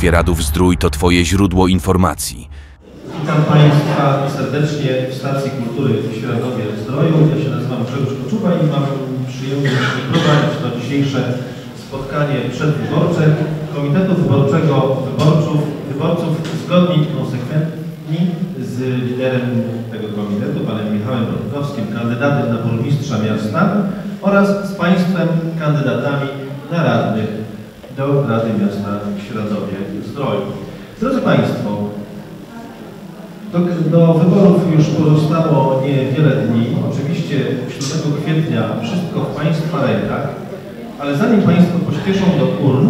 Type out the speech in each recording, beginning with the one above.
Świeradów Zdrój to Twoje źródło informacji. Witam Państwa serdecznie w Stacji Kultury w Świeradowie Zdroju. Ja się nazywam Grzegorz Koczuba i mam przyjemność prowadzić to dzisiejsze spotkanie przedwyborcze Komitetu Wyborczego Wyborców, Wyborców zgodni i konsekwentni z liderem tego komitetu, panem Michałem Brodkowskim, kandydatem na burmistrza miasta oraz z Państwem kandydatami na radnych do Rady Miasta Świeradowie Zdroju. Drodzy Państwo, do, do wyborów już pozostało niewiele dni. Oczywiście 7 kwietnia wszystko w Państwa rękach, ale zanim Państwo pośpieszą do urn,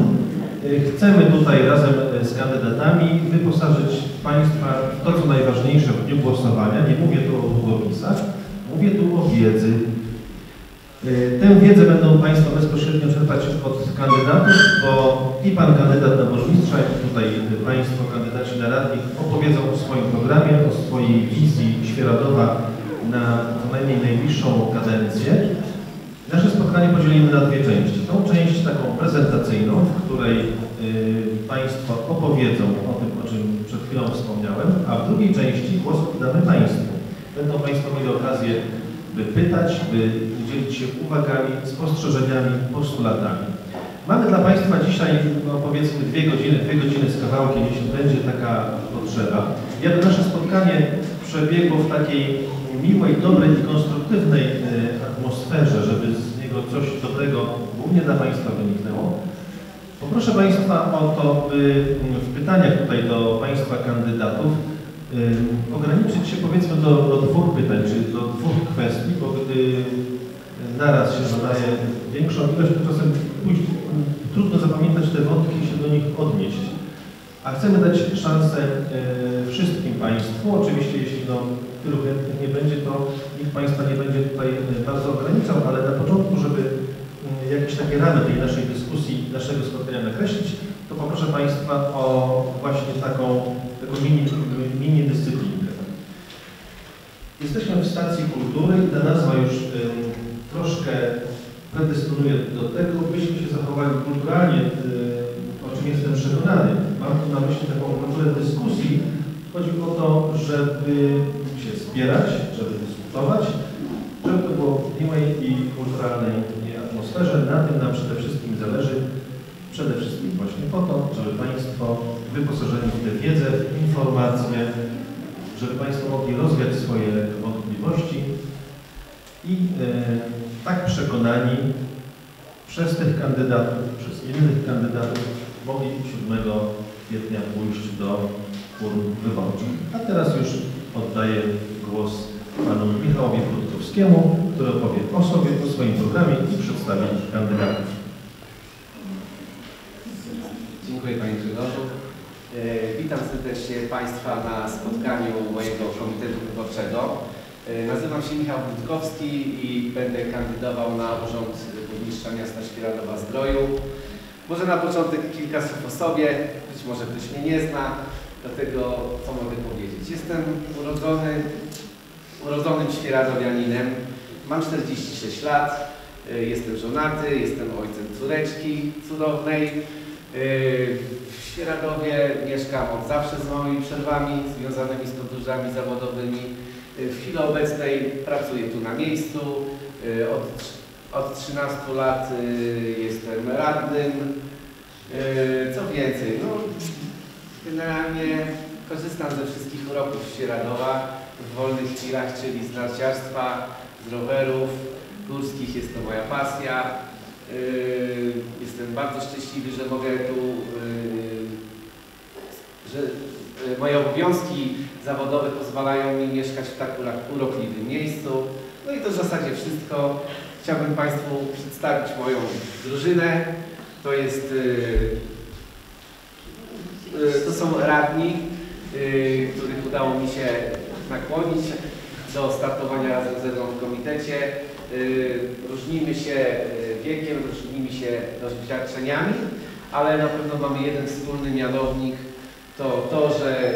y, chcemy tutaj razem y, z kandydatami wyposażyć Państwa w to, co najważniejsze w dniu głosowania. Nie mówię tu o długopisach, mówię tu o wiedzy. Y, Tę wiedzę będą Państwo bezpośrednio czerpać od kandydatów, bo i Pan kandydat na burmistrza, i tutaj y, Państwo kandydaci na radnych opowiedzą o swoim programie, o swojej wizji Świeradowa na co najmniej najbliższą kadencję. Nasze spotkanie podzielimy na dwie części. Tą część taką prezentacyjną, w której y, Państwo opowiedzą o tym, o czym przed chwilą wspomniałem, a w drugiej części głos oddamy Państwu. Będą Państwo mieli okazję by pytać, by dzielić się uwagami, spostrzeżeniami, postulatami. Mamy dla Państwa dzisiaj, no powiedzmy, dwie godziny, dwie godziny z kawałkiem, jeśli będzie taka potrzeba. Ja by nasze spotkanie przebiegło w takiej miłej, dobrej i konstruktywnej e, atmosferze, żeby z niego coś dobrego głównie dla Państwa wyniknęło. Poproszę Państwa o to, by w pytaniach tutaj do Państwa kandydatów ograniczyć się powiedzmy do, do dwóch pytań, czy do dwóch kwestii, bo gdy naraz się zadaje większą ilość, to czasem później, trudno zapamiętać te wątki i się do nich odnieść. A chcemy dać szansę e, wszystkim Państwu, oczywiście jeśli no, tylu chętnych nie będzie, to nikt Państwa nie będzie tutaj bardzo ograniczał, ale na początku, żeby jakieś takie ramy tej naszej dyskusji, naszego spotkania nakreślić, to poproszę Państwa o właśnie taką, taką mini, mini dyscyplinkę. Jesteśmy w stacji kultury i ta nazwa już ym, troszkę predysponuje do tego, byśmy się zachowali kulturalnie, ym, o czym jestem przekonany. Mam tu na myśli taką kulturę dyskusji. Chodzi o to, żeby się wspierać, żeby dyskutować, żeby to było w miłej i kulturalnej atmosferze. Na tym nam przede wszystkim zależy. Przede wszystkim właśnie po to, żeby Państwo wyposażeni w tę wiedzę, informacje, żeby Państwo mogli rozwiać swoje wątpliwości i e, tak przekonani przez tych kandydatów, przez innych kandydatów mogli 7 kwietnia pójść do urn wyborczych. A teraz już oddaję głos panu Michałowi Krótkowskiemu, który opowie o sobie, o swoim programie i przedstawi kandydatów. Dziękuję Panie Grzegorzu. E, Witam serdecznie Państwa na spotkaniu mojego Komitetu Wyborczego. E, Nazywam się Michał Budkowski i będę kandydował na Urząd Burmistrza Miasta Świeradowa Zdroju. Może na początek kilka słów o sobie, być może ktoś mnie nie zna, dlatego co mogę powiedzieć. Jestem urodzony, urodzonym świeradowianinem, mam 46 lat, e, jestem żonaty, jestem ojcem córeczki cudownej. W Świeradowie mieszkam od zawsze z małymi przerwami związanymi z podróżami zawodowymi. W chwili obecnej pracuję tu na miejscu. Od, od 13 lat jestem radnym. Co więcej, no, generalnie korzystam ze wszystkich uroków Świeradowa w wolnych chwilach, czyli z narciarstwa, z rowerów górskich. Jest to moja pasja. Yy, Jestem bardzo szczęśliwy, że mogę tu, yy, że moje obowiązki zawodowe pozwalają mi mieszkać w tak uro- urokliwym miejscu. No i to w zasadzie wszystko. Chciałbym Państwu przedstawić moją drużynę. To jest, yy, to są radni, których udało mi się nakłonić do startowania razem ze mną w komitecie. Różnimy się wiekiem, różnimy się doświadczeniami, ale na pewno mamy jeden wspólny mianownik, to to, że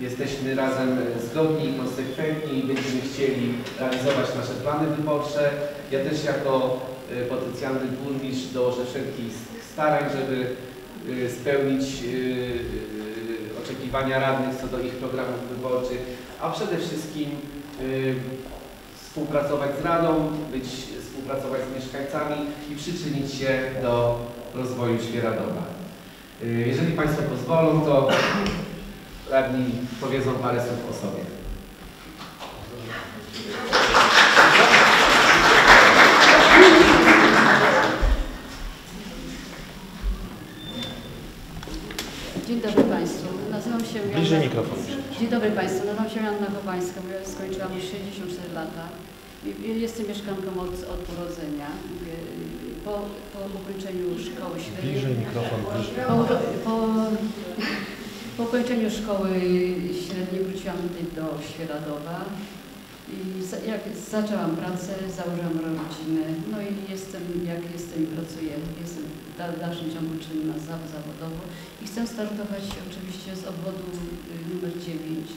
jesteśmy razem zgodni i konsekwentni i będziemy chcieli realizować nasze plany wyborcze. Ja też jako y, potencjalny burmistrz dołożę wszelkich starań, żeby y, spełnić y, oczekiwania radnych co do ich programów wyborczych, a przede wszystkim współpracować z Radą, być, współpracować z mieszkańcami i przyczynić się do rozwoju Świeradowa. Y, Jeżeli Państwo pozwolą, to radni powiedzą parę słów o sobie. Dzień dobry Państwu. Nazywam się Bliżej Joanna... mikrofon. Dzień dobry Państwu. Nazywam się Joanna Chowańska. skończyłam już 64 lata. Jestem mieszkanką od, od urodzenia. Po, po ukończeniu szkoły średniej... Bliżej mikrofon, bliżej. Po, po, po ukończeniu szkoły średniej wróciłam tutaj do Świeradowa. I za, jak zaczęłam pracę, założyłam rodzinę. No i jestem, jak jestem i pracuję, jestem w dal- dalszym ciągu czynna za- zawodowo. I chcę startować oczywiście z obwodu y, numer 9,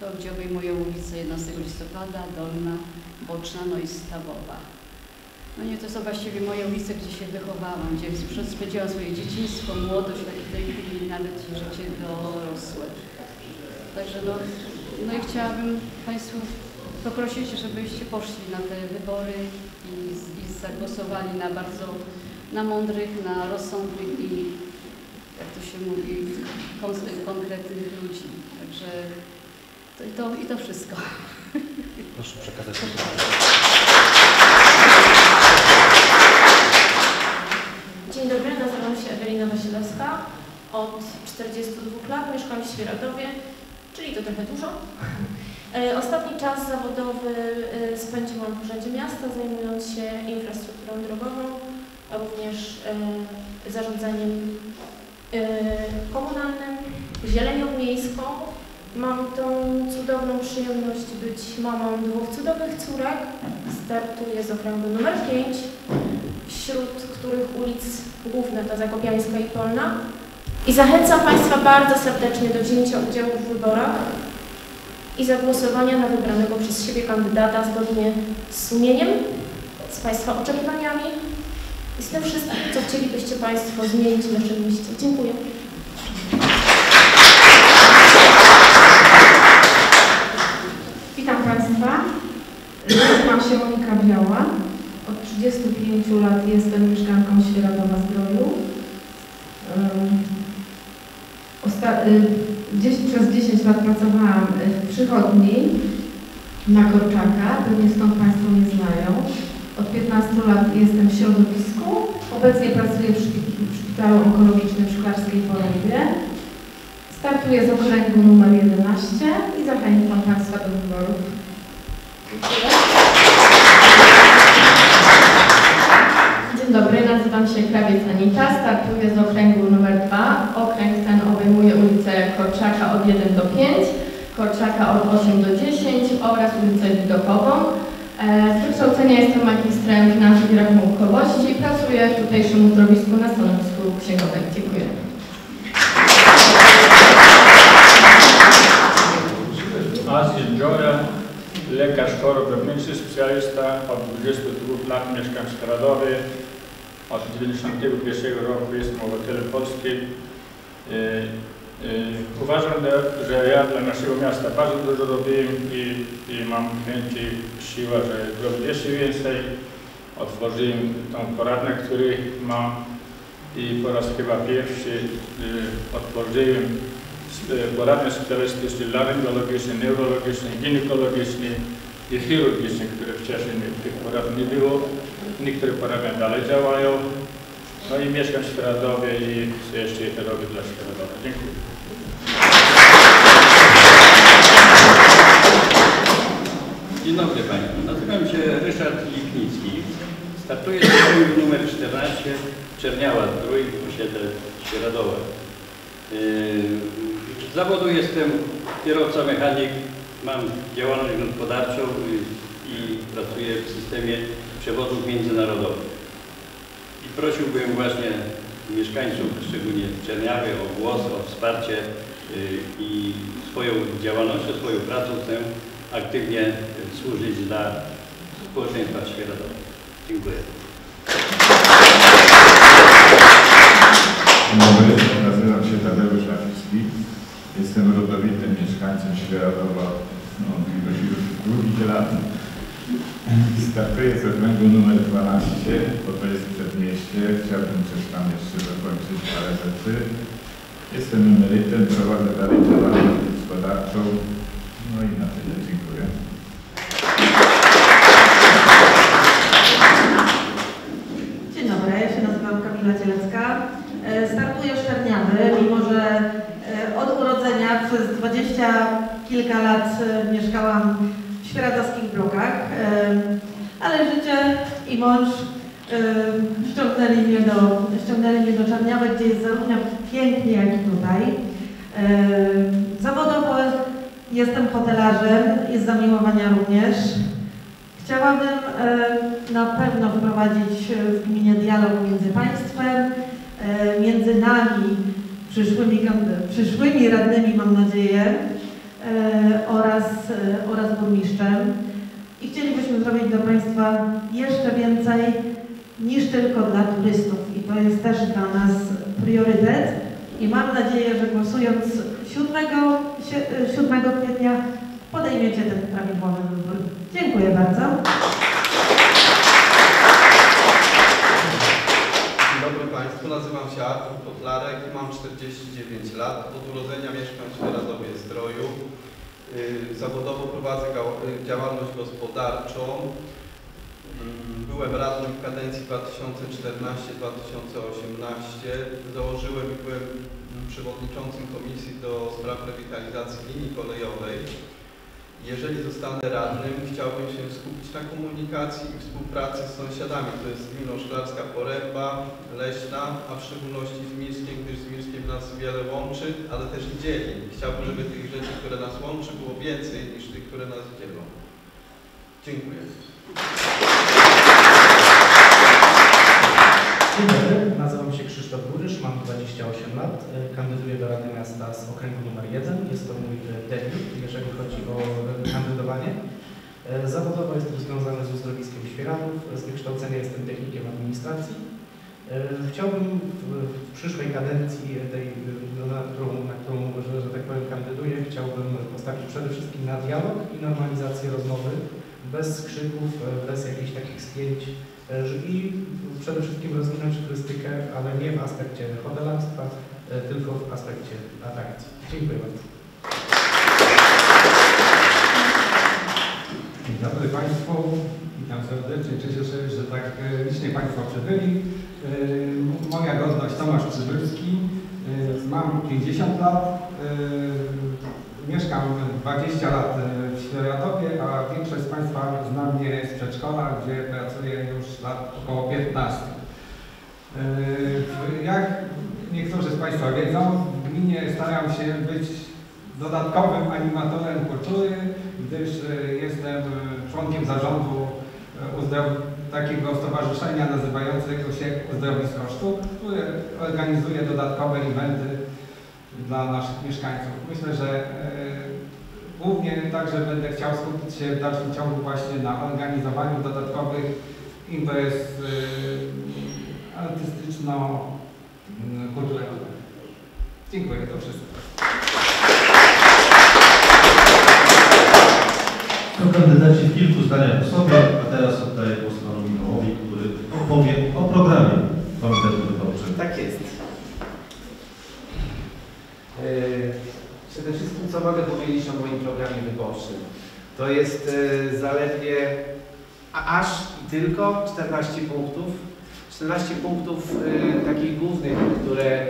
to gdzie obejmuje ulicę 11 listopada, Dolna, Boczna, no i Stawowa. No nie, to są właściwie moje ulice, gdzie się wychowałam, gdzie spędziłam swoje dzieciństwo, młodość, tak w tej chwili nawet życie dorosłe. Także no, no i chciałabym Państwu poprosić, żebyście poszli na te wybory i, i zagłosowali na bardzo, na mądrych, na rozsądnych i jak to się mówi, kon- konkretnych ludzi. Także to, to, i to wszystko. Proszę przekazać. Dzień dobry, nazywam się Ewelina Wasilewska. Od 42 lat mieszkam w Świeradowie, czyli to trochę dużo. E, Ostatni czas zawodowy e, spędziłam w Urzędzie Miasta, zajmując się infrastrukturą drogową, a również e, zarządzaniem komunalnym, zielenią miejską. Mam tą cudowną przyjemność być mamą dwóch cudownych córek. Startuję z okręgu numer 5 wśród których ulic główne to Zakopiańska i Polna. I zachęcam Państwa bardzo serdecznie do wzięcia udziału w wyborach i zagłosowania na wybranego przez siebie kandydata zgodnie z sumieniem, z Państwa oczekiwaniami i z tym wszystkim, co chcielibyście Państwo zmienić w naszym mieście. Dziękuję. Witam Państwa. Nazywam się Monika Biała. Od 35 lat jestem mieszkanką Świeradowa Zdroju. Osta- y, przez 10 lat pracowałam y, w przychodni na Korczaka, pewnie stąd Państwo mnie znają. Od 15 lat jestem w środowisku. Obecnie pracuję w, w szpitalu onkologicznym w Szklarskiej Porębie. Startuję z okręgu numer 11 i zachęcam Państwa do wyborów. Dzień dobry, nazywam się Krawiec Anita, startuję z okręgu numer 2. Okręg ten obejmuje ulicę Korczaka od 1 do 5, Korczaka od 8 do 10 oraz ulicę Widokową. E, Z wykształcenia jestem magistrem finansów i rachunkowości. Pracuję w tutejszym uzdrowisku na stanowisku księgowym. Dziękuję. Specjalista. Od 22 lat mieszkam w Skaradowie. Od 1991 roku jestem obywatelem Polski. Yy, yy, Uważam, że- ja dla naszego miasta bardzo dużo robiłem i, i mam chęć i siła, że zrobić jeszcze więcej. Otworzyłem tą poradnię, który mam i po raz chyba pierwszy yy, otworzyłem sp- poradnie specjalistyczne laryngologiczne, neurologiczne, i chirurgiczne, które wcześniej nie- tych poradni nie było. Niektóre poradnie dalej działają. No i mieszkam w Świeradowie i jeszcze robię dla Świeradowa. Dziękuję. Dzień dobry Państwu. Nazywam się Ryszard Lipnicki. Startuję z numer 14 Czerniała Zdrój, osiedle Świeradowa. Yy, Z zawodu jestem kierowca mechanik, mam działalność gospodarczą i, pracuję w systemie przewozów międzynarodowych. I prosiłbym właśnie mieszkańców, szczególnie Czerniawy, o głos, o wsparcie yy, i swoją działalnością, swoją pracą chcę aktywnie y, służyć dla społeczeństwa światowego. Dziękuję. Dzień dobry. Jestem rodowitym mieszkańcem Świeradowa no, już już długi lat. Startuję z okręgu numer 12, bo to jest przedmieście. Chciałbym coś tam jeszcze dokończyć parę rzeczy. Jestem emerytem, prowadzę dalej działalność gospodarczą. No i na tyle dziękuję. Dzień dobry, ja się nazywam Kamila Cielecka. E, Startuję w Czerniawy, mimo że e, od urodzenia przez dwadzieścia kilka lat e, mieszkałam w świeradowskich blokach, e, ale życie i mąż e, ściągnęli mnie do, ściągnęli mnie do Czerniawy, gdzie jest zarówno pięknie, jak i tutaj. E, Zawodowo jestem hotelarzem i z zamiłowania również. Chciałabym e, na pewno wprowadzić e, w gminie dialog między państwem, e, między nami, przyszłymi, przyszłymi radnymi, mam nadzieję, e, oraz, e, oraz burmistrzem. I chcielibyśmy zrobić dla Państwa jeszcze więcej niż tylko dla turystów. I to jest też dla nas priorytet. I mam nadzieję, że głosując 7, sie- 7 kwietnia podejmiecie ten prawidłowy wybór. Dziękuję bardzo. Państwu, nazywam się Artur Kotlarek, mam 49 lat, od urodzenia mieszkam w Świeradowie Zdroju. Yy, Zawodowo prowadzę y, działalność gospodarczą. Mm, Byłem radnym w kadencji 2014-2018. Założyłem i byłem przewodniczącym Komisji do spraw rewitalizacji linii kolejowej. Jeżeli zostanę radnym, chciałbym się skupić na komunikacji i współpracy z sąsiadami, to jest gminą Szklarska Poręba, Leśna, a w szczególności z Mirskiem, gdyż z Mirskiem nas wiele łączy, ale też i dzieli. Chciałbym, żeby tych rzeczy, które nas łączy, było więcej niż tych, które nas dzielą. Dziękuję. Dzień dobry, nazywam się Krzysztof mam 28 lat, e, kandyduję do Rady Miasta z okręgu numer 1. Jest to mój e, debiut, jeżeli chodzi o e, kandydowanie. Zawodowo jestem związany z uzdrowiskiem Świeranów, z wykształcenia jestem technikiem administracji. Chciałbym w, przyszłej kadencji tej, na którą, na którą że, że tak powiem, kandyduję, chciałbym postawić przede wszystkim na dialog i normalizację rozmowy, bez krzyków, e, bez jakichś takich spięć i przede wszystkim rozwinąć turystykę, ale nie w aspekcie hotelarstwa, e, tylko w aspekcie atrakcji. Dziękuję bardzo. Dzień dobry Państwu, witam serdecznie, cieszę się, że tak e, licznie Państwo przybyli. E, Moja godność Tomasz Przybylski, mam 50 lat, mieszkam 20 lat w Świeradowie, a większość z Państwa zna mnie z przedszkola, gdzie pracuję lat około 15. E, Jak niektórzy z Państwa wiedzą, w gminie staram się być dodatkowym animatorem kultury, gdyż e, jestem e, członkiem zarządu takiego stowarzyszenia nazywającego się Uzdrowisko Sztuk, które organizuje dodatkowe eventy dla naszych mieszkańców. Myślę, że głównie także będę chciał skupić się w dalszym ciągu właśnie na organizowaniu dodatkowych imprez e, artystyczno-kulturalnych. Dziękuję, to wszystko. To kandydaci w kilku zdaniach o sobie, a teraz oddaję głos panu Michałowi, który opowie o programie Komitetu Wyborczego. Tak jest. Yy, Przede wszystkim, co mogę powiedzieć o moim programie wyborczym? To jest yy, zaledwie aż tylko 14 punktów. 14 punktów yy, takich głównych, które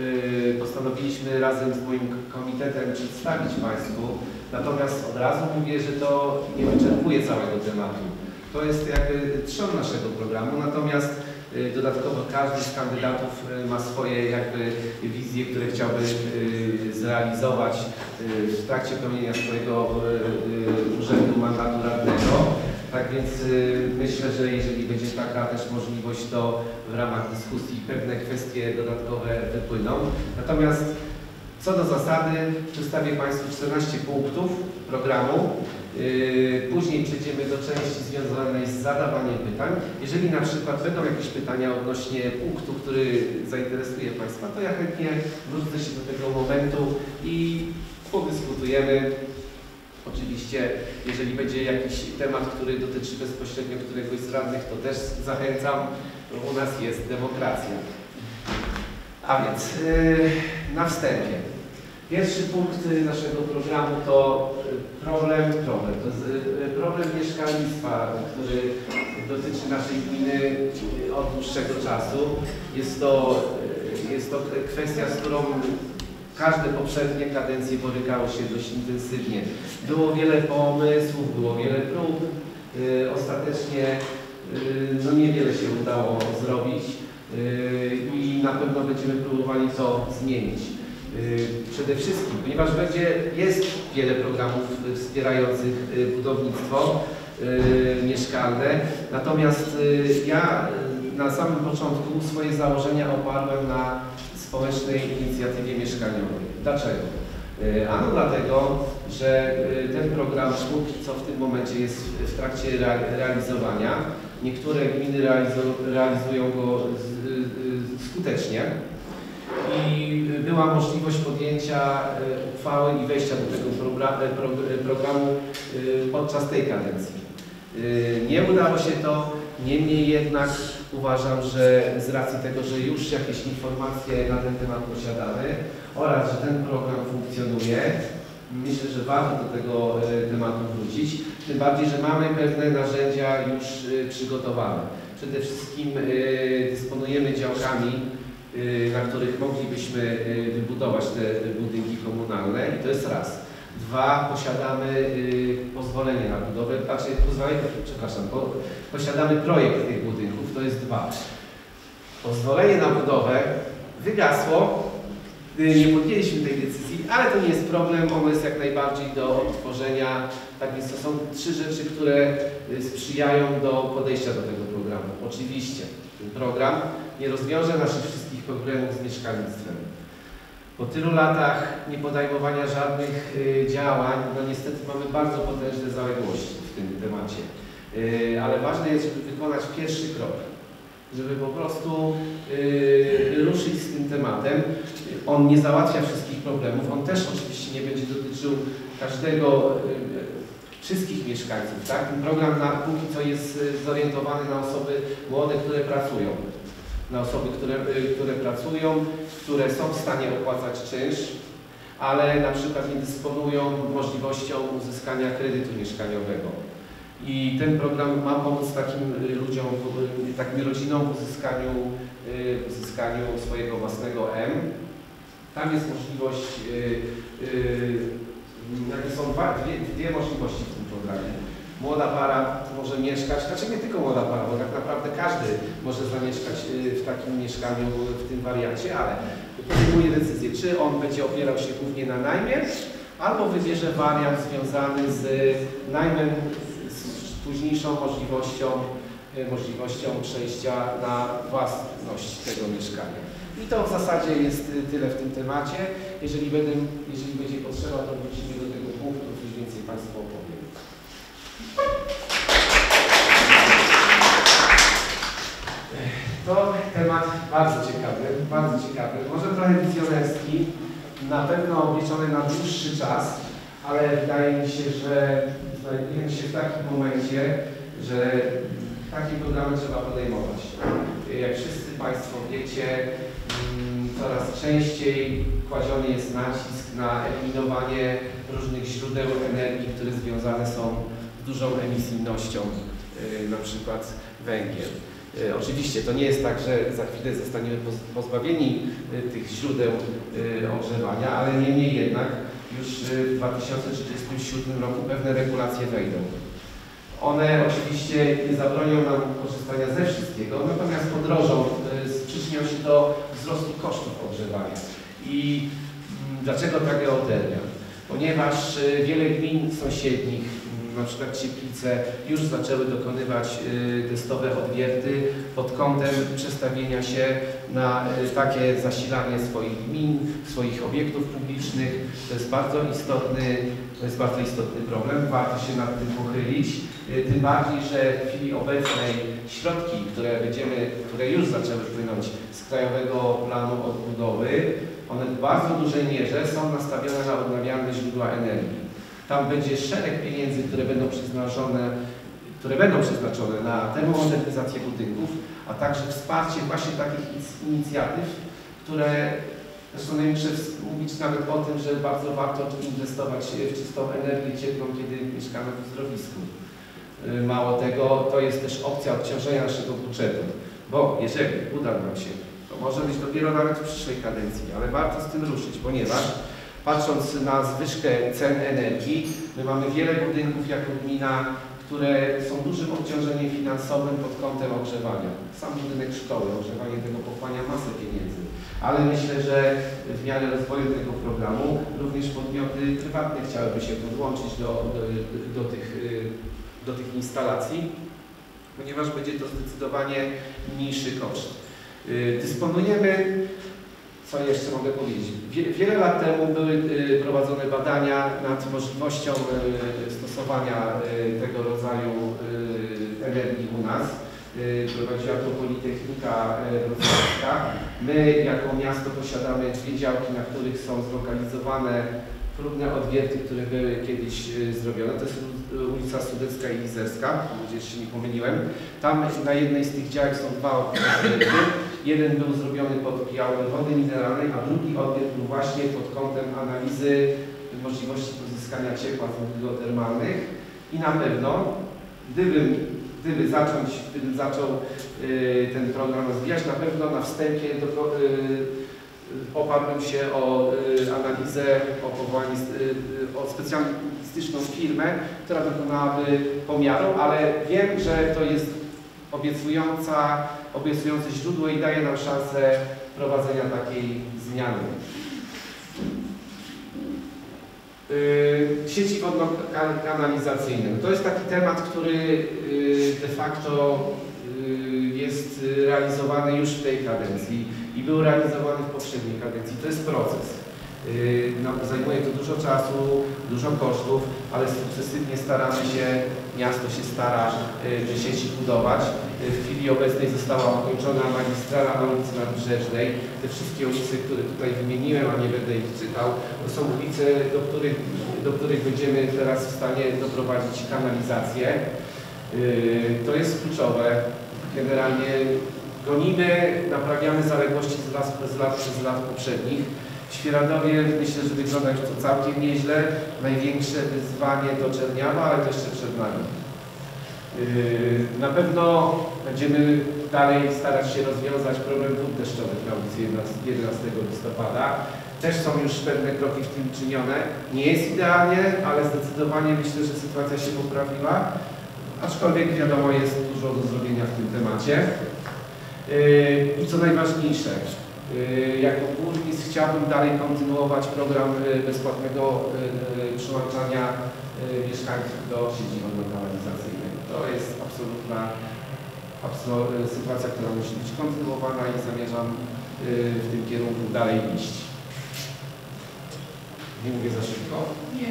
yy, postanowiliśmy razem z moim komitetem przedstawić Państwu. Natomiast od razu mówię, że to nie wyczerpuje całego tematu. To jest jakby trzon naszego programu, natomiast y, dodatkowo każdy z kandydatów y, ma swoje jakby wizje, które chciałby y, zrealizować y, w trakcie pełnienia swojego y, y, urzędu mandatu radnego. Tak więc y, myślę, że jeżeli będzie taka też możliwość, to w ramach dyskusji pewne kwestie dodatkowe wypłyną. Natomiast Co do zasady, przedstawię Państwu 14 punktów programu. Yy, Później przejdziemy do części związanej z zadawaniem pytań. Jeżeli na przykład będą jakieś pytania odnośnie punktu, który zainteresuje Państwa, to ja chętnie wrócę się do tego momentu i podyskutujemy. Oczywiście, jeżeli będzie jakiś temat, który dotyczy bezpośrednio któregoś z radnych, to też zachęcam. U nas jest demokracja. A więc yy, na wstępie. Pierwszy punkt y, naszego programu to y, problem, problem, to y, problem mieszkalnictwa, który dotyczy naszej gminy y, od dłuższego czasu. Jest to, y, jest to kwestia, z którą każde poprzednie kadencje borykało się dość intensywnie. Było wiele pomysłów, było wiele prób. Y, Ostatecznie y, no niewiele się udało zrobić y, i na pewno będziemy próbowali to zmienić. Przede wszystkim, ponieważ będzie, jest wiele programów wspierających budownictwo mieszkalne, natomiast ja na samym początku swoje założenia oparłem na społecznej inicjatywie mieszkaniowej. Dlaczego? Y, Ano dlatego, że y, ten program póki co w tym momencie jest w- trakcie rea- realizowania. Niektóre gminy realizują go skutecznie i była możliwość podjęcia e, uchwały i wejścia do tego progra- e, pro- e, programu e, podczas tej kadencji. E, Nie udało się to, niemniej jednak uważam, że z racji tego, że już jakieś informacje na ten temat posiadamy oraz, że ten program funkcjonuje, myślę, że warto do tego e, tematu wrócić. Tym bardziej, że mamy pewne narzędzia już e, przygotowane. Przede wszystkim e, dysponujemy działkami, na których moglibyśmy wybudować te budynki komunalne i to jest raz. Dwa, posiadamy pozwolenie na budowę, znaczy pozwolenie, przepraszam, po, posiadamy projekt tych budynków, to jest dwa. Pozwolenie na budowę wygasło, y, nie podjęliśmy tej decyzji, ale to nie jest problem, ono jest jak najbardziej do odtworzenia. Tak więc to są trzy rzeczy, które y, sprzyjają do podejścia do tego programu. Oczywiście ten program nie rozwiąże naszych wszystkich problemów z mieszkalnictwem. Po tylu latach niepodejmowania żadnych y, działań, no niestety mamy bardzo potężne zaległości w tym temacie. Y, ale ważne jest, żeby wykonać pierwszy krok, żeby po prostu y, ruszyć z tym tematem. On nie załatwia wszystkich problemów, on też oczywiście nie będzie dotyczył każdego, y, wszystkich mieszkańców. Tak? Ten program na, póki co jest zorientowany na osoby młode, które pracują na osoby, które, które pracują, które są w stanie opłacać czynsz, ale na przykład nie dysponują możliwością uzyskania kredytu mieszkaniowego. I ten program ma pomóc takim ludziom, y, takim rodzinom w uzyskaniu, y, uzyskaniu swojego własnego M. Tam jest możliwość, y, są dwie, dwie możliwości w tym programie. Młoda para może mieszkać, znaczy nie tylko młoda para, bo tak naprawdę każdy może zamieszkać w takim mieszkaniu, w tym wariancie, ale podejmuje decyzję, czy on będzie opierał się głównie na najmie, albo wybierze wariant związany z najmem, późniejszą możliwością, y, możliwością przejścia na własność tego mieszkania. I to w zasadzie jest y, tyle w tym temacie. Jeżeli, będę, jeżeli będzie potrzeba, to wrócimy do tego punktu, coś więcej Państwu opowiem. To temat bardzo ciekawy, bardzo ciekawy, może trochę wizjonerski, na pewno obliczony na dłuższy czas, ale wydaje mi się, że znajdujemy się w takim momencie, że takie programy trzeba podejmować. Jak wszyscy Państwo wiecie, mm, coraz częściej kładziony jest nacisk na eliminowanie różnych źródeł energii, które związane są z dużą emisyjnością, y, na przykład węgiel. Y, Oczywiście to nie jest tak, że za chwilę zostaniemy poz- pozbawieni y, tych źródeł ogrzewania, ale niemniej jednak już w 2037 roku pewne regulacje wejdą. One oczywiście nie zabronią nam korzystania ze wszystkiego, natomiast podrożą, y, przyczynią się do wzrostu kosztów ogrzewania. I mm, dlaczego ta geotermia? Ponieważ y, wiele gmin sąsiednich, na przykład Cieplice już zaczęły dokonywać y, testowe odwierty pod kątem przestawienia się na y, takie zasilanie swoich gmin, swoich obiektów publicznych. To jest bardzo istotny, to jest bardzo istotny problem, warto się nad tym pochylić. Y, Tym bardziej, że w chwili obecnej środki, które będziemy, które już zaczęły płynąć z Krajowego Planu Odbudowy, one w bardzo dużej mierze są nastawione na odnawialne źródła energii. Tam będzie szereg pieniędzy, które będą przeznaczone, które będą przeznaczone na termomodernizację budynków, a także wsparcie właśnie takich ic- inicjatyw, które zresztą największe mówić nawet o tym, że bardzo warto inwestować w czystą energię cieplną, kiedy mieszkamy w uzdrowisku. Y, Mało tego, to jest też opcja odciążenia naszego budżetu, bo jeżeli uda nam się, to może być dopiero nawet w przyszłej kadencji, ale warto z tym ruszyć, ponieważ patrząc na zwyżkę cen energii, my mamy wiele budynków jako gmina, które są dużym obciążeniem finansowym pod kątem ogrzewania. Sam budynek szkoły, ogrzewanie tego pochłania masę pieniędzy. Ale myślę, że w miarę rozwoju tego programu również podmioty prywatne chciałyby się podłączyć do, do, do, tych, y, do tych instalacji, ponieważ będzie to zdecydowanie mniejszy koszt. Y, Dysponujemy, co jeszcze mogę powiedzieć, Wie- wiele lat temu były y, prowadzone badania nad możliwością y, stosowania y, tego rodzaju energii u nas. Prowadziła to Politechnika Wrocławska. My jako miasto posiadamy dwie działki, na których są zlokalizowane próbne odwierty, które były kiedyś y, zrobione. To jest ulica Sudecka i nadzieję, że się nie pomyliłem. Tam na jednej z tych działek są dwa odwierty. Jeden był zrobiony pod białym wody mineralnej, a drugi odwiert był właśnie pod kątem analizy możliwości pozyskania ciepła z geotermalnych. I na pewno, gdybym, gdyby zacząć, gdybym zaczął y, ten program rozwijać, na pewno na wstępie do, pro- oparłbym się o y, analizę, o powołanie, y, y, o specjalistyczną firmę, która dokonałaby pomiaru, ale wiem, że to jest obiecująca, obiecujące źródło i daje nam szansę prowadzenia takiej zmiany. Sieci wodno-kanalizacyjne. To jest taki temat, który yy, de facto jest realizowany już w tej kadencji i był realizowany w poprzedniej kadencji. To jest proces. Yy, No, zajmuje to dużo czasu, dużo kosztów, ale sukcesywnie staramy się, miasto się stara te sieci budować. Yy, W chwili obecnej została ukończona magistrala na ulicy Nadbrzeżnej. Te wszystkie ulice, które tutaj wymieniłem, a nie będę ich czytał, to są ulice, do których, do których będziemy teraz w stanie doprowadzić kanalizację. To jest kluczowe. Generalnie gonimy, naprawiamy zaległości z lat, z lat, z lat poprzednich. W Świeradowie myślę, że wygląda już to całkiem nieźle. Największe wyzwanie to Czerniawa, ale to jeszcze przed nami. Yy, Na pewno będziemy dalej starać się rozwiązać problem wód deszczowych na ulicy 11 listopada. Też są już pewne kroki w tym czynione. Nie jest idealnie, ale zdecydowanie myślę, że sytuacja się poprawiła. Aczkolwiek wiadomo, jest dużo do zrobienia w tym temacie. I co najważniejsze, yy, jako burmistrz chciałbym dalej kontynuować program yy, bezpłatnego yy, przyłączania mieszkańców do sieci wodno-kanalizacyjnej. To jest absolutna absol- sytuacja, która musi być kontynuowana i zamierzam w tym kierunku dalej iść. Nie mówię za szybko? Nie,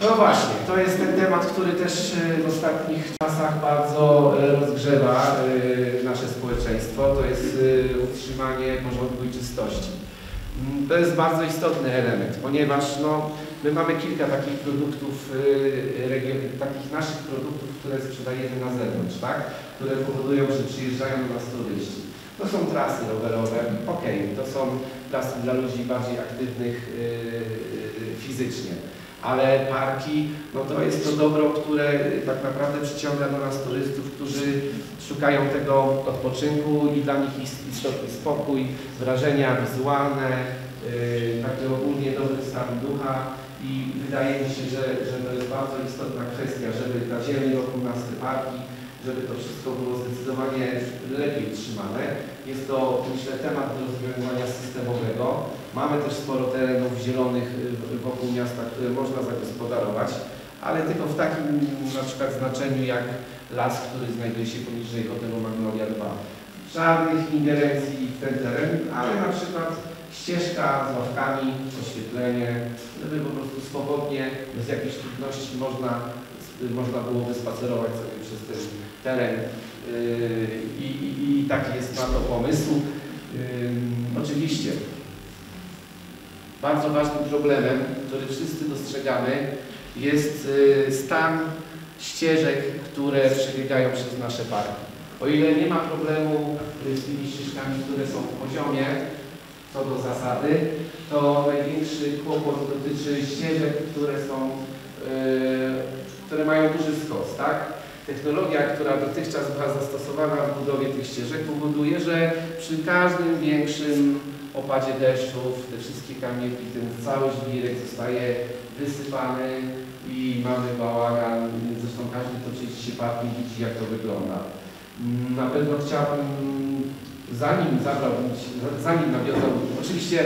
No właśnie, to jest ten temat, który też y, w ostatnich czasach bardzo y, rozgrzewa y, nasze społeczeństwo. To jest utrzymanie porządku i czystości. Mm, To jest bardzo istotny element, ponieważ no, my mamy kilka takich produktów, takich naszych produktów, które sprzedajemy na zewnątrz, tak? które powodują, że przyjeżdżają do nas turyści. To są trasy rowerowe, okej, to są trasy dla ludzi bardziej aktywnych fizycznie ale parki, no to jest to dobro, które tak naprawdę przyciąga do nas turystów, którzy szukają tego odpoczynku i dla nich ist- istotny spokój, wrażenia wizualne, yy, ogólnie dobry stan ducha i wydaje mi się, że, że to jest bardzo istotna kwestia, żeby ta zieleń wokół nas, te parki, żeby to wszystko było zdecydowanie lepiej utrzymane. Jest to, myślę, temat do rozwiązywania systemowego. Mamy też sporo terenów zielonych y, wokół miasta, które można zagospodarować, ale tylko w takim na przykład znaczeniu jak las, który znajduje się poniżej hotelu Magnolia 2. Żadnych ingerencji w ten teren, ale na przykład ścieżka z ławkami, oświetlenie, żeby po prostu swobodnie, bez jakichś trudności można, można byłoby spacerować sobie przez ten teren. Yy, I, i, i taki jest na to pomysł. Yy, oczywiście bardzo ważnym problemem, który wszyscy dostrzegamy, jest yy, stan ścieżek, które przebiegają przez nasze parki. O ile nie ma problemu z tymi ścieżkami, które są w poziomie, co do zasady, to największy kłopot dotyczy ścieżek, które są, które mają duży skos, tak? Technologia, która dotychczas była zastosowana w budowie tych ścieżek powoduje, że przy każdym większym opadzie deszczów te wszystkie kamienki, ten cały żwirek zostaje wysypany i mamy bałagan. Zresztą każdy, kto się parking widzi, jak to wygląda. Na pewno chciałbym, zanim zabrałbym zanim nawiązał, oczywiście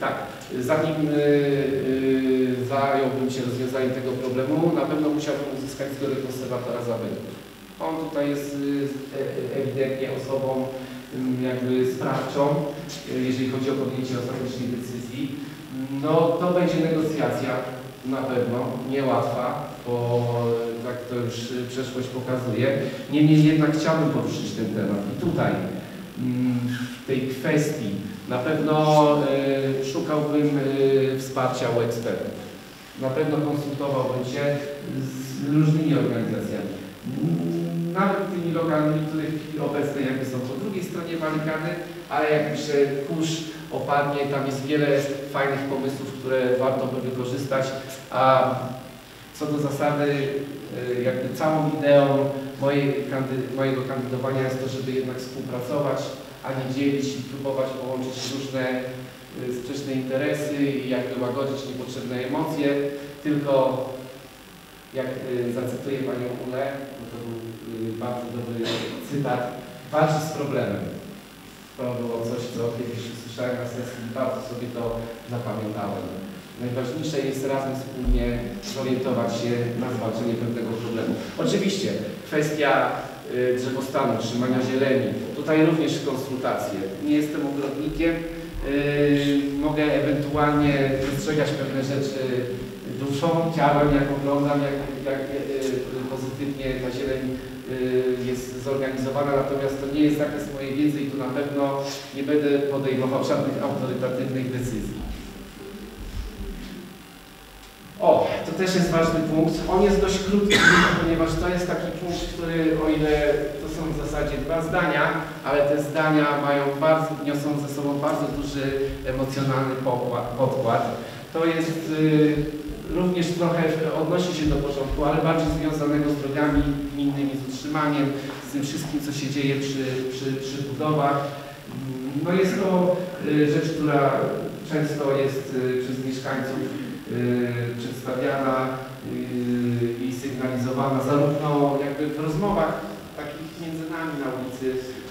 tak, zanim y, y, zająłbym się rozwiązaniem tego problemu, na pewno musiałbym uzyskać zgodę konserwatora zabytków. On tutaj jest y, e- ewidentnie osobą ym, jakby sprawczą, jeżeli chodzi o podjęcie ostatecznej decyzji. No to będzie negocjacja na pewno, niełatwa, bo tak to już przeszłość pokazuje. Niemniej jednak chciałbym poruszyć ten temat i tutaj mm, w tej kwestii na pewno y, szukałbym y, wsparcia u ekspertów. Na pewno konsultowałbym się z różnymi organizacjami. Nawet tymi lokalnymi, które w chwili obecnej jakby są po drugiej stronie barykady, ale jak się kurz opadnie, tam jest wiele fajnych pomysłów, które warto by wykorzystać, a co do zasady, y, jakby całą ideą kandy, mojego kandydowania jest to, żeby jednak współpracować, a nie dzielić i próbować połączyć różne y, sprzeczne interesy i jakby łagodzić niepotrzebne emocje, tylko jak y, zacytuję Panią Ulę, bo to był bardzo dobry cytat, walczy z problemem. To było coś, co kiedyś usłyszałem na sesji i bardzo sobie to zapamiętałem. Najważniejsze jest razem wspólnie zorientować się na zwalczenie pewnego problemu. Oczywiście kwestia y, drzewostanu, trzymania zieleni, tutaj również konsultacje. Nie jestem ogrodnikiem, y, mogę ewentualnie dostrzegać pewne rzeczy duszą, ciałem, jak oglądam, jak, jak y, pozytywnie ta zieleń jest zorganizowana, natomiast to nie jest zakres mojej wiedzy i tu na pewno nie będę podejmował żadnych autorytatywnych decyzji. O, to też jest ważny punkt. On jest dość krótki, ponieważ to jest taki punkt, który o ile to są w zasadzie dwa zdania, ale te zdania mają bardzo, niosą ze sobą bardzo duży emocjonalny podkład. To jest y, również trochę odnosi się do porządku, ale bardziej związanego z drogami gminnymi, z utrzymaniem, z tym wszystkim, co się dzieje przy, przy, przy budowach. No jest to y, rzecz, która często jest y, przez mieszkańców przedstawiana y, i sygnalizowana zarówno jakby w rozmowach takich między nami na ulicy,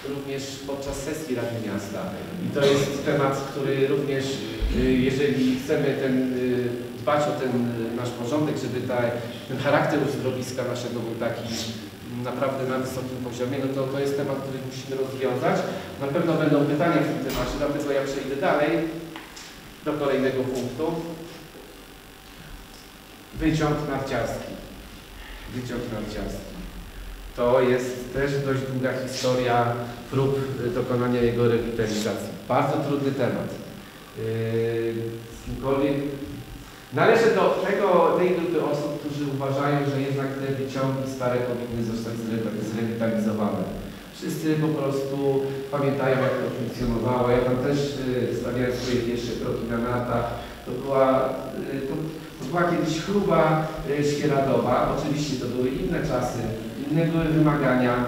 również podczas sesji Rady Miasta. I to jest temat, który również, y, jeżeli chcemy ten, y, dbać o ten y, nasz porządek, żeby ta, ten charakter uzdrowiska naszego był taki naprawdę na wysokim poziomie, no to to jest temat, który musimy rozwiązać. Na pewno będą pytania w tym temacie, dlatego ja przejdę dalej do kolejnego punktu. Wyciąg narciarski. Wyciąg narciarski. To jest też dość długa historia prób dokonania jego rewitalizacji. Bardzo trudny temat. Yy, Należę do tego, tej grupy osób, którzy uważają, że jednak te wyciągi stare powinny zostać zre- zrewitalizowane. Wszyscy po prostu pamiętają, jak to funkcjonowało. Ja tam też y, stawiałem swoje pierwsze kroki na nartach. To była, y, to, to była kiedyś chluba y, świeradowa. Oczywiście to były inne czasy, inne były wymagania.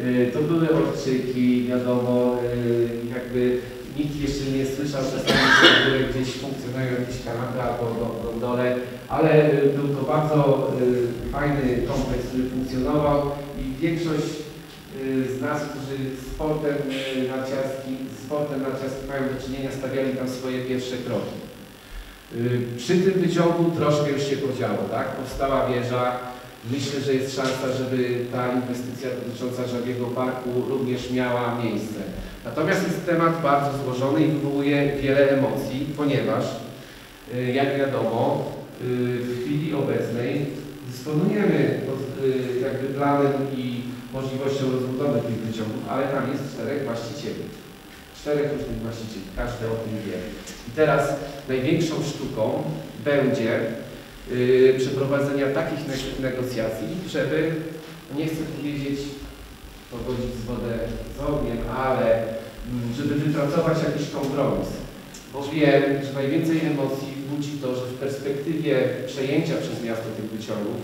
Y, to były odczyki, wiadomo, y, jakby nikt jeszcze nie słyszał, że tam gdzieś funkcjonują jakieś kanapy albo go- gondole, ale y, był to bardzo y, fajny kompleks, który funkcjonował i większość y, z nas, którzy sportem y, narciarskim, sportem narciarskim mają do czynienia, stawiali tam swoje pierwsze kroki. Y, Przy tym wyciągu troszkę już się podziało, tak? Powstała wieża. Myślę, że jest szansa, żeby ta inwestycja dotycząca Żabiego Parku również miała miejsce. Natomiast jest temat bardzo złożony i wywołuje wiele emocji, ponieważ, y, jak wiadomo, y, w chwili obecnej dysponujemy jakby planem i możliwością rozbudowy tych wyciągów, ale tam jest czterech właścicieli. Czterech różnych właścicieli, każdy o tym wie. Teraz największą sztuką będzie y, przeprowadzenia takich neg- negocjacji, żeby, nie chcę powiedzieć, pogodzić z wodę z ogniem, ale mm, żeby wypracować jakiś kompromis. Bo wiem, że najwięcej emocji budzi to, że w perspektywie przejęcia przez miasto tych wyciągów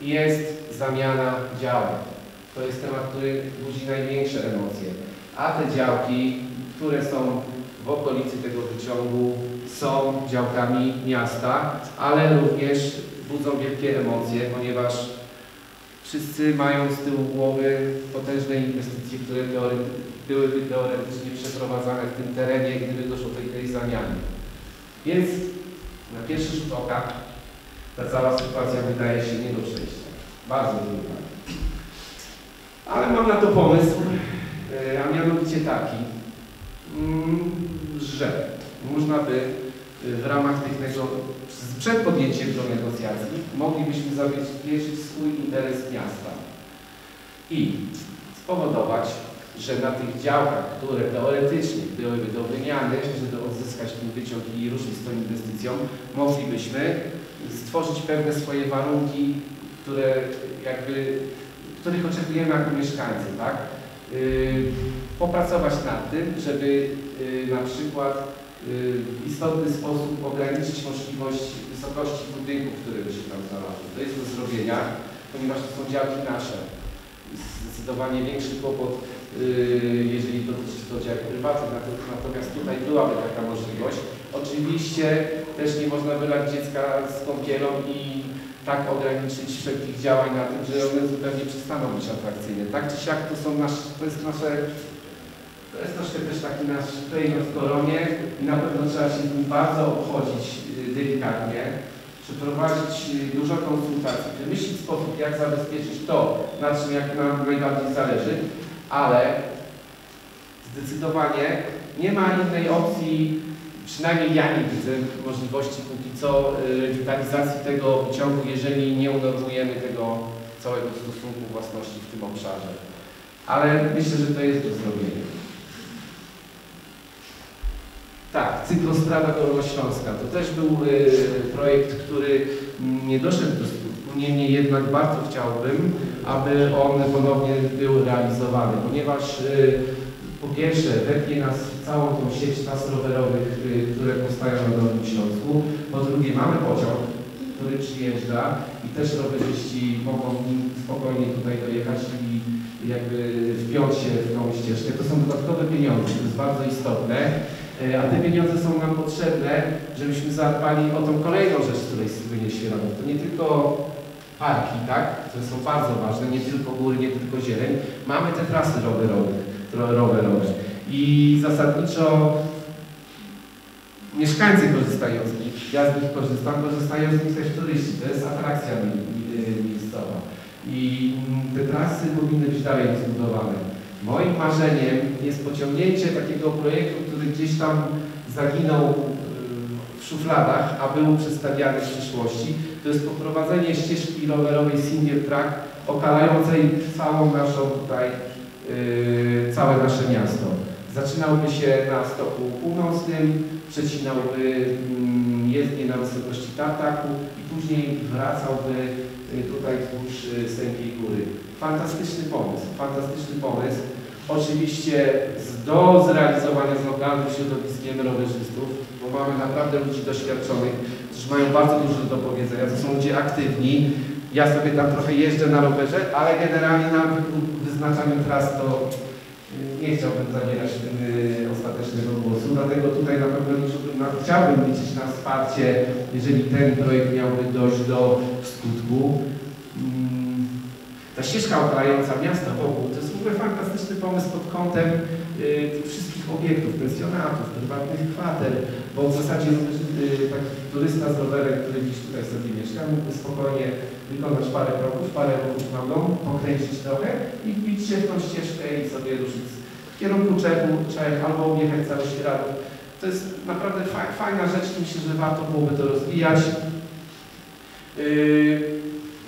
jest zamiana działek. To jest temat, który budzi największe emocje. A te działki, które są w okolicy tego wyciągu, są działkami miasta, ale również budzą wielkie emocje, ponieważ wszyscy mają z tyłu głowy potężne inwestycje, które byłyby teoretycznie przeprowadzane w tym terenie, gdyby doszło do tej, zamiany. Więc na pierwszy rzut oka ta cała sytuacja wydaje się nie do przejścia. Bardzo trudna. Ale mam na to pomysł, e, a mianowicie taki, że można by y, w ramach tych przed podjęciem do negocjacji moglibyśmy zabezpieczyć swój interes miasta i spowodować, że na tych działkach, które teoretycznie byłyby do wymiany, żeby odzyskać ten wyciąg i ruszyć z tą inwestycją, moglibyśmy stworzyć pewne swoje warunki, które jakby, których oczekujemy jako mieszkańcy, tak? Yy, popracować nad tym, żeby yy, na przykład yy, w istotny sposób ograniczyć możliwość wysokości budynków, które by się tam znalazły. To jest do zrobienia, ponieważ to są działki nasze. Zdecydowanie większy kłopot, jeżeli dotyczy to działek prywatnych, Nato- natomiast tutaj byłaby taka możliwość. Oczywiście też nie można wylać dziecka z kąpielą i tak ograniczyć wszelkich działań na tym, że one zupełnie przestaną być atrakcyjne. Tak czy siak to są nasze, to jest nasze, to jest troszkę też taki nasz klejnot w koronie i na pewno trzeba się z nim bardzo obchodzić y, delikatnie, przeprowadzić y, dużo konsultacji, wymyślić sposób, jak zabezpieczyć to, na czym jak nam najbardziej zależy, ale zdecydowanie nie ma innej opcji, przynajmniej ja nie widzę możliwości póki co y, rewitalizacji tego wyciągu, jeżeli nie unormujemy tego całego stosunku własności w tym obszarze. Ale myślę, że to jest do zrobienia. Tak, cyklostrada Dolnośląska. To też był y, projekt, który nie doszedł do skutku. Niemniej jednak bardzo chciałbym, aby on ponownie był realizowany, ponieważ y, po pierwsze wepnie nas całą tą sieć tras rowerowych, y, które powstają na Dolnym Śląsku. Po drugie mamy pociąg, który przyjeżdża i też rowerzyści mogą nim spokojnie tutaj dojechać i jakby wpiąć się w tą ścieżkę. To są dodatkowe pieniądze, to jest bardzo istotne. E, A te pieniądze są nam potrzebne, żebyśmy zadbali o tą kolejną rzecz, z której słynie Świeradów. To nie tylko parki, tak, które są bardzo ważne, nie tylko góry, nie tylko zieleń. Mamy te trasy rowerowe, rowerowe. I zasadniczo mieszkańcy korzystają z nich, ja z nich korzystam, korzystają z nich też turyści. To jest atrakcja mi- miejscowa. I mm, te trasy powinny być dalej rozbudowane. Moim marzeniem jest pociągnięcie takiego projektu, który gdzieś tam zaginął y, w szufladach, a był przedstawiany w przyszłości. To jest poprowadzenie ścieżki rowerowej Single Track okalającej całą naszą tutaj, y, całe nasze miasto. Zaczynałby się na stoku północnym, przecinałby mm, jezdnię na wysokości Tartaku i później wracałby y, tutaj wzdłuż y, Sępiej Góry. Fantastyczny pomysł, fantastyczny pomysł. Oczywiście do zrealizowania z lokalnym środowiskiem rowerzystów, bo mamy naprawdę ludzi doświadczonych, którzy mają bardzo dużo do powiedzenia. To są ludzie aktywni. Ja sobie tam trochę jeżdżę na rowerze, ale generalnie na wy- wyznaczaniu tras to y, nie chciałbym zabierać tym y, ostatecznego głosu, dlatego tutaj na pewno na, chciałbym liczyć na wsparcie, jeżeli ten projekt miałby dojść do skutku. Mm, Ta ścieżka okalająca miasta wokół to jest w ogóle fantastyczny pomysł pod kątem y, tych wszystkich obiektów, pensjonatów, prywatnych kwater, bo w zasadzie y, taki turysta z rowerem, który gdzieś tutaj sobie mieszka, mógłby spokojnie wykonać parę kroków, parę na dom, pokręcić trochę i wbić się w tą ścieżkę i sobie ruszyć w kierunku Czechu, Czech albo objechać cały Świeradów. To jest naprawdę fa- fajna rzecz myślę, że warto byłoby to rozwijać. Yy,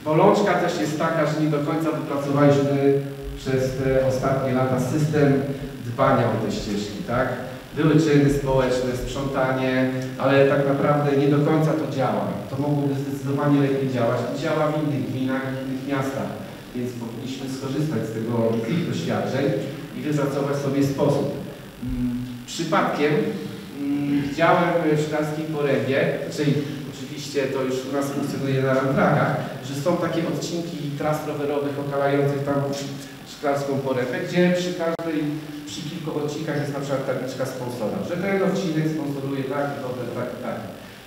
Bolączka też jest taka, że nie do końca wypracowaliśmy przez te ostatnie lata system dbania o te ścieżki, tak? Były czyny społeczne, sprzątanie, ale tak naprawdę nie do końca to działa. To mogłoby zdecydowanie lepiej działać. To działa w innych gminach, w innych miastach, więc powinniśmy skorzystać z tego, doświadczeń i wypracować sobie sposób. Mm, Przypadkiem mm, widziałem w Szklarskiej Porębie, czyli oczywiście to już u nas funkcjonuje na rantrakach, że są takie odcinki tras rowerowych okalających tam Szklarską Porębę, gdzie przy każdej, przy kilku odcinkach jest na przykład tabliczka sponsora, że ten odcinek sponsoruje tak, hotel, tak, tak.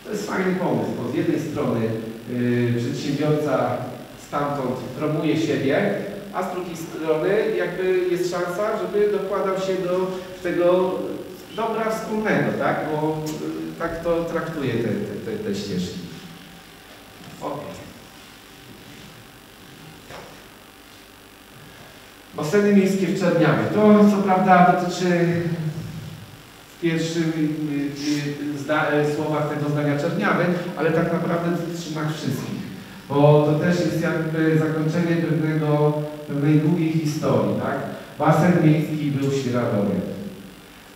To jest fajny pomysł, bo z jednej strony yy, przedsiębiorca stamtąd promuje siebie, a z drugiej strony jakby jest szansa, żeby dokładał się do tego dobra wspólnego, tak? Bo y, tak to traktuje te, te, te, te ścieżki. Okay. Baseny miejskie w Czerniawie. To co prawda dotyczy w pierwszych y, y, y, słowach tego zdania Czerniawy, ale tak naprawdę dotyczy nas wszystkich. Bo to też jest jakby zakończenie pewnego, pewnej długiej historii, tak? Basen miejski był w Świeradowie.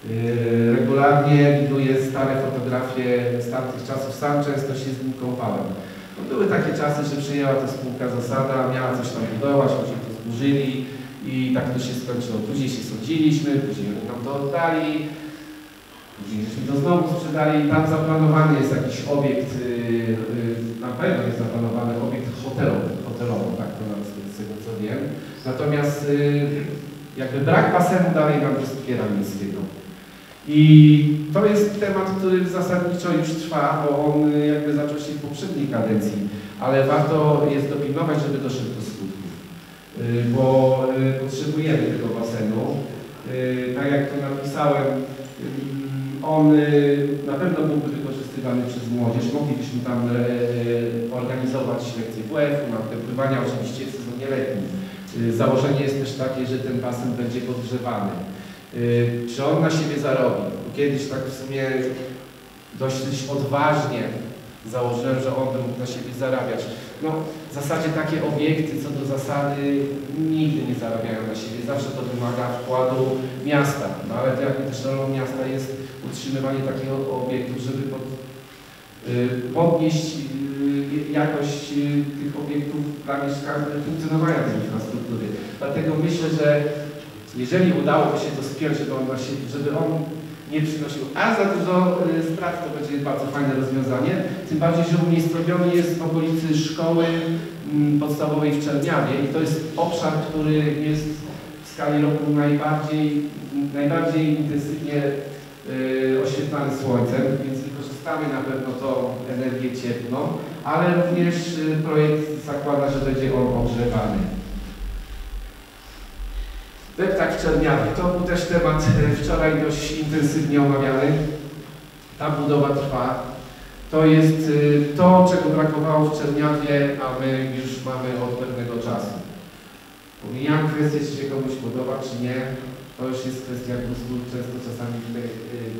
Yy, Regularnie widuję stare fotografie z tamtych czasów, sam często się z nim kąpałem. No były takie czasy, że przyjęła to spółka zasada, miała coś tam budować, ludzie to zburzyli i tak to się skończyło. Później się sądziliśmy, później nam to oddali, później żeśmy to znowu sprzedali. Tam zaplanowany jest jakiś obiekt, yy, yy, na pewno jest zaplanowany obiekt hotelowy, hotelowy tak to nawet z tego co wiem. Natomiast yy, jakby brak basenu dalej nam wspiera miejskiego. I to jest temat, który zasadniczo już trwa, bo on y, jakby zaczął się w poprzedniej kadencji, ale warto jest dopilnować, żeby doszedł do skutków, Y, bo y, potrzebujemy tego basenu. Y, Tak jak to napisałem, on y, na pewno byłby wykorzystywany przez młodzież. Moglibyśmy tam e, organizować lekcje WF-u, na te pływania oczywiście w sezonie letnim. Y, Założenie jest też takie, że ten basen będzie podgrzewany. Y, Czy on na siebie zarobi? Kiedyś tak w sumie dość odważnie założyłem, że on by mógł na siebie zarabiać. No, w zasadzie takie obiekty co do zasady nigdy nie zarabiają na siebie. Zawsze to wymaga wkładu miasta. No ale to jakby też rolą miasta jest utrzymywanie takich obiektów, żeby pod, y, podnieść y, jakość y, tych obiektów dla mieszkań- funkcjonowania tej infrastruktury. Dlatego myślę, że jeżeli udałoby się to spiąć, żeby on, żeby on nie przynosił a za dużo y, strat, to będzie bardzo fajne rozwiązanie. Tym bardziej, że umiejscowiony jest w okolicy szkoły mm, podstawowej w Czerniawie i to jest obszar, który jest w skali roku najbardziej, najbardziej intensywnie y, oświetlany słońcem, więc wykorzystamy na pewno tą energię cieplną, ale również y, projekt zakłada, że będzie on ogrzewany. Deptak w Czerniawie. To był też temat e, wczoraj dość intensywnie omawiany. Ta budowa trwa. To jest e, to, czego brakowało w Czerniawie, a my już mamy od pewnego czasu. Pomijam kwestię, czy się komuś podoba, czy nie. To już jest kwestia prostu często czasami w te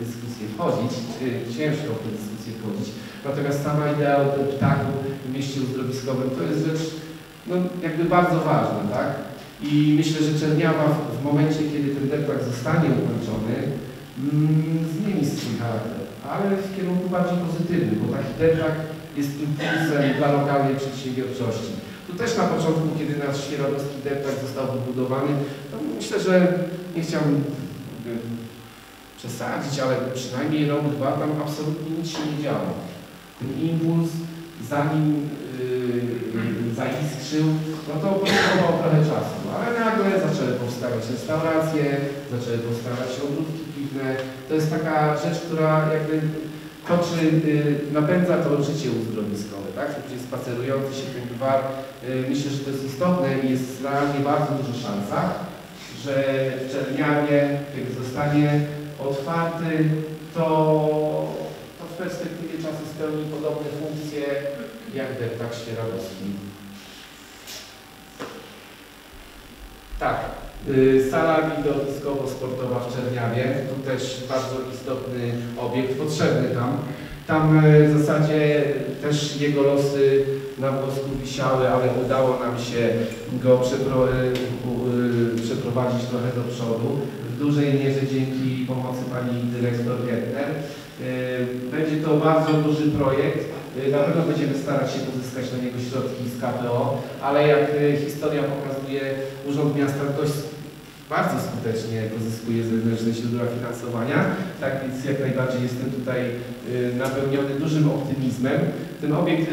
dyskusje wchodzić, ciężko w te dyskusje wchodzić. Natomiast sama idea o ptaku w mieście uzdrowiskowym to jest rzecz no, jakby bardzo ważna, tak? I myślę, że Czerniawa w, momencie, kiedy ten deptak zostanie ukończony, mm, zmieni swój charakter, ale w kierunku bardziej pozytywnym, bo taki deptak jest impulsem dla lokalnej przedsiębiorczości. Tu też na początku, kiedy nasz świeradowski deptak został wybudowany, to myślę, że nie chciałbym przesadzić, ale przynajmniej rok, dwa tam absolutnie nic się nie działo. Ten impuls, zanim zaiskrzył, no to potrzebowało trochę czasu, ale nagle zaczęły powstawać restauracje, zaczęły powstawać ogródki piwne. To jest taka rzecz, która jakby toczy, yy, napędza to życie uzdrowiskowe, tak? Ludzie spacerujący się ten gwar, yy, myślę, że to jest istotne i jest realnie bardzo duża szansa, że w Czerniawie, kiedy zostanie otwarty, to, to w perspektywie czasu spełni podobne funkcje jak deptak świeradowski. Tak, y, sala widowiskowo-sportowa w Czerniawie, to też bardzo istotny obiekt, potrzebny tam. Tam y, w zasadzie też jego losy na włosku wisiały, ale udało nam się go przepro, y, y, przeprowadzić trochę do przodu. W dużej mierze dzięki pomocy pani dyrektor Gettner. Y, Będzie to bardzo duży projekt. Y, Na pewno będziemy starać się pozyskać na niego środki z KPO, ale jak y, historia pokazuje, Urząd Miasta dość bardzo skutecznie pozyskuje zewnętrzne źródła finansowania. Tak więc jak najbardziej jestem tutaj y, napełniony dużym optymizmem. Ten obiekt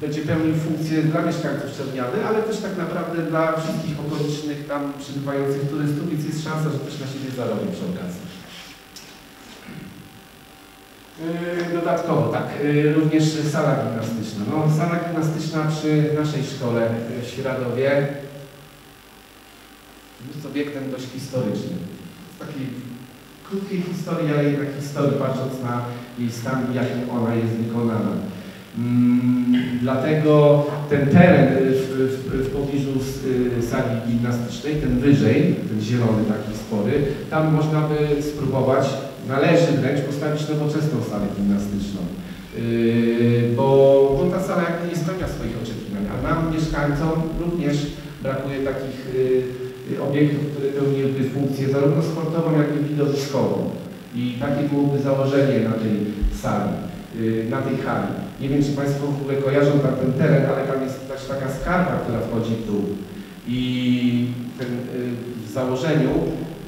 będzie pełnił funkcję dla mieszkańców Czerniany, ale też tak naprawdę dla wszystkich okolicznych tam przybywających turystów, więc jest szansa, że też na siebie zarobią przy okazji. Yy, Dodatkowo, tak, yy, również sala gimnastyczna. No, sala gimnastyczna przy naszej szkole w Świeradowie jest obiektem dość historycznym. Z takiej krótkiej historii, ale jednak historii, patrząc na jej stan i jak ona jest wykonana. Mm, dlatego ten teren w, w, w pobliżu y, sali gimnastycznej, ten wyżej, ten zielony taki spory, tam można by spróbować, należy wręcz postawić nowoczesną salę gimnastyczną. Yy, bo, bo ta sala jakby nie spełnia swoich oczekiwań, a nam mieszkańcom również brakuje takich yy, obiektów, które pełniłyby funkcję zarówno sportową, jak i widowiskową. I takie byłoby założenie na tej sali, yy, na tej hali. Nie wiem, czy Państwo w ogóle kojarzą tam ten teren, ale tam jest też taka skarpa, która wchodzi w dół. I ten, yy, w założeniu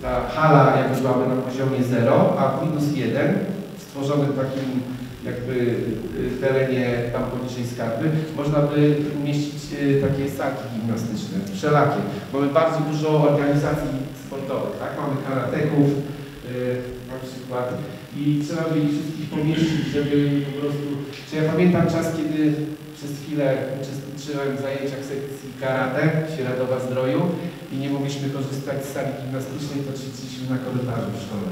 ta hala jakby byłaby na poziomie 0, a minus 1 stworzonym takim jakby y, terenie tam poniżej skarby, można by umieścić y, takie salki gimnastyczne, wszelakie. Mamy bardzo dużo organizacji sportowych, tak? Mamy karateków y, na przykład i trzeba by ich wszystkich pomieścić, żeby po prostu... Czy ja pamiętam czas, kiedy przez chwilę uczestniczyłem w zajęciach sekcji karate Świeradowa Zdroju i nie mogliśmy korzystać z sali gimnastycznej, to ćwiczyliśmy na korytarzu w szkole.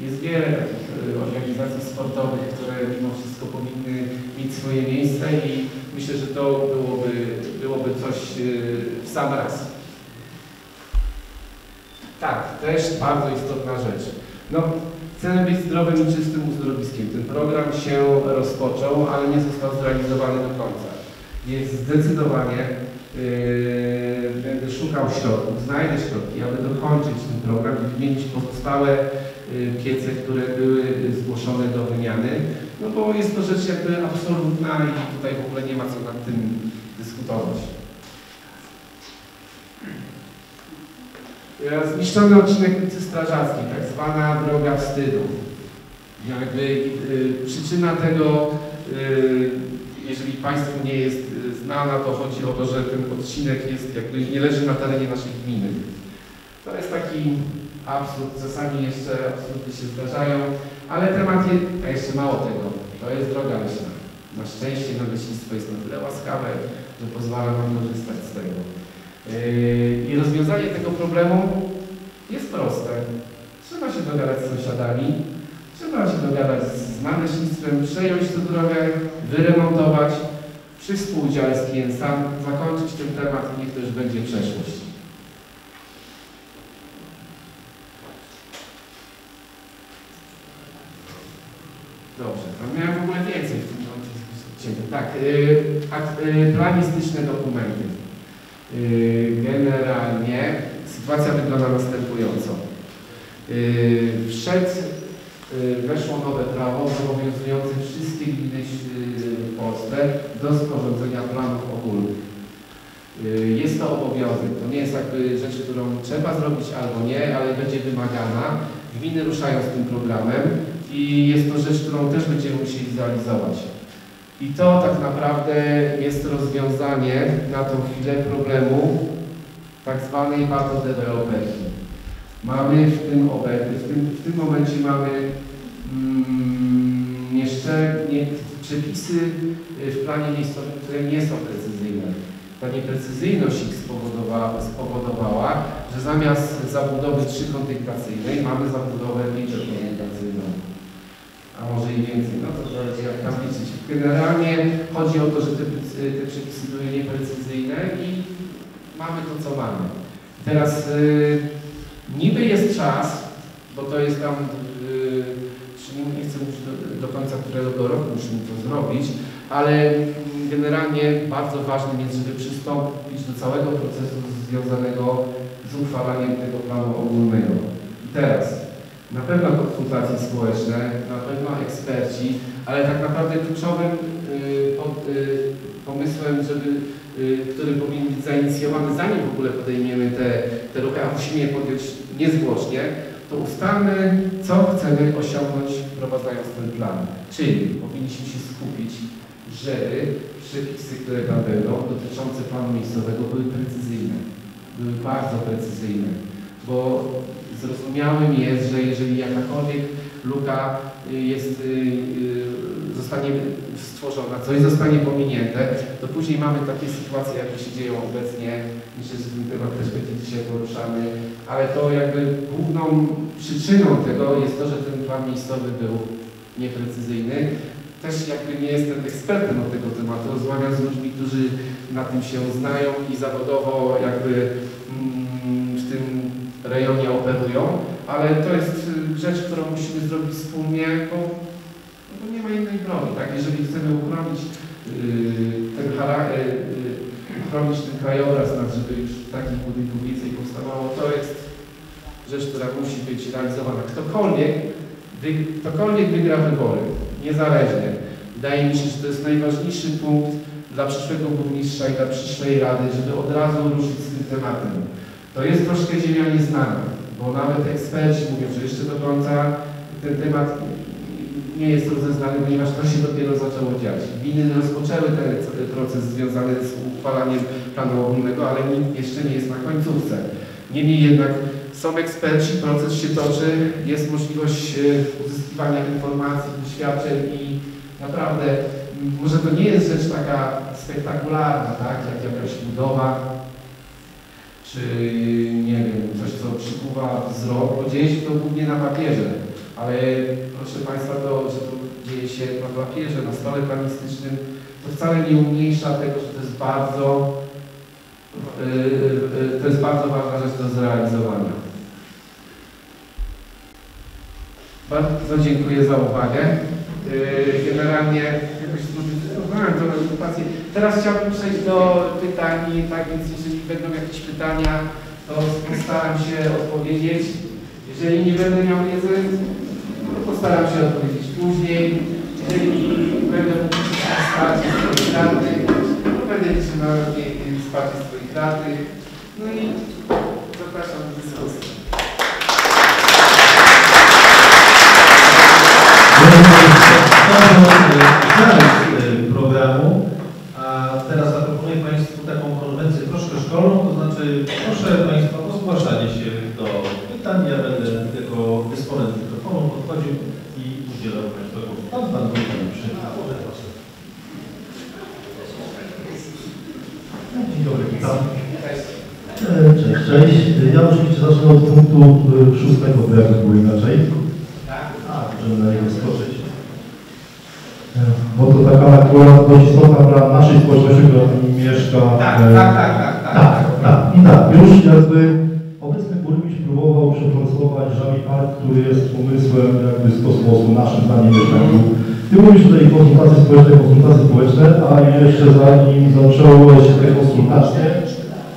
Jest wiele takich y, organizacji sportowych, które mimo wszystko powinny mieć swoje miejsce i myślę, że to byłoby, byłoby coś y, w sam raz. Tak, też bardzo istotna rzecz. No, chcemy być zdrowym i czystym uzdrowiskiem. Ten program się rozpoczął, ale nie został zrealizowany do końca. Więc zdecydowanie yy, będę szukał środków, znajdę środki, aby dokończyć ten program i wymienić pozostałe yy, piece, które były yy, zgłoszone do wymiany. No bo jest to rzecz jakby absolutna i tutaj w ogóle nie ma co nad tym dyskutować. E, Zniszczony odcinek ulicy Strażackiej, tak zwana droga wstydu. Jakby y, przyczyna tego, y, jeżeli Państwu nie jest znana, to chodzi o to, że ten odcinek jest jakby nie leży na terenie naszej gminy. To jest taki absurd, czasami jeszcze absurdy się zdarzają, ale temat jest, a jeszcze mało tego, to jest droga leśna. Na szczęście nadleśnictwo jest na tyle łaskawe, że pozwala nam korzystać z tego. Yy, I rozwiązanie tego problemu jest proste. Trzeba się dogadać z sąsiadami, trzeba się dogadać z nadleśnictwem, przejąć tę drogę, wyremontować przy współudziale z klientem, zakończyć ten temat i niech to już będzie przeszłość. Dobrze, to miałem w ogóle więcej w tym odcinku. Tak, akt, yy, planistyczne dokumenty. Yy, Generalnie sytuacja wygląda następująco. Yy, yy, weszło nowe prawo zobowiązujące wszystkie gminy yy, w Polsce do sporządzenia planów ogólnych. Yy, Jest to obowiązek, to nie jest jakby rzecz, którą trzeba zrobić albo nie, ale będzie wymagana. Gminy ruszają z tym programem i jest to rzecz, którą też będziemy musieli zrealizować. I to tak naprawdę jest rozwiązanie na tą chwilę problemu tak zwanej deweloperki. Mamy w tym, obe- w tym, w tym momencie mamy mm, jeszcze nie, przepisy w planie miejscowym, które nie są precyzyjne. ta nieprecyzyjność ich spowodowała, spowodowała, że zamiast zabudowy trzykondykacyjnej mamy zabudowę pięciokondykacyjną. A może i więcej, no to zależy jak tam liczyć. Generalnie chodzi o to, że te, te przepisy były nieprecyzyjne i mamy to, co mamy. Teraz y, niby jest czas, bo to jest tam, y, czyli nie chcę mówić do, do końca którego roku musimy to zrobić, ale generalnie bardzo ważnym jest, żeby przystąpić do całego procesu związanego z uchwalaniem tego planu ogólnego. I teraz, na pewno konsultacje społeczne, na pewno eksperci, ale tak naprawdę kluczowym y, po- pomysłem, żeby, y, który powinien być zainicjowany, zanim w ogóle podejmiemy te, te ruchy, a musimy je podjąć niezwłocznie, to ustalmy, co chcemy osiągnąć wprowadzając ten plan. Czyli powinniśmy się skupić, żeby przepisy, które tam będą, dotyczące planu miejscowego były precyzyjne. Były bardzo precyzyjne, bo zrozumiałym jest, że jeżeli jakakolwiek luka y, jest, y, y, zostanie stworzona, coś zostanie pominięte, to później mamy takie sytuacje, jakie się dzieją obecnie. Myślę, że ten temat też będzie dzisiaj poruszany, ale to jakby główną przyczyną tego jest to, że ten plan miejscowy był nieprecyzyjny. Też jakby nie jestem ekspertem od tego tematu, rozmawiam z ludźmi, którzy na tym się znają i zawodowo jakby rejonie operują, ale to jest y, rzecz, którą musimy zrobić wspólnie, bo, bo nie ma innej drogi, tak? Jeżeli chcemy uchronić yy, ten chara- yy, uchronić ten krajobraz, nas, żeby już takich budynków więcej powstawało, to jest rzecz, która musi być realizowana. Ktokolwiek, wy, ktokolwiek wygra wybory, niezależnie. Wydaje mi się, że to jest najważniejszy punkt dla przyszłego burmistrza i dla przyszłej rady, żeby od razu ruszyć z tym tematem. To jest troszkę ziemia nieznana, bo nawet eksperci mówią, że jeszcze do końca ten temat nie jest rozeznany, ponieważ to się dopiero zaczęło dziać. Gminy rozpoczęły ten proces związany z uchwalaniem planu ogólnego, ale nikt jeszcze nie jest na końcówce. Niemniej jednak są eksperci, proces się toczy, jest możliwość e, uzyskiwania informacji, doświadczeń i naprawdę może to nie jest rzecz taka spektakularna, tak, jak jakaś budowa, czy nie wiem, coś co przykuwa wzrok, bo dzieje się to głównie na papierze, ale proszę Państwa, to, że to dzieje się na papierze, na stole planistycznym, to wcale nie umniejsza tego, że to jest bardzo, yy, to jest bardzo ważna rzecz do zrealizowania. Bardzo dziękuję za uwagę. Yy, Generalnie jakoś zmodyfikowałem. Teraz chciałbym przejść do pytań, tak więc jeżeli będą jakieś pytania, to postaram się odpowiedzieć. Jeżeli nie będę miał wiedzy, to postaram się odpowiedzieć później. Jeżeli będę mógł wsparcie swoich radnych, to będę liczył na wsparcie swoich radnych. No i zapraszam do dyskusji. Zarys programu, dość istotna dla naszej społeczności, która tam mieszka. Tak, e, tak, tak, tak, tak. tak, tak. I tak, już jakby obecny burmistrz próbował przeforsować Żabi Park, który jest pomysłem jakby z kosmosu, naszym zdaniem mieszkańców. Ty mówisz tutaj konsultacje społeczne, konsultacje społeczne, a jeszcze zanim zaczęły się te konsultacje,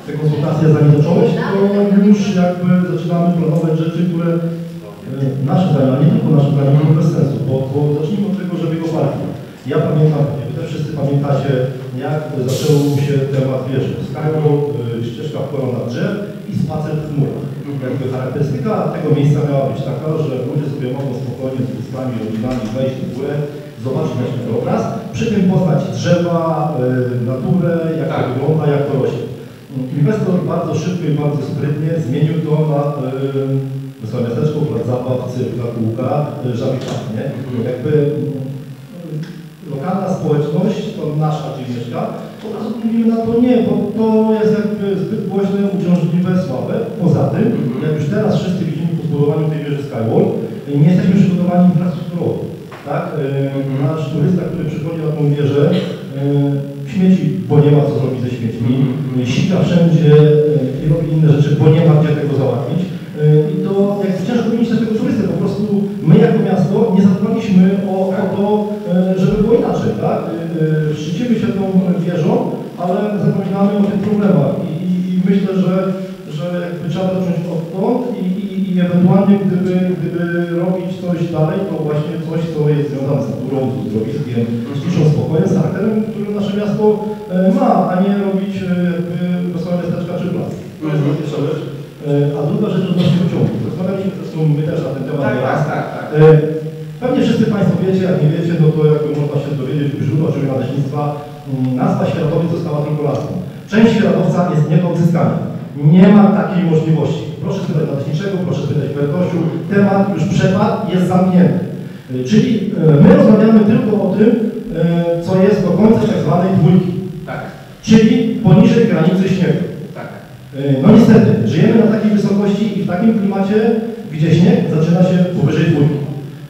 te konsultacje zanim zacząłeś, to już jakby zaczynamy planować rzeczy, które e, naszym zdaniem, a nie tylko naszym zdaniem, są bez sensu, bo, bo zacznijmy od tego, żeby go parku. Ja pamiętam, też wszyscy pamiętacie, jak zaczął się temat, wiesz, skywalk, y, ścieżka pełna drzew i spacer w chmurach. Jakby charakterystyka tego miejsca miała być taka, że ludzie sobie mogą spokojnie z wózkami, rodzinami wejść w górę, zobaczyć nasz obraz, przy tym poznać drzewa, y, naturę, jak to wygląda, jak to rośnie. Inwestor bardzo szybko i bardzo sprytnie zmienił to na y, Wesołe Miasteczko, plac zabaw, cyrk na kółka, y, tak, nie? Jakby y, lokalna społeczność, to nasza, mieszka, Od razu mówimy na to nie, bo to jest jakby zbyt głośne, uciążliwe, słabe. Poza tym, jak już teraz wszyscy widzimy po zbudowaniu tej wieży Skywall, nie jesteśmy przygotowani infrastrukturowo. Tak? Yy, Nasz turysta, który przychodzi na tą wieżę, yy, śmieci, bo nie ma co zrobić ze śmiećmi, yy, sika wszędzie yy, i robi inne rzeczy, bo nie ma gdzie tego załatwić. I to jakby ciężko też tego turystę, po prostu my jako miasto nie zadbaliśmy o, o to, żeby tak? Szczycimy się tą wieżą, ale zapominamy o tych problemach i, i, i myślę, że, że jakby trzeba zacząć odtąd i, i, i ewentualnie gdyby, gdyby robić coś dalej, to właśnie coś, co jest związane z naturą, z uzdrowiskiem, z ciszą, spokojem, z charakterem, który nasze miasto e, ma, a nie robić e, jakby wesołe miasteczka czy plac. To jest pierwsza rzecz. E, A druga rzecz odnośnie pociągów. Rozmawialiśmy zresztą my też na ten temat Tak, tak, tak, tak. Pewnie wszyscy Państwo wiecie, jak nie wiecie, no to jakby można się dowiedzieć u źródła, czyli nadleśnictwa, mm, nazwa Światowiec została tylko laską. Część Światowca jest nie do odzyskania. Nie ma takiej możliwości. Proszę spytać nadleśniczego, proszę spytać Bertosiu. Temat już przepadł, jest zamknięty. E, Czyli e, my rozmawiamy tylko o tym, e, co jest do końca tak zwanej dwójki. Tak. Czyli poniżej granicy śniegu. Tak. No niestety, żyjemy na takiej wysokości i w takim klimacie, gdzie śnieg zaczyna się powyżej dwójki.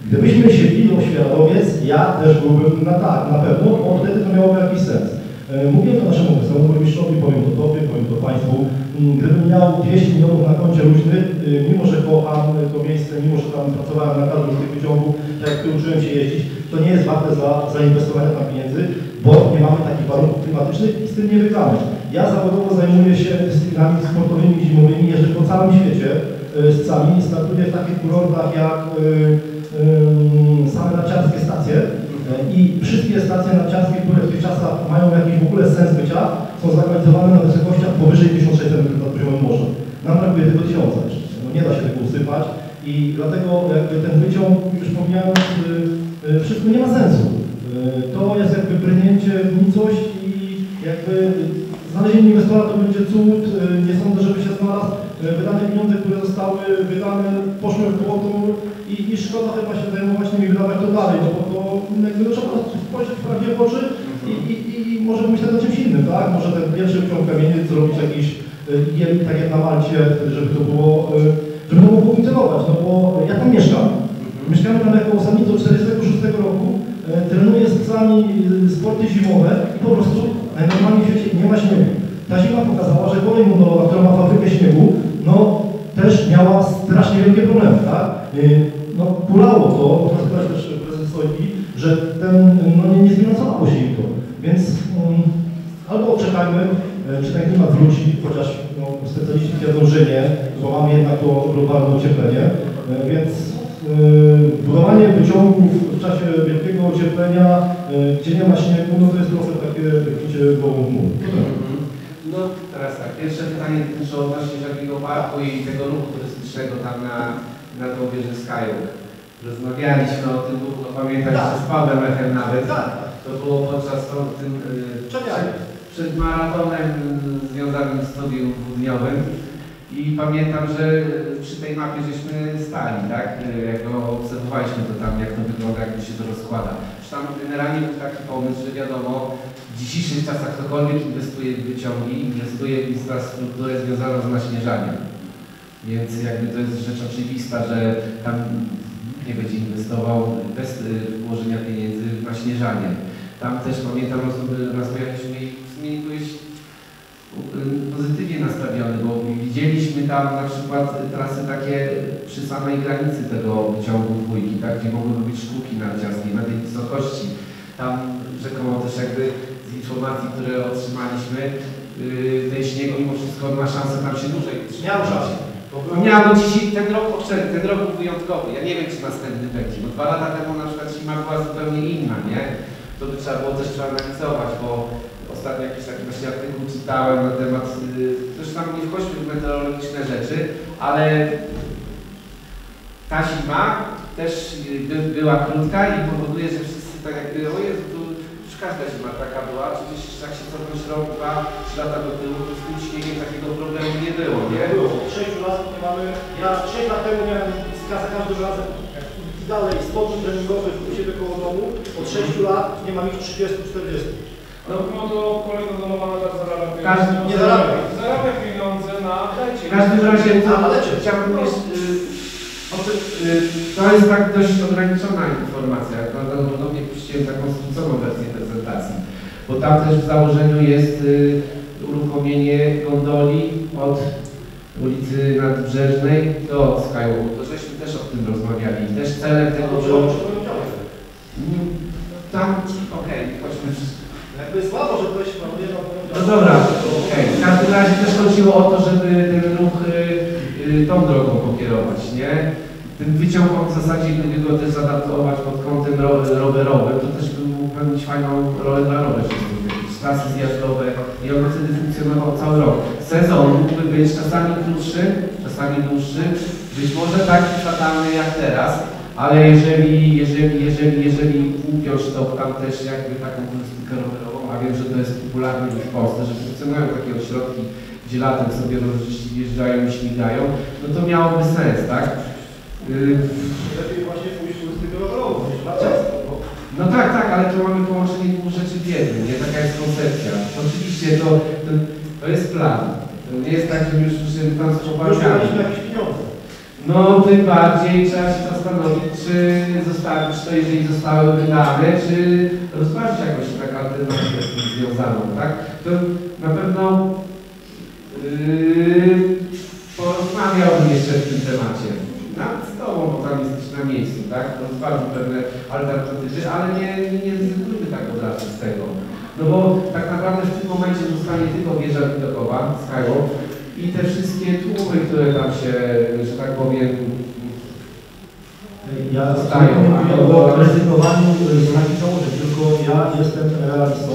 Gdybyśmy siedli o Światowiec, ja też byłbym na tak, na pewno, bo wtedy to miałoby jakiś sens. E, Mówię to naszemu obecnemu burmistrzowi, powiem to Tobie, powiem to Państwu. Mm, Gdybym miał 200 milionów na koncie różnych, y, mimo że kocham to miejsce, mimo że tam pracowałem na każdym z tych wyciągów, tak jak uczyłem się jeździć, to nie jest warte za zainwestowania tam pieniędzy, bo nie mamy takich warunków klimatycznych i z tym nie wygramy. Ja zawodowo zajmuję się dyscyplinami sportowymi zimowymi, jeżdżę po całym świecie y, z psami i startuję w takich kurortach jak y, ym, same narciarskie stacje e, i wszystkie stacje narciarskie, które w tych czasach mają jakiś w ogóle sens bycia, są zlokalizowane na wysokościach powyżej 1600 metrów nad poziomem morza. Nam brakuje tylko 1000 jeszcze. No nie da się tego usypać i dlatego jakby ten wyciąg, już y, wszystko nie ma sensu. To jest jakby brnięcie w nicość i jakby znalezienie inwestora to będzie cud. Y, Nie sądzę, żeby się znalazł. Y, Wydane pieniądze, które zostały wydane, poszły w błoto i, i szkoda chyba się zajmować nimi, wydawać to dalej, bo to jakby no, trzeba spojrzeć prawdzie w oczy i, i, i może myśleć o czymś innym, tak? Może ten pierwszy wyciąg kamieniec zrobić jakiś y, jem, tak jak na Malcie, żeby to było, żeby to mogło funkcjonować, no bo ja tam mieszkam. Mieszkamy tam jako osadnicy od 46 roku, trenuję z psami sporty zimowe i po prostu Najnormalniej w świecie nie ma śniegu. Ta zima pokazała, że kolej mundowa, która ma fabrykę śniegu, no też miała strasznie wielkie problemy, tak? Y, no kulało to, można spytać też prezes Sojki, że ten, no nie, nie zbilansowało się im to. Więc um, albo czekajmy, e, czy ten klimat wróci, chociaż no, specjaliści wiedzą, że nie, bo mamy jednak to globalne ocieplenie, e, więc yy, budowanie wyciągów czasie wielkiego ocieplenia, y, gdzie nie ma śniegu, no to jest trochę takie bicie głową w mur. No teraz tak, pierwsze pytanie dotyczy odnośnie Żagiego Parku i tego ruchu turystycznego tam na, na tą wieżę Skywalk. Rozmawialiśmy o tym ruchu, no pamiętam Tak. z Pawłem Echem nawet. Tak. To było podczas tą, tym, y, przed, przed maratonem związanym z studium dwudniowym. I pamiętam, że przy tej mapie żeśmy stali, tak? Y, Jak go obserwowaliśmy to tam, jak to wygląda, jak to się to rozkłada. Tam generalnie był taki pomysł, że wiadomo, w dzisiejszych czasach ktokolwiek inwestuje w wyciągi, inwestuje w infrastrukturę związaną z naśnieżaniem. Więc jakby to jest rzecz oczywista, że tam nie będzie inwestował bez y, włożenia pieniędzy w naśnieżanie. Tam też pamiętam, roz- rozmawialiśmy i y, pozytywnie nastawiony, bo widzieliśmy tam na przykład trasy takie przy samej granicy tego wyciągu dwójki, tak, gdzie mogłyby być szkółki narciarskie na tej wysokości. Tam rzekomo też jakby z informacji, które otrzymaliśmy, yy, ten śnieg mimo wszystko ma szansę tam się dłużej Miał szansę. Miał, dzisiaj ten rok, ten rok był wyjątkowy. Ja nie wiem, czy następny będzie. No dwa lata temu na przykład zima była zupełnie inna, nie? To by trzeba było też przeanalizować, bo ostatnio jakiś taki właśnie artykuł czytałem na temat, yy, też tam nie wchodźmy w meteorologiczne rzeczy, ale ta zima też yy, by, była krótka i powoduje, że wszyscy tak jakby, o Jezu, już każda zima taka była, przecież jak się cofnąć rok, dwa, trzy lata do tyłu, to z tym śniegiem takiego problemu nie było, nie? Było. Od 6 lat nie mamy. Ja 6 lat temu miałem za każdym razem dalej spotki treningowe w siebie koło domu. Od 6 lat nie mam ich 30-40. No, no to kolega Donowana teraz zarabia pieniądze. Każdy nie zarabia. Zarabia pieniądze na... Dajcie W każdym razie to, Ale- chciałbym jeszcze, y, y, to jest tak dość ograniczona informacja. Prawdopodobnie puściłem taką skróconą wersję prezentacji, bo tam też w założeniu jest y, uruchomienie gondoli od ulicy Nadbrzeżnej do Skywalku. To żeśmy też o tym rozmawiali. Też celem tego było... Mm, Tam, okej, chodźmy wszyscy. Jakby słabo, że ktoś No dobra, okej. W każdym razie też chodziło o to, żeby ten ruch y, y, tą drogą pokierować, nie? Ten wyciąg w zasadzie, gdyby go też zadaptować pod kątem ro rowerowym, to też by mógł pełnić fajną rolę dla rowerzystów. Trasy zjazdowe i on wtedy funkcjonował cały rok. Sezon mógłby być czasami krótszy, czasami dłuższy, być może tak fatalny jak teraz, ale jeżeli, jeżeli, jeżeli, jeżeli upiąć to tam też jakby taką turystykę rowerową, a wiem, że to jest popularne już w Polsce, że funkcjonują takie ośrodki, gdzie latem sobie rowerzyści wjeżdżają i śmigają, no to miałoby sens, tak? Lepiej właśnie pójść turystykę rowerową niż na ciasto. bo- no tak, tak, ale tu mamy połączenie dwóch rzeczy w jednym, nie? Taka jest koncepcja. Oczywiście to, to, to jest plan. To nie jest tak, że już ruszymy tam z Już chłopakami. jakieś pieniądze. No tym bardziej trzeba się zastanowić, czy to, jeżeli zostały wydane, czy rozważyć jakąś taką alternatywę z tym związaną, tak? To na pewno yy, porozmawiałbym jeszcze w tym temacie. Z Tobą, bo tam jesteś na miejscu, tak? Rozważył pewne alternatywy, ale nie, nie, nie zrezygnujmy tak od razu z tego. No bo tak naprawdę w tym momencie zostanie tylko wieża widokowa, Skywalk, i te wszystkie tłumy, które tam się, że tak powiem, Ja nie mówię o rezygnowaniu z takich założeń, tylko ja jestem realistą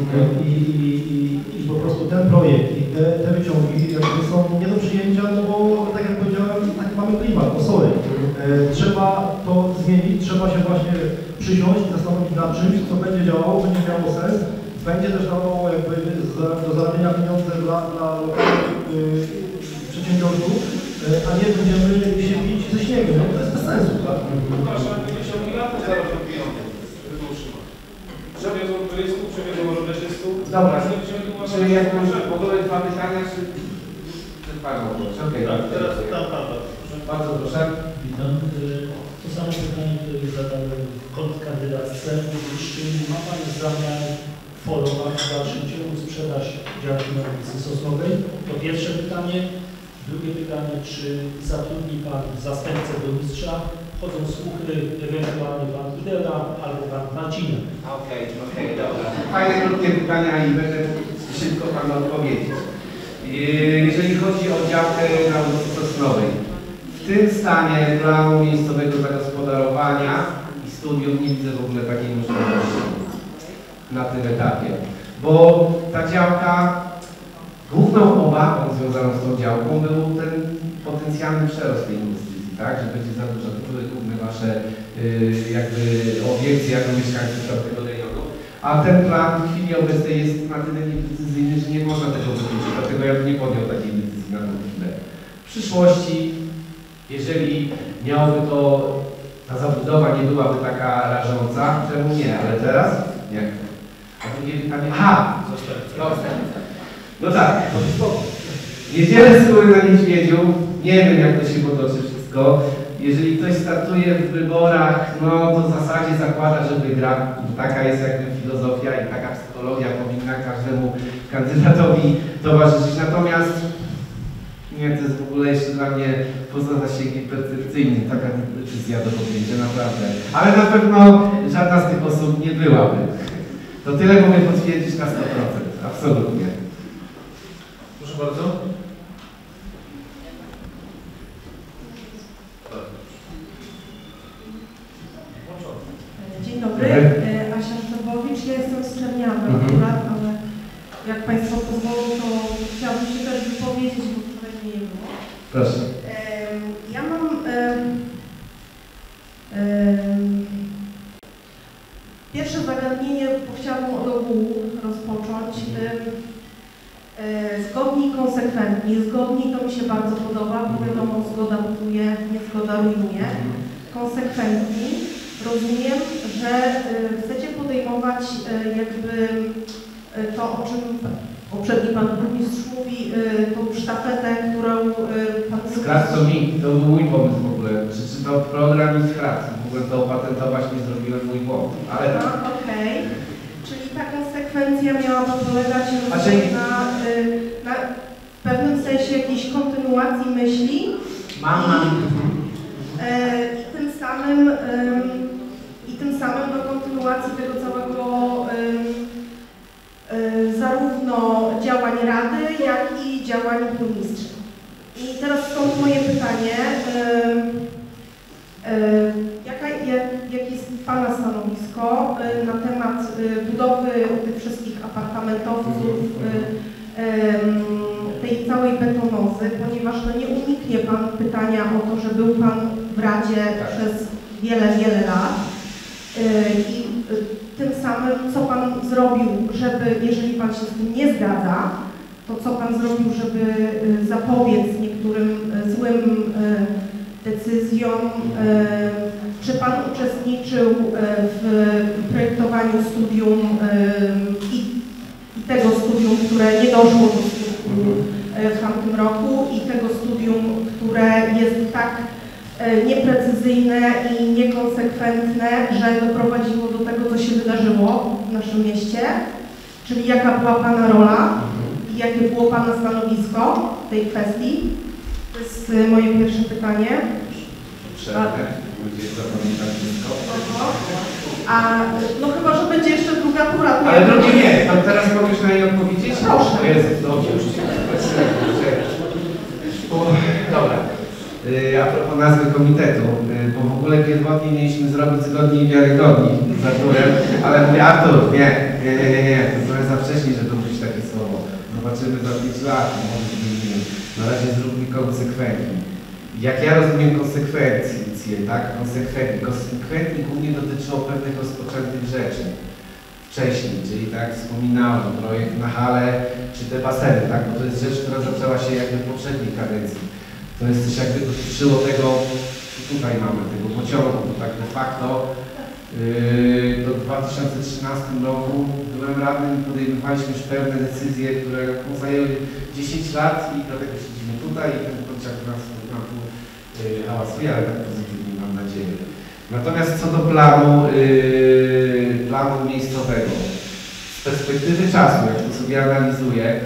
Mhm. i, i, i, po prostu ten projekt i te, te wyciągi jakby są nie do przyjęcia, no bo tak jak powiedziałem, taki mamy klimat, no sorry. E, trzeba to zmienić, trzeba się właśnie przysiąść i zastanowić nad czymś, co będzie działało, będzie miało sens, będzie też dawało jakby do zarabiania pieniądze dla, dla lokalnych y, przedsiębiorców, e, a nie będziemy się bić ze śniegiem, no to jest bez sensu, tak? Nasza 50 lat zarabia pieniądze. żeby utrzymać. Przewiozą turystów, przewiozą rowerzystów. Dobra, się czyli jak że- może w ogóle dwa pytania, czy... proszę, okej. Tak, teraz tam pan Bardzo proszę. Witam. Y, To samo pytanie, które zadałem w kontrkandydatce. Czy ma Pan zamiar folować w dalszym ciągu sprzedaż działki na ulicy Sosnowej? To pierwsze pytanie. Drugie pytanie, czy zatrudni Pan zastępcę burmistrza? Chodzą słuchy, ewentualnie Pan Idela albo Pan Marcina. Okej, okej, dobra. Fajne, krótkie pytania i będę szybko Panu odpowiedzieć. Yy, Jeżeli chodzi o działkę na ulicy Sosnowej, w tym stanie planu miejscowego zagospodarowania i studium nie widzę w ogóle takiej możliwości na tym etapie. Bo ta działka, główną obawą związaną z tą działką był ten potencjalny przerost tej inwestycji, tak? Że będzie za dużo, były główne Wasze yy, jakby obiekcje jako mieszkańców tamtego rejonu. A ten plan w chwili obecnej jest na tyle nieprecyzyjny, że nie można tego wykluczyć, dlatego ja bym nie podjął takiej decyzji na tą chwilę. W przyszłości, jeżeli miałoby to, ta zabudowa nie byłaby taka rażąca, czemu nie, ale teraz nie. A drugie pytanie, aha, no tak, niedzielę skóry na niedźwiedziu, nie wiem jak to się potoczy wszystko. Jeżeli ktoś startuje w wyborach, no to w zasadzie zakłada, że wygra. Taka jest jakby filozofia i taka psychologia powinna każdemu kandydatowi towarzyszyć. Natomiast nie, to jest w ogóle jeszcze dla mnie poza zasięgiem percepcyjnym taka decyzja do podjęcia, naprawdę. Ale na pewno żadna z tych osób nie byłaby. To tyle mogę potwierdzić na 100%, absolutnie. Proszę bardzo. Dzień dobry. E, Asia Szczebowicz, ja jestem z Czerniawy Mhm. akurat, ale jak Państwo pozwolą, to chciałabym się też wypowiedzieć, bo tutaj nie było. Proszę. Ja mam zagadnienie, bo chciałabym od ogółu rozpocząć. Em, e, Zgodni i konsekwentni. Zgodni to mi się bardzo podoba, bo wiadomo, zgoda buduje, niezgoda rujnuje. Konsekwentni. Rozumiem, że e, chcecie podejmować e, jakby y, to, o czym poprzedni pan burmistrz mówi, tą sztafetę, którą pan Skrat to mi, to był mój pomysł w ogóle. Czy, czy to program i skrat? Ogóle to opatentować nie zrobiłem mój błąd. Ale tak. Aha, Okej, czyli ta konsekwencja miałaby polegać Znaczy- na, y, na w pewnym sensie jakiejś kontynuacji myśli Mam, mam. e, i tym samym ym, i tym samym do kontynuacji tego całego y, zarówno działań Rady, jak i działań burmistrza. I teraz stąd moje pytanie. ym, y, Pana stanowisko y, na temat y, budowy tych wszystkich apartamentowców, y, em, tej całej betonozy, ponieważ no nie uniknie Pan pytania o to, że był Pan w Radzie przez wiele, wiele lat. Y, i y, tym samym co Pan zrobił, żeby, jeżeli Pan się z tym nie zgadza, to co Pan zrobił, żeby y, zapobiec niektórym y, złym decyzjom, y, czy Pan uczestniczył w projektowaniu studium i, tego studium, które nie doszło do skutku y, w tamtym roku i tego studium, które jest tak y, nieprecyzyjne i niekonsekwentne, że doprowadziło do tego, co się wydarzyło w naszym mieście, czyli jaka była Pana rola i jakie było Pana stanowisko w tej kwestii. Jest y, moje pierwsze pytanie. Przerwę. Ludzie zapamiętać wszystko. A no chyba, że będzie jeszcze druga tura. Ale drugi nie. To teraz mogę na nie odpowiedzieć? Proszę. Jest, dobrze. O, Dobra. Y, A propos nazwy komitetu, y, bo w ogóle pierwotnie mieliśmy zrobić zgodni i wiarygodni z Arturem, ale mówię, Artur, nie, nie, nie, nie, nie, to trochę za wcześnie, żeby użyć takie słowo. Zobaczymy za 5 lat, może. Na razie zróbmy konsekwentnie. Jak ja rozumiem konsekwencje, tak, konsekwentnie, konsekwentnie głównie dotyczyło pewnych rozpoczętych rzeczy. Wcześniej, czyli tak wspominałem, projekt na hale, czy te baseny, tak, bo to jest rzecz, która zaczęła się jakby w poprzedniej kadencji. To jest coś jakby dotyczyło tego, tutaj mamy tego pociągu, tak de facto do 2013 roku byłem radnym i podejmowaliśmy już pewne decyzje, które zajęły 10 lat i dlatego siedzimy tutaj i ten pociąg nas, nam tu yy, hałasuje, ale tak pozytywnie mam nadzieję. Natomiast co do planu, yy, planu miejscowego, z perspektywy czasu, jak to sobie analizuję,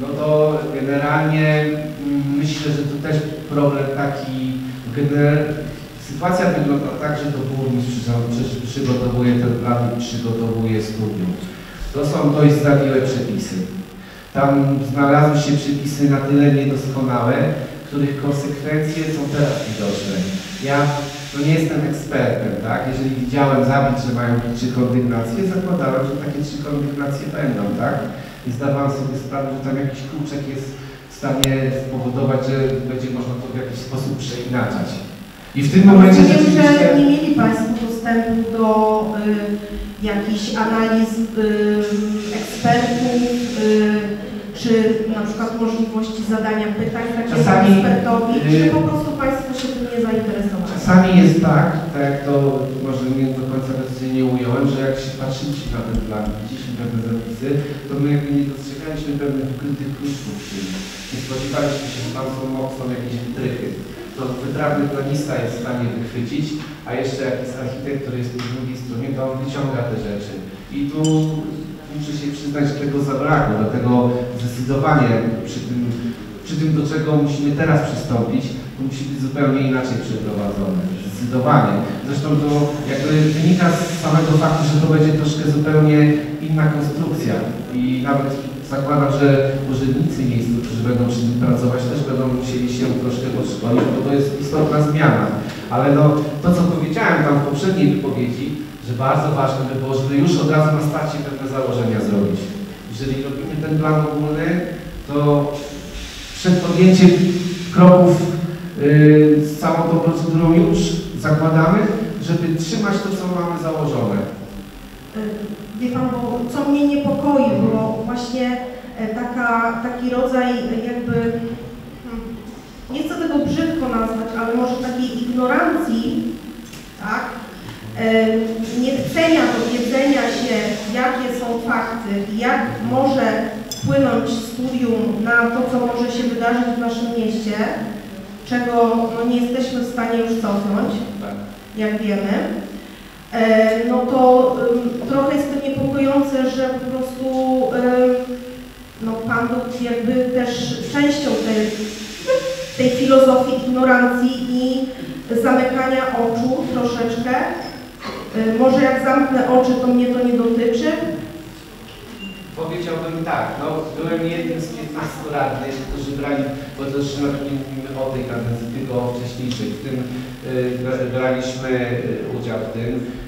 no to generalnie mm, myślę, że tu też problem taki, gener- sytuacja wygląda tak, że to burmistrz przy- przy- przygotowuje ten plan i przygotowuje studium. To są dość zawiłe przepisy. Tam znalazły się przepisy na tyle niedoskonałe, których konsekwencje są teraz widoczne. Ja no nie jestem ekspertem, tak? Jeżeli widziałem zapis, że mają trzy kondygnacje, zakładałem, że takie trzy kondygnacje będą, tak? I zdawałem sobie sprawę, że tam jakiś kluczek jest w stanie spowodować, że będzie można to w jakiś sposób przeinaczać. I w tym momencie Rozumiem, rzeczywiście... że nie mieli Państwo dostępu do y, jakichś analiz y, ekspertów, y, czy na przykład możliwości zadania pytań takiemu Czasami, ekspertowi, y, czy po prostu Państwo się tym nie zainteresowali? Czasami jest tak, tak jak to może nie do końca precyzyjnie ująłem, że jak się patrzyliśmy na ten plan, widzieliśmy pewne zapisy, to my jakby nie dostrzegaliśmy pewnych ukrytych kluczów. Nie spodziewaliśmy się, że tam są, są jakieś wytrychy. To wytrawny planista jest w stanie wychwycić, a jeszcze jak jest architekt, który jest po drugiej stronie, to on wyciąga te rzeczy. I tu muszę się przyznać, że tego zabrakło, dlatego zdecydowanie przy tym, przy tym, do czego musimy teraz przystąpić, to musi być zupełnie inaczej przeprowadzone. Zdecydowanie. Zresztą to jakby wynika z samego faktu, że to będzie troszkę zupełnie inna konstrukcja i nawet zakładam, że urzędnicy miejscy, którzy będą przy tym pracować, też będą musieli się troszkę podszkolić, bo to jest istotna zmiana. Ale no, to co powiedziałem tam w poprzedniej wypowiedzi, że bardzo ważne by było, żeby już od razu na starcie pewne założenia zrobić. Jeżeli robimy ten plan ogólny, to przed podjęciem kroków yy, z całą tą procedurą już zakładamy, żeby trzymać to, co mamy założone. Wie Pan, bo co mnie niepokoi, bo właśnie e, taka, taki rodzaj e, jakby, hmm, nie chcę tego brzydko nazwać, ale może takiej ignorancji, tak, e, niechcenia dowiedzenia się jakie są fakty jak może wpłynąć studium na to, co może się wydarzyć w naszym mieście, czego no, nie jesteśmy w stanie już cofnąć, jak wiemy, no to trochę jest to niepokojące, że po prostu no, Pan był jakby też częścią tej, tej filozofii ignorancji i zamykania oczu troszeczkę. Y, Może jak zamknę oczy, to mnie to nie dotyczy. Powiedziałbym tak, no byłem jednym z 15 radnych, którzy brali, bo już nawet nie mówimy o tej kadencji, tylko o wcześniejszej, w tym y, braliśmy y, udział w tym.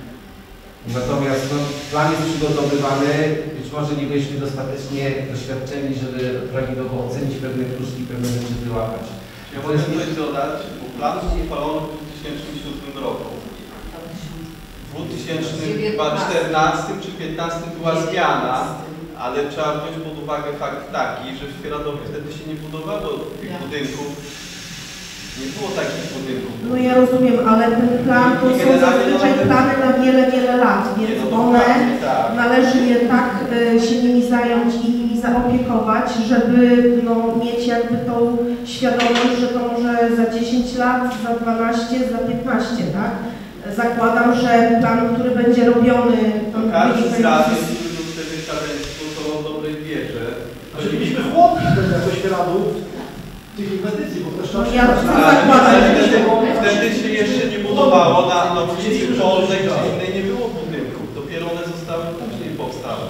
Natomiast no, plan jest przygotowywany, być może nie byliśmy dostatecznie doświadczeni, żeby prawidłowo ocenić pewne kruszki, pewne rzeczy wyłapać. Ja mogę coś dodać, bo plan był uchwalony w 2007 roku. W 2014 czy 2015 była zmiana, ale trzeba wziąć pod uwagę fakt taki, że w Świeradowie wtedy się nie budowało tych budynków. Nie było takich budynków. No ja rozumiem, ale ten plan to są zazwyczaj plany na wiele, wiele lat, więc one należy je tak y, się nimi zająć i nimi zaopiekować, żeby no, mieć jakby tą świadomość, że to może za 10 lat, za 12, za 15, tak? Zakładam, że plan, który będzie robiony, To każdy z był wtedy w kadencji, głosował w dobrej wierze. Znaczy mieliśmy chłopki jako świeradów tych inwestycji, bo też No ja wtedy, się jeszcze nie budowało, na, na ulicy Polnej czy innej nie było budynków. Dopiero one zostały później powstały.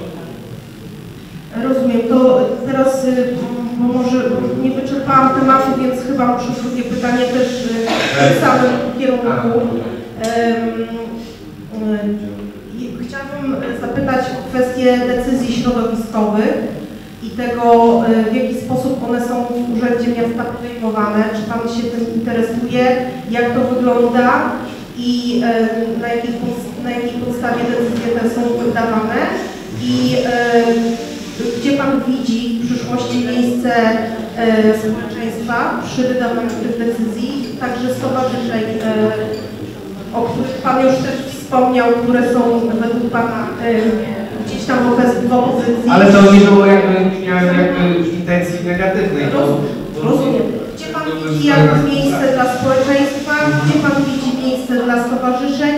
Rozumiem, to teraz, y, bo może nie wyczerpałam tematu, więc chyba muszę drugie pytanie też y, w tym samym kierunku. Y, Chciałabym zapytać o kwestię decyzji środowiskowych tego, y, w jaki sposób one są w Urzędzie Miasta podejmowane, czy Pan się tym interesuje, jak to wygląda i y, na jakiej, na jakiej podstawie decyzje te są wydawane i y, gdzie Pan widzi w przyszłości miejsce e, społeczeństwa przy wydawaniu tych decyzji, także stowarzyszeń, e, o których Pan już też wspomniał, które są według Pana e, gdzieś tam w opozy- w opozycji. Ale to nie było jakby, miałem jakby intencji negatywnej. Rozumiem. Gdzie Pan widzi jakby miejsce dla społeczeństwa, gdzie Pan widzi miejsce dla stowarzyszeń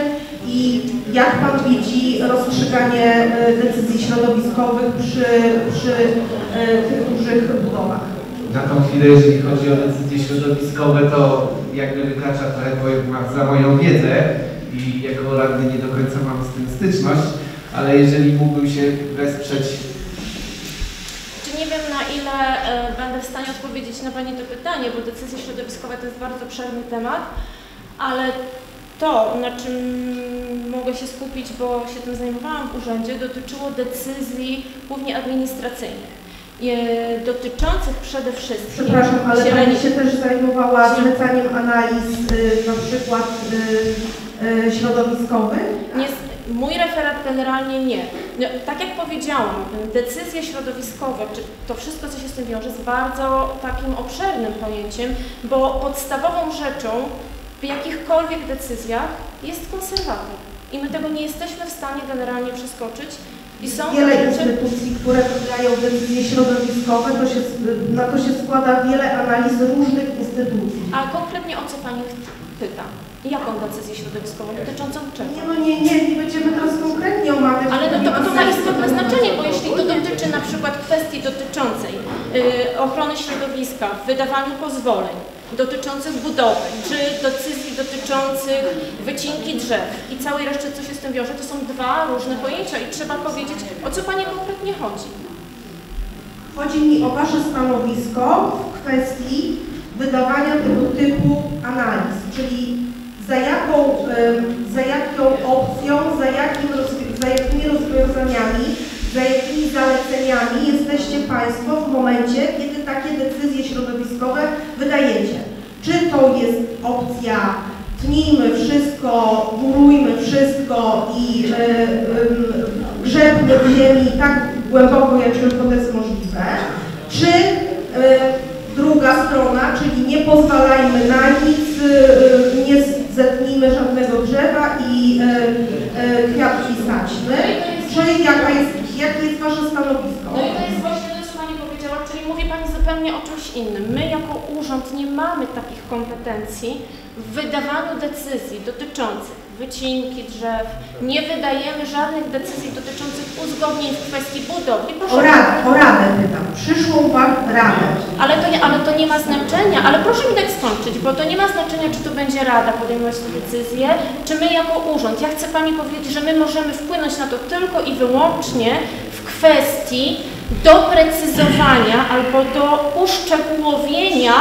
i jak Pan widzi rozstrzyganie e, decyzji środowiskowych przy, przy e, tych dużych budowach? Na tą chwilę, jeżeli chodzi o decyzje środowiskowe, to jakby wykracza trochę za moją wiedzę i jako radny nie do końca mam z tym styczność, ale jeżeli mógłbym się wesprzeć Czy nie wiem na ile e, będę w stanie odpowiedzieć na Pani to pytanie, bo decyzje środowiskowe to jest bardzo obszerny temat, ale to, na czym mogę się skupić, bo się tym zajmowałam w urzędzie, dotyczyło decyzji głównie administracyjnych. e, dotyczących przede wszystkim Przepraszam, ale zieleni- Pani się też zajmowała zlecaniem analiz y, na przykład y, y, środowiskowych? Nie, mój referat generalnie nie. No, tak jak powiedziałam, decyzje środowiskowe, czy to wszystko, co się z tym wiąże, jest bardzo takim obszernym pojęciem, bo podstawową rzeczą w jakichkolwiek decyzjach jest konserwator. I my tego nie jesteśmy w stanie generalnie przeskoczyć. I są Wiele rzeczy- instytucji, które wydają decyzje środowiskowe, to się, na to się składa wiele analiz różnych instytucji. A konkretnie o co Pani pyta? Jaką decyzję środowiskową dotyczącą czego? Nie, no nie, nie, nie będziemy teraz konkretnie omawiać. Ale no to, to ma istotne znaczenie, bo jeśli to dotyczy na przykład kwestii dotyczącej y, ochrony środowiska, w wydawaniu pozwoleń, dotyczących budowy, czy decyzji dotyczących wycinki drzew i całej reszty, co się z tym wiąże, to są dwa różne pojęcia i trzeba powiedzieć, o co Pani konkretnie chodzi. Chodzi mi o Wasze stanowisko w kwestii wydawania tego typu analiz, czyli za jaką, za jaką opcją, za, jakim za jakimi rozwiązaniami, za jakimi zaleceniami jesteście Państwo w momencie, kiedy takie decyzje środowiskowe wydajecie. Czy to jest opcja tnijmy wszystko, murujmy wszystko i e, grzebmy w ziemi tak głęboko, jak tylko to jest możliwe, czy e, druga strona, czyli nie pozwalajmy na nic, e, nie zetnijmy żadnego drzewa i e, kwiatki saćmy. czy jaka jest, jakie jest Wasze stanowisko? No i to jest właśnie to, co Pani powiedziała, czyli mówi Pani zupełnie o czymś innym. My jako urząd nie mamy takich kompetencji w wydawaniu decyzji dotyczących wycinki drzew, nie wydajemy żadnych decyzji dotyczących uzgodnień w kwestii budowli. Proszę O radę, o radę pytam. Przyszłą Wam radę. ale to, nie, ale to nie ma znaczenia, ale proszę mi dać skończyć, bo to nie ma znaczenia, czy to będzie Rada podejmować tę decyzję, czy my jako urząd. Ja chcę Pani powiedzieć, że my możemy wpłynąć na to tylko i wyłącznie w kwestii doprecyzowania albo do uszczegółowienia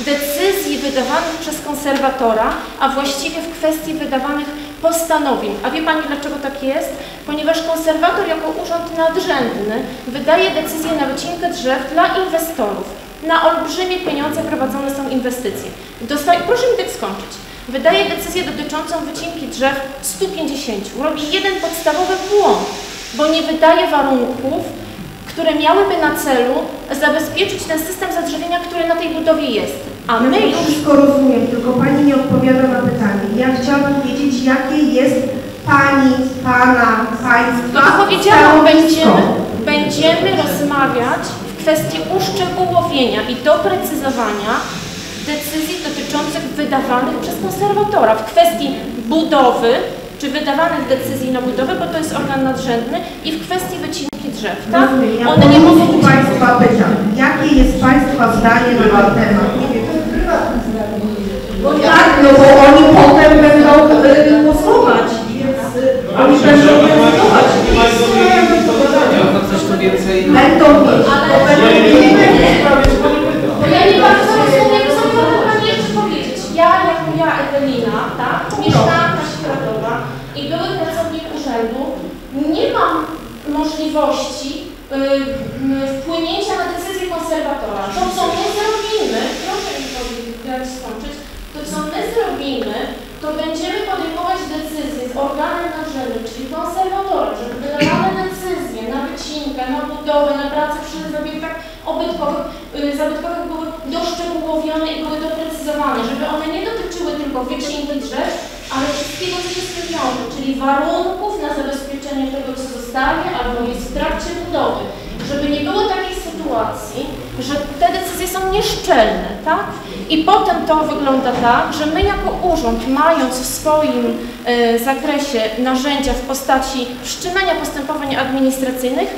decyzji wydawanych przez konserwatora, a właściwie w kwestii wydawanych postanowień. A wie Pani dlaczego tak jest? Ponieważ konserwator jako urząd nadrzędny wydaje decyzję na wycinkę drzew dla inwestorów. Na olbrzymie pieniądze prowadzone są inwestycje. Proszę mi tak skończyć. Wydaje decyzję dotyczącą wycinki drzew 150. Robi jeden podstawowy błąd, bo nie wydaje warunków, które miałyby na celu zabezpieczyć ten system zadrzewienia, który na tej budowie jest. A my ja już wszystko rozumiem, tylko Pani nie odpowiada na pytanie. Ja chciałabym wiedzieć, jakie jest Pani, Pana, Państwa No to powiedziałam, będziemy, będziemy rozmawiać w kwestii uszczegółowienia i doprecyzowania decyzji dotyczących wydawanych przez konserwatora w kwestii budowy, czy wydawanych decyzji na budowę, bo to jest organ nadrzędny, i w kwestii wycinki drzew, tak? Rozumiem. Ja One nie mogą być... Państwa pytam, jakie jest Państwa zdanie na ten temat? Nie wiem. No tak, no bo oni potem będą y, głosować, więc y, oni będą głosować. No. Będą mieć, bo będą Bo ja nie bardzo rozumiem, co mogę Pani jeszcze powiedzieć. Ja, jako ja, Ewelina, tak, mieszkanka Światowa i były pracownik urzędu, nie mam możliwości y, wpłynięcia na decyzję konserwatora. To, co my zrobimy, proszę mi powiedzieć, skończyć, to, co my zrobimy, to będziemy podejmować decyzje z organem nadrzędnym, czyli konserwatorem, żeby wydawane decyzje wycinkę, na budowę, na pracę przy obiektach obytkowych, y, zabytkowych były doszczegółowione i były doprecyzowane, żeby one nie dotyczyły tylko wycinki drzew, ale wszystkiego, co się z tym wiąże, czyli warunków na zabezpieczenie tego, co zostanie albo jest w trakcie budowy. Żeby nie było takiej sytuacji, że te decyzje są nieszczelne, tak? I potem to wygląda tak, że my jako urząd, mając w swoim e, zakresie narzędzia w postaci wszczynania postępowań administracyjnych,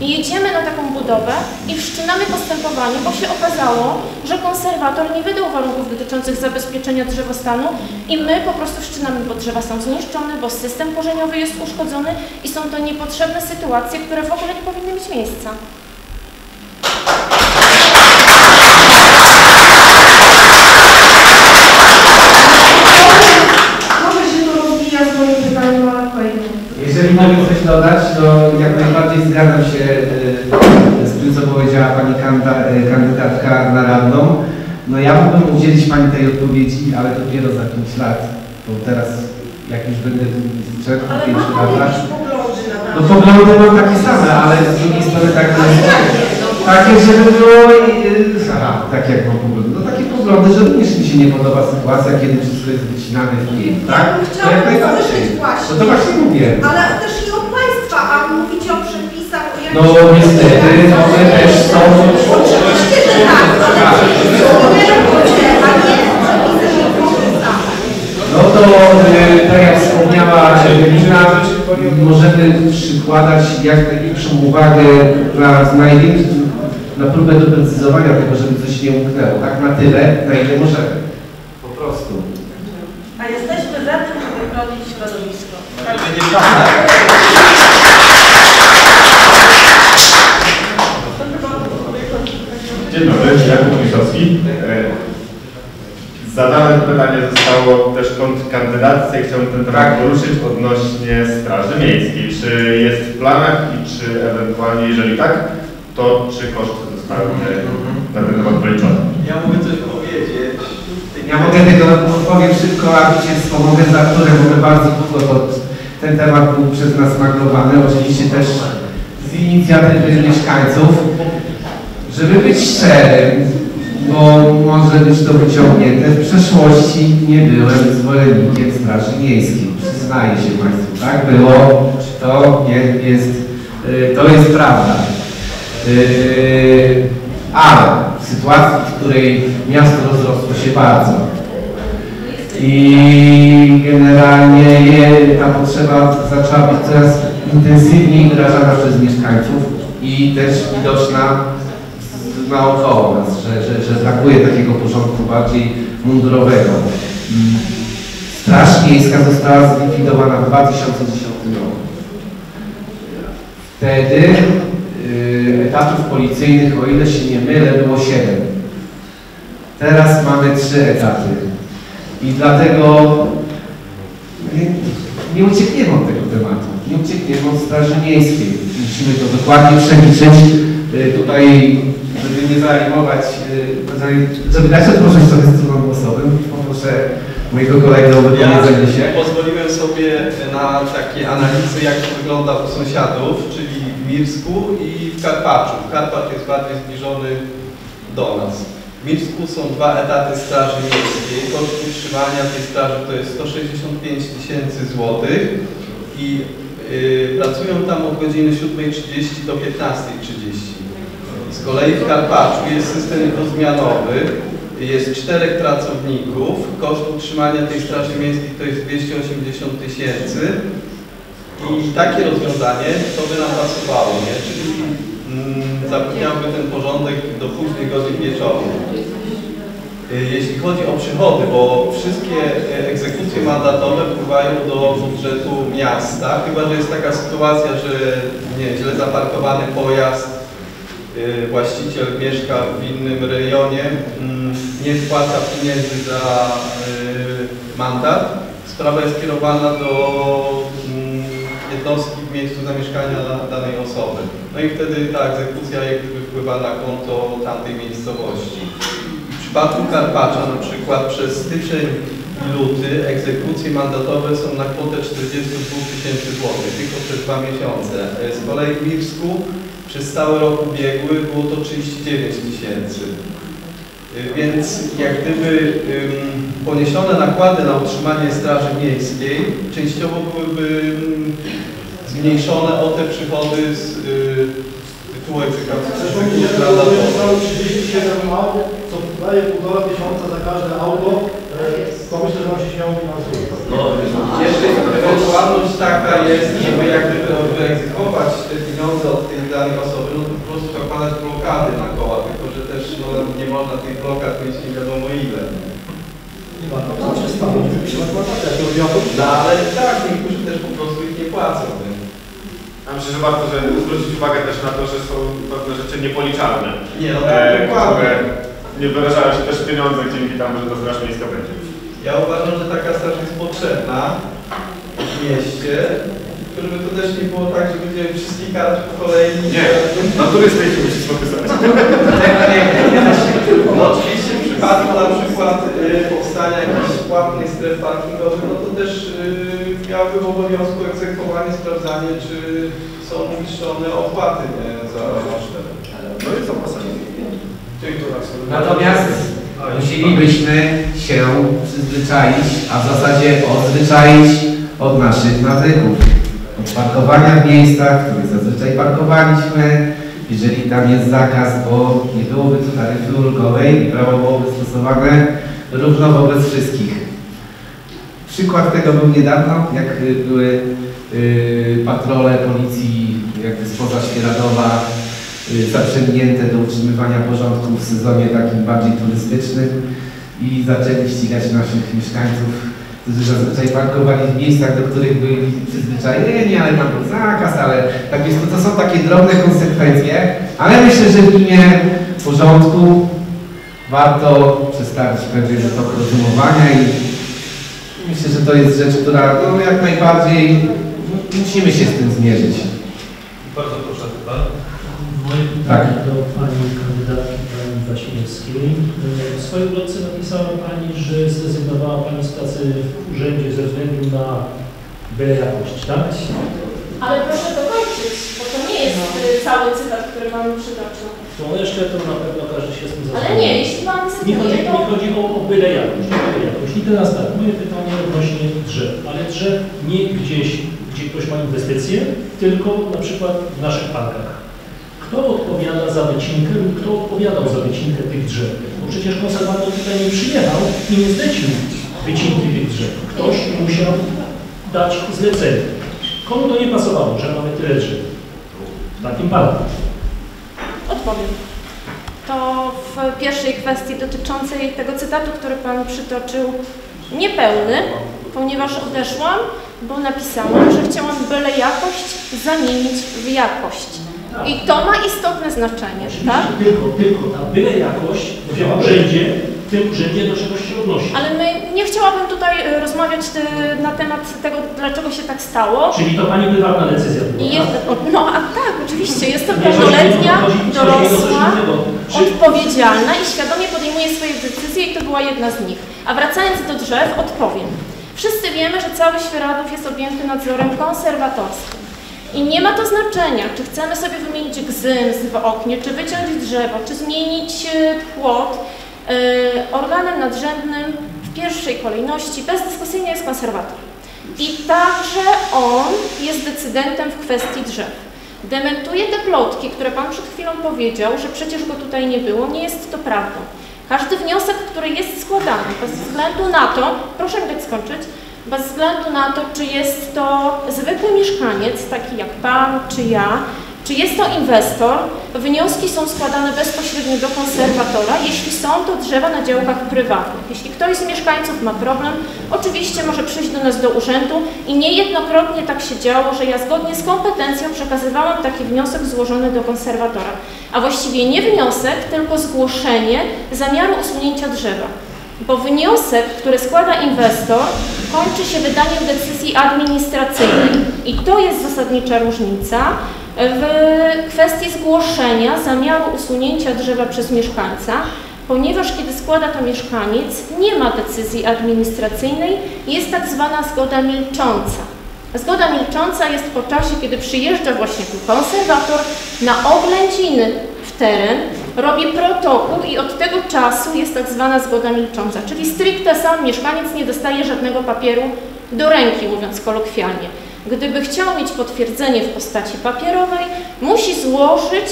jedziemy na taką budowę i wszczynamy postępowanie, bo się okazało, że konserwator nie wydał warunków dotyczących zabezpieczenia drzewostanu i my po prostu wszczynamy, bo drzewa są zniszczone, bo system korzeniowy jest uszkodzony i są to niepotrzebne sytuacje, które w ogóle nie powinny mieć miejsca. Jeżeli mogę coś dodać, to jak najbardziej zgadzam się e, z tym, co powiedziała Pani e, kandydatka na radną. No ja mógłbym udzielić Pani tej odpowiedzi, ale dopiero za 5 lat, bo teraz jak już będę szedł po 5 latach, no poglądy mam takie same, ale z drugiej strony tak, takie, żeby było, e, aha, tak jak mam poglądy, no takie poglądy, że również mi się nie podoba sytuacja, kiedy wszystko jest wycinane w niej, tak? Ja jak najbardziej. No to właśnie mówię. Ale też i od Państwa, a mówicie o przepisach, o jakichś... No niestety, one też są... Oczywiście, że tak, ale a nie przepisy. No to e, tak jak wspomniała Ewelina, możemy przykładać jak największą uwagę na, na, na próbę doprecyzowania tego, żeby coś nie umknęło. Tak na tyle, na ile możemy. Po prostu. A jesteśmy za tym, żeby chronić środowisko. Dzień dobry, Jakub Miszowski. Zadane pytanie zostało też kontrkandydatce i chciałbym ten temat poruszyć odnośnie Straży Miejskiej. Czy jest w planach i czy ewentualnie, jeżeli tak, to czy koszty zostały na ten temat policzone? Ja mogę coś powiedzieć. Ja mogę tylko powiem szybko, a Cię wspomogę za bo my bardzo długo to, ten temat był przez nas maglowany, oczywiście też z inicjatywy mieszkańców. Żeby być szczerym, bo może być to wyciągnięte. W przeszłości nie byłem zwolennikiem Straży Miejskiej. Przyznaję się Państwu, tak było. To nie jest, y, to jest prawda. Y, Ale w sytuacji, w której miasto rozrosło się bardzo i generalnie ta potrzeba zaczęła być coraz intensywniej wyrażana przez mieszkańców i też widoczna naokoło nas, że, że, że brakuje takiego porządku bardziej mundurowego. Mm. Straż Miejska została zlikwidowana w 2010 roku. Wtedy y, etatów policyjnych, o ile się nie mylę, było 7. Teraz mamy 3 etaty. I dlatego nie, nie uciekniemy od tego tematu. Nie uciekniemy od Straży Miejskiej. Musimy to dokładnie przeliczyć. Y, Tutaj, żeby nie zajmować, y, żeby dać odpocząć sobie z trudem głosowym, poproszę mojego kolegę o Ja wypowiedzenie się. pozwoliłem sobie na takie analizy, jak to wygląda u sąsiadów, czyli w Mirsku i w Karpaczu. Karpacz jest bardziej zbliżony do nas. W Mirsku są dwa etaty Straży Miejskiej. Koszt utrzymania tej straży to jest 165 tysięcy złotych i y, pracują tam od godziny 7.30 do 15.30. Z kolei w Karpaczu jest system dwuzmianowy, jest czterech pracowników, koszt utrzymania tej straży miejskiej to jest 280 tysięcy i takie rozwiązanie to by nam pasowało, nie? czyli mm, zapewniałby ten porządek do późnych godzin wieczornych. Jeśli chodzi o przychody, bo wszystkie e, egzekucje mandatowe wpływają do budżetu miasta, chyba że jest taka sytuacja, że nie, źle zaparkowany pojazd, właściciel mieszka w innym rejonie, mm, nie wpłaca pieniędzy za y, mandat, sprawa jest kierowana do mm, jednostki w miejscu zamieszkania da- danej osoby. No i wtedy ta egzekucja jak gdyby wpływa na konto tamtej miejscowości. W przypadku Karpacza na przykład przez styczeń luty egzekucje mandatowe są na kwotę 42 tysięcy złotych, tylko przez dwa miesiące. E, Z kolei w Mirsku przez cały rok ubiegły było to 39 tysięcy. Y, Więc jak gdyby poniesione nakłady na utrzymanie Straży Miejskiej częściowo byłyby zmniejszone o te przychody z y, tytułu egzekucji. Przeszło mi się, że zostało 37 aut, co daje półtora tysiąca za każde auto, e, to myślę, że on się śmiało finansuje. No, jeżeli ewentualność taka jest, żeby jak gdyby wyegzekwować te pieniądze od tej danej osoby, no to po prostu zakładać blokady na koła, tylko że też no, nie można tych blokad mieć nie wiadomo ile. Co się stanie? No ale tak, niektórzy też po prostu ich nie płacą. nie? Ja myślę, że warto że zwrócić uwagę też na to, że są pewne rzeczy niepoliczalne. Nie, no tak, e, dokładnie. które nie wyrażają się też w pieniądzach dzięki temu, że to Straż Miejska będzie. Ja uważam, że taka straż jest potrzebna w mieście, żeby to też nie było tak, że będziemy wszystkich karać po kolei. Nie, na turystyczny musisz podpisać. No oczywiście w przypadku na przykład y, powstania jakichś płatnych stref parkingowych, no to też y, miałby w obowiązku egzekwowanie, sprawdzanie, czy są uiszczone opłaty nie, za maszynę. No i co pasuje? Natomiast musielibyśmy się przyzwyczaić, a w zasadzie odzwyczaić od naszych nawyków. Od parkowania w miejscach, w których zazwyczaj parkowaliśmy, jeżeli tam jest zakaz, bo nie byłoby tu taryfy ulgowej i prawo byłoby stosowane równo wobec wszystkich. Przykład tego był niedawno, jak były y, patrole policji jakby spoza Świeradowa y, zaprzęgnięte do utrzymywania porządku w sezonie takim bardziej turystycznym i zaczęli ścigać naszych mieszkańców, którzy zazwyczaj parkowali w miejscach, do których byli przyzwyczajeni, ale tam był zakaz, ale tak jest, to, są takie drobne konsekwencje, ale myślę, że w imię porządku warto przedstawić pewien tok rozumowania i myślę, że to jest rzecz, która no, jak najbardziej musimy się z tym zmierzyć. Bardzo proszę pan. Moje Tak. do Pani kandydatki, Pani Wasilewskiej. E, W swojej ulotce napisała Pani, że zrezygnowała Pani z pracy w urzędzie ze względu na byle jakość, tak? Ale proszę dokończyć, bo to nie jest y, cały cytat, który Pan przytoczył. To jeszcze to na pewno każdy się z tym Ale zastanawia. nie, jeśli Pan Nie chodzi, cytuje, to... nie chodzi o, o byle jakość, o byle jakość. I teraz tak, moje pytanie odnośnie drzew, ale drzew nie gdzieś, gdzie ktoś ma inwestycje, tylko na przykład w naszych parkach. Kto odpowiada za wycinkę lub kto odpowiadał za wycinkę tych drzew? Bo przecież konserwator tutaj nie przyjechał i nie zlecił wycinki tych drzew. Ktoś musiał dać zlecenie. Komu to nie pasowało, że mamy tyle drzew w takim parku? Odpowiem. To w pierwszej kwestii dotyczącej tego cytatu, który Pan przytoczył, niepełny, ponieważ odeszłam, bo napisałam, że chciałam byle jakość zamienić w jakość. I to ma istotne znaczenie, tak? Tylko, tylko ta byle jakość w tym urzędzie, w tym urzędzie do czegoś się odnosi. Ale my nie chciałabym tutaj e, rozmawiać e, na temat tego, dlaczego się tak stało. Czyli to Pani prywatna decyzja była, I jest, tak? no a tak, oczywiście, jestem pełnoletnia, dorosła, odpowiedzialna i świadomie podejmuję swoje decyzje i to była jedna z nich. A wracając do drzew, odpowiem. Wszyscy wiemy, że cały Świeradów jest objęty nadzorem konserwatorskim. I nie ma to znaczenia, czy chcemy sobie wymienić gzyms w oknie, czy wyciąć drzewo, czy zmienić e, płot. E, Organem nadrzędnym w pierwszej kolejności bezdyskusyjnie jest konserwator. I także on jest decydentem w kwestii drzew. Dementuje te plotki, które Pan przed chwilą powiedział, że przecież go tutaj nie było. Nie jest to prawdą. Każdy wniosek, który jest składany, bez względu na to, proszę mi dać skończyć, bez względu na to, czy jest to zwykły mieszkaniec, taki jak Pan czy ja, czy jest to inwestor, wnioski są składane bezpośrednio do konserwatora, jeśli są to drzewa na działkach prywatnych. Jeśli ktoś z mieszkańców ma problem, oczywiście może przyjść do nas do urzędu i niejednokrotnie tak się działo, że ja zgodnie z kompetencją przekazywałam taki wniosek złożony do konserwatora. A właściwie nie wniosek, tylko zgłoszenie zamiaru usunięcia drzewa. Bo wniosek, który składa inwestor, kończy się wydaniem decyzji administracyjnej. I to jest zasadnicza różnica w kwestii zgłoszenia zamiaru usunięcia drzewa przez mieszkańca, ponieważ kiedy składa to mieszkaniec, nie ma decyzji administracyjnej, jest tak zwana zgoda milcząca. Zgoda milcząca jest po czasie, kiedy przyjeżdża właśnie tu konserwator na oględziny w teren, robi protokół i od tego czasu jest tak zwana zgoda milcząca, czyli stricte sam mieszkaniec nie dostaje żadnego papieru do ręki, mówiąc kolokwialnie. Gdyby chciał mieć potwierdzenie w postaci papierowej, musi złożyć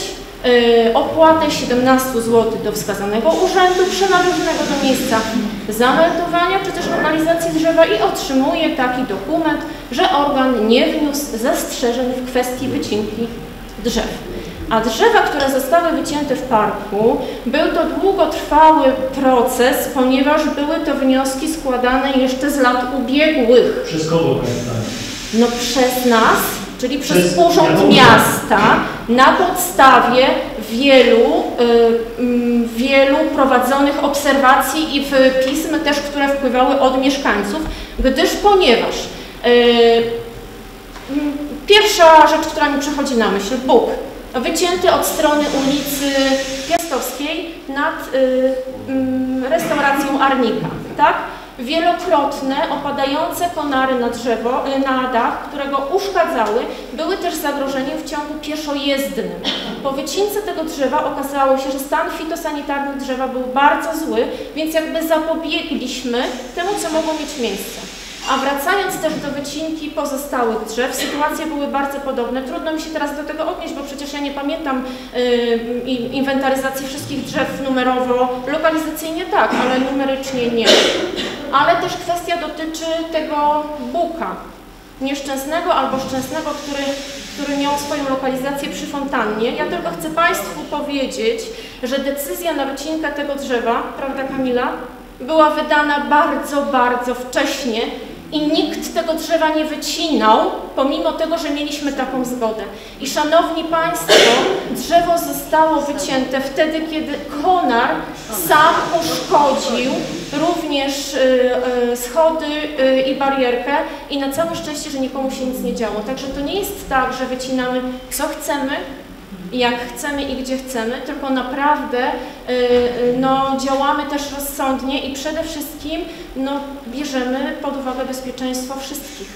y, opłatę 17 zł do wskazanego urzędu przynależnego do miejsca zameldowania czy też lokalizacji drzewa i otrzymuje taki dokument, że organ nie wniósł zastrzeżeń w kwestii wycinki drzew. A drzewa, które zostały wycięte w parku, był to długotrwały proces, ponieważ były to wnioski składane jeszcze z lat ubiegłych. Przez kogo? No przez nas, czyli przez, Przez- Urząd. Miasta, na podstawie wielu, y, mm, wielu prowadzonych obserwacji i w pism też, które wpływały od mieszkańców, gdyż ponieważ y, mm, pierwsza rzecz, która mi przychodzi na myśl, Bóg, wycięty od strony ulicy Piastowskiej nad y, mm, restauracją Arnika, tak? Wielokrotne opadające konary na drzewo, y, na dach, którego uszkadzały, były też zagrożeniem w ciągu pieszojezdnym. Po wycince tego drzewa okazało się, że stan fitosanitarny drzewa był bardzo zły, więc jakby zapobiegliśmy temu, co mogło mieć miejsce. A wracając też do wycinki pozostałych drzew, sytuacje były bardzo podobne. Trudno mi się teraz do tego odnieść, bo przecież ja nie pamiętam y, i- inwentaryzacji wszystkich drzew numerowo, lokalizacyjnie tak, ale numerycznie nie. Ale też kwestia dotyczy tego buka nieszczęsnego albo szczęsnego, który, który miał swoją lokalizację przy fontannie. Ja tylko chcę Państwu powiedzieć, że decyzja na wycinkę tego drzewa, prawda Kamila, była wydana bardzo, bardzo wcześnie i nikt tego drzewa nie wycinał, pomimo tego, że mieliśmy taką zgodę. I szanowni Państwo, drzewo zostało wycięte wtedy, kiedy konar sam uszkodził również y, y, schody y, i barierkę i na całe szczęście, że nikomu się nic nie działo. Także to nie jest tak, że wycinamy co chcemy, jak chcemy i gdzie chcemy, tylko naprawdę y, y, no, działamy też rozsądnie i przede wszystkim no, bierzemy pod uwagę bezpieczeństwo wszystkich.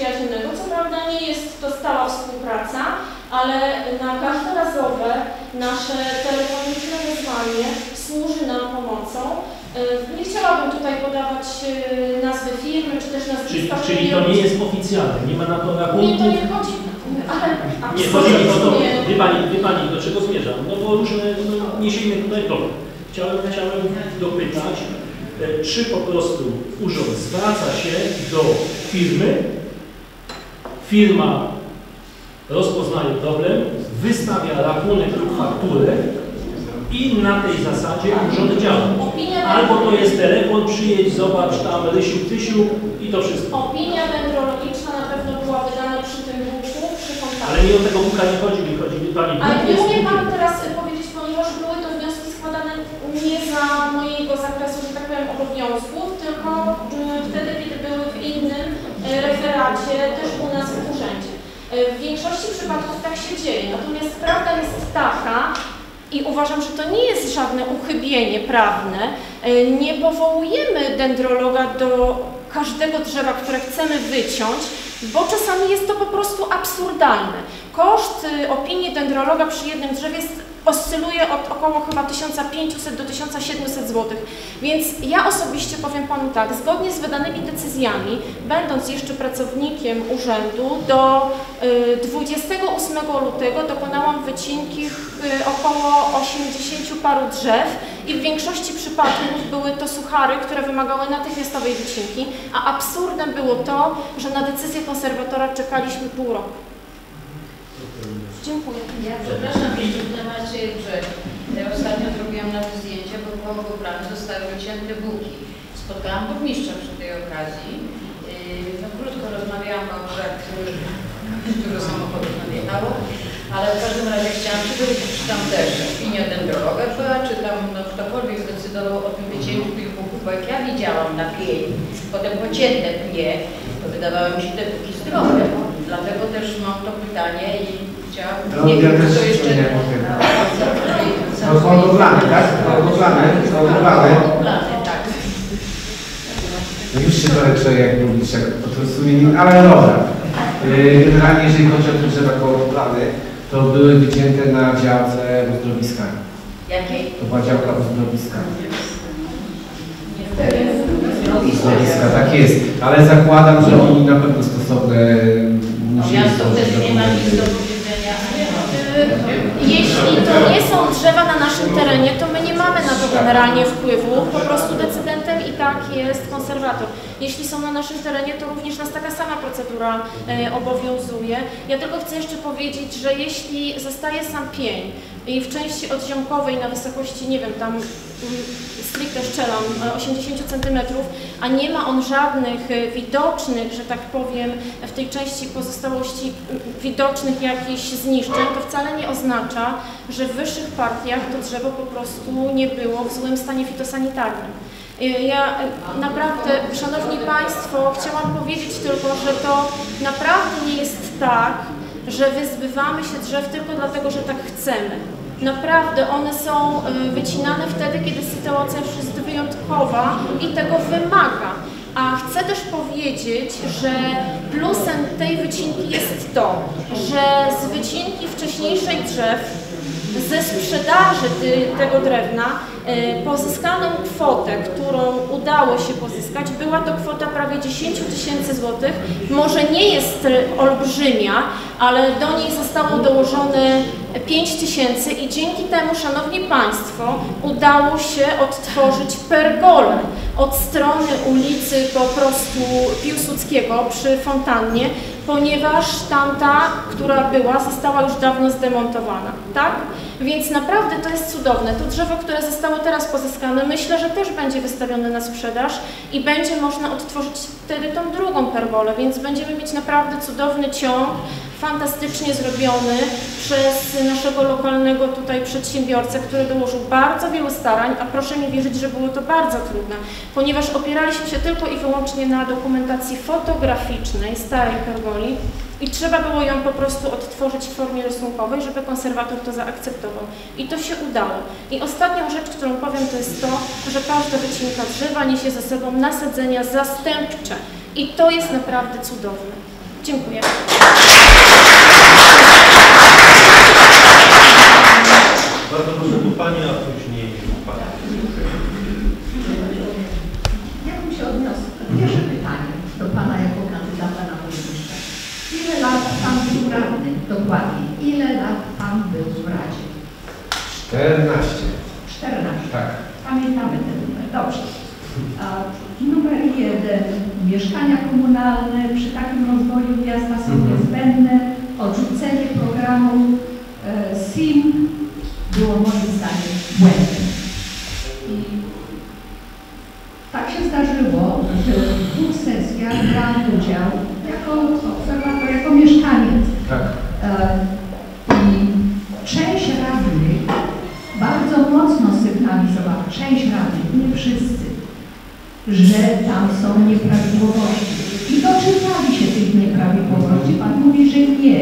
zaprzyjaźnionego. Co prawda nie jest to stała współpraca, ale na każdorazowe nasze telefoniczne wezwanie służy nam pomocą. Y, Nie chciałabym tutaj podawać y, nazwy firmy, czy też Czyli, nazwiska. czyli to nie jest oficjalne, nie ma na to Nie, rachunku. to nie chodzi, ale Nie chodzi mi o to, wie pani, wie pani do czego zmierzam? No bo różne, no, nie sięgnę tutaj problem. Chciałem, chciałem dopytać, e, czy po prostu urząd zwraca się do firmy, firma rozpoznaje problem, wystawia rachunek lub fakturę i na tej zasadzie urząd działa. Albo to jest telefon, przyjedź, zobacz tam Rysiu, Tysiu i to wszystko. Opinia dendrologiczna na pewno była wydana przy tym buku, przy kontakcie. Ale mi o tego buka nie chodzi, mi chodzi, wie pani, Ale nie umie Pan teraz y, powiedzieć, ponieważ były to wnioski składane nie za mojego zakresu, że tak powiem, obowiązków, tylko y, wtedy, kiedy były w innym y, referacie, też Y, W większości przypadków tak się dzieje, natomiast prawda jest taka, i uważam, że to nie jest żadne uchybienie prawne. Y, Nie powołujemy dendrologa do każdego drzewa, które chcemy wyciąć, bo czasami jest to po prostu absurdalne. Koszt y, opinii dendrologa przy jednym drzewie jest, oscyluje od około chyba 1500 do 1700 zł. Więc ja osobiście powiem Panu tak, zgodnie z wydanymi decyzjami, będąc jeszcze pracownikiem urzędu, do y, 28 lutego dokonałam wycinki y, około 80 paru drzew i w większości przypadków były to suchary, które wymagały natychmiastowej wycinki, a absurdem było to, że na decyzję konserwatora czekaliśmy pół roku. Dziękuję. Ja przepraszam, że w temacie, ja ostatnio zrobiłam nawet zdjęcia, bo koło planu zostały wycięte buki. Spotkałam burmistrza przy tej okazji. No krótko rozmawiałam, bo akurat yy, dużo samochodów nadjechało, ale w każdym razie chciałam się dowiedzieć, czy tam też opinia dendrologa była, czy tam no, ktokolwiek zdecydował o tym wycięciu tych buków, bo jak ja widziałam na pień, potem pocięte pnie, to wydawały mi się te buki zdrowe. Dlatego też mam to pytanie i chciałam, No, nie ja wiem, też czy to jeszcze... nie powiem. To To są hodowlane, tak? Hodowlane, hodowlane. Plany, tak. No już się czuję jak burmistrz, jak po prostu nie, ale dobra. Yy, Generalnie jeżeli chodzi o te drzewa kołoplany, to były wycięte na działce uzdrowiska. Jakiej? To była działka uzdrowiska. Uzdrowiska, tak jest. Ale zakładam, że oni na pewno stosowne musieli Miasto wtedy nie ma nic do. Jeśli to nie są drzewa na naszym terenie, to my nie mamy na to generalnie wpływu. Po prostu decydentem i tak jest konserwator. Jeśli są na naszym terenie, to również nas taka sama procedura e, obowiązuje. Ja tylko chcę jeszcze powiedzieć, że jeśli zostaje sam pień i w części odziomkowej na wysokości, nie wiem, tam mm, stricte szczelam, e, 80 cm, a nie ma on żadnych e, widocznych, że tak powiem, w tej części pozostałości widocznych jakichś zniszczeń, to wcale nie oznacza, że w wyższych partiach to drzewo po prostu nie było w złym stanie fitosanitarnym. Y, Ja y, naprawdę, Szanowni Państwo, chciałam powiedzieć tylko, że to naprawdę nie jest tak, że wyzbywamy się drzew tylko dlatego, że tak chcemy. Naprawdę one są y, wycinane wtedy, kiedy sytuacja już jest wyjątkowa i tego wymaga. A chcę też powiedzieć, że plusem tej wycinki jest to, że z wycinki wcześniejszej drzew ze sprzedaży tego drewna e, pozyskaną kwotę, którą udało się pozyskać, była to kwota prawie 10 tysięcy złotych. Może nie jest olbrzymia, ale do niej zostało dołożone 5 tysięcy i dzięki temu, Szanowni Państwo, udało się odtworzyć pergolę od strony ulicy po prostu Piłsudskiego przy fontannie, ponieważ tamta, która była, została już dawno zdemontowana, tak? Więc naprawdę to jest cudowne. To drzewo, które zostało teraz pozyskane, myślę, że też będzie wystawione na sprzedaż i będzie można odtworzyć wtedy tą drugą pergolę, więc będziemy mieć naprawdę cudowny ciąg, fantastycznie zrobiony przez naszego lokalnego tutaj przedsiębiorcę, który dołożył bardzo wiele starań, a proszę mi wierzyć, że było to bardzo trudne, ponieważ opieraliśmy się tylko i wyłącznie na dokumentacji fotograficznej starej pergoli i trzeba było ją po prostu odtworzyć w formie rysunkowej, żeby konserwator to zaakceptował. I to się udało. I ostatnią rzecz, którą powiem, to jest to, że każda wycinka drzewa niesie ze sobą nasadzenia zastępcze. I to jest naprawdę cudowne. Dziękuję. Bardzo proszę Pani, 14. 14. Tak. Pamiętamy ten numer. Dobrze. A numer jeden. Mieszkania komunalne przy takim rozwoju miasta są Mhm. niezbędne. Odrzucenie programu e, SIM było moim zdaniem błędem. I tak się zdarzyło, że w dwóch sesjach brałam udział jako obserwator, jako mieszkaniec. Tak. E, część radnych, nie wszyscy, że tam są nieprawidłowości. I doczytali się tych nieprawidłowości. Pan mówi, że nie,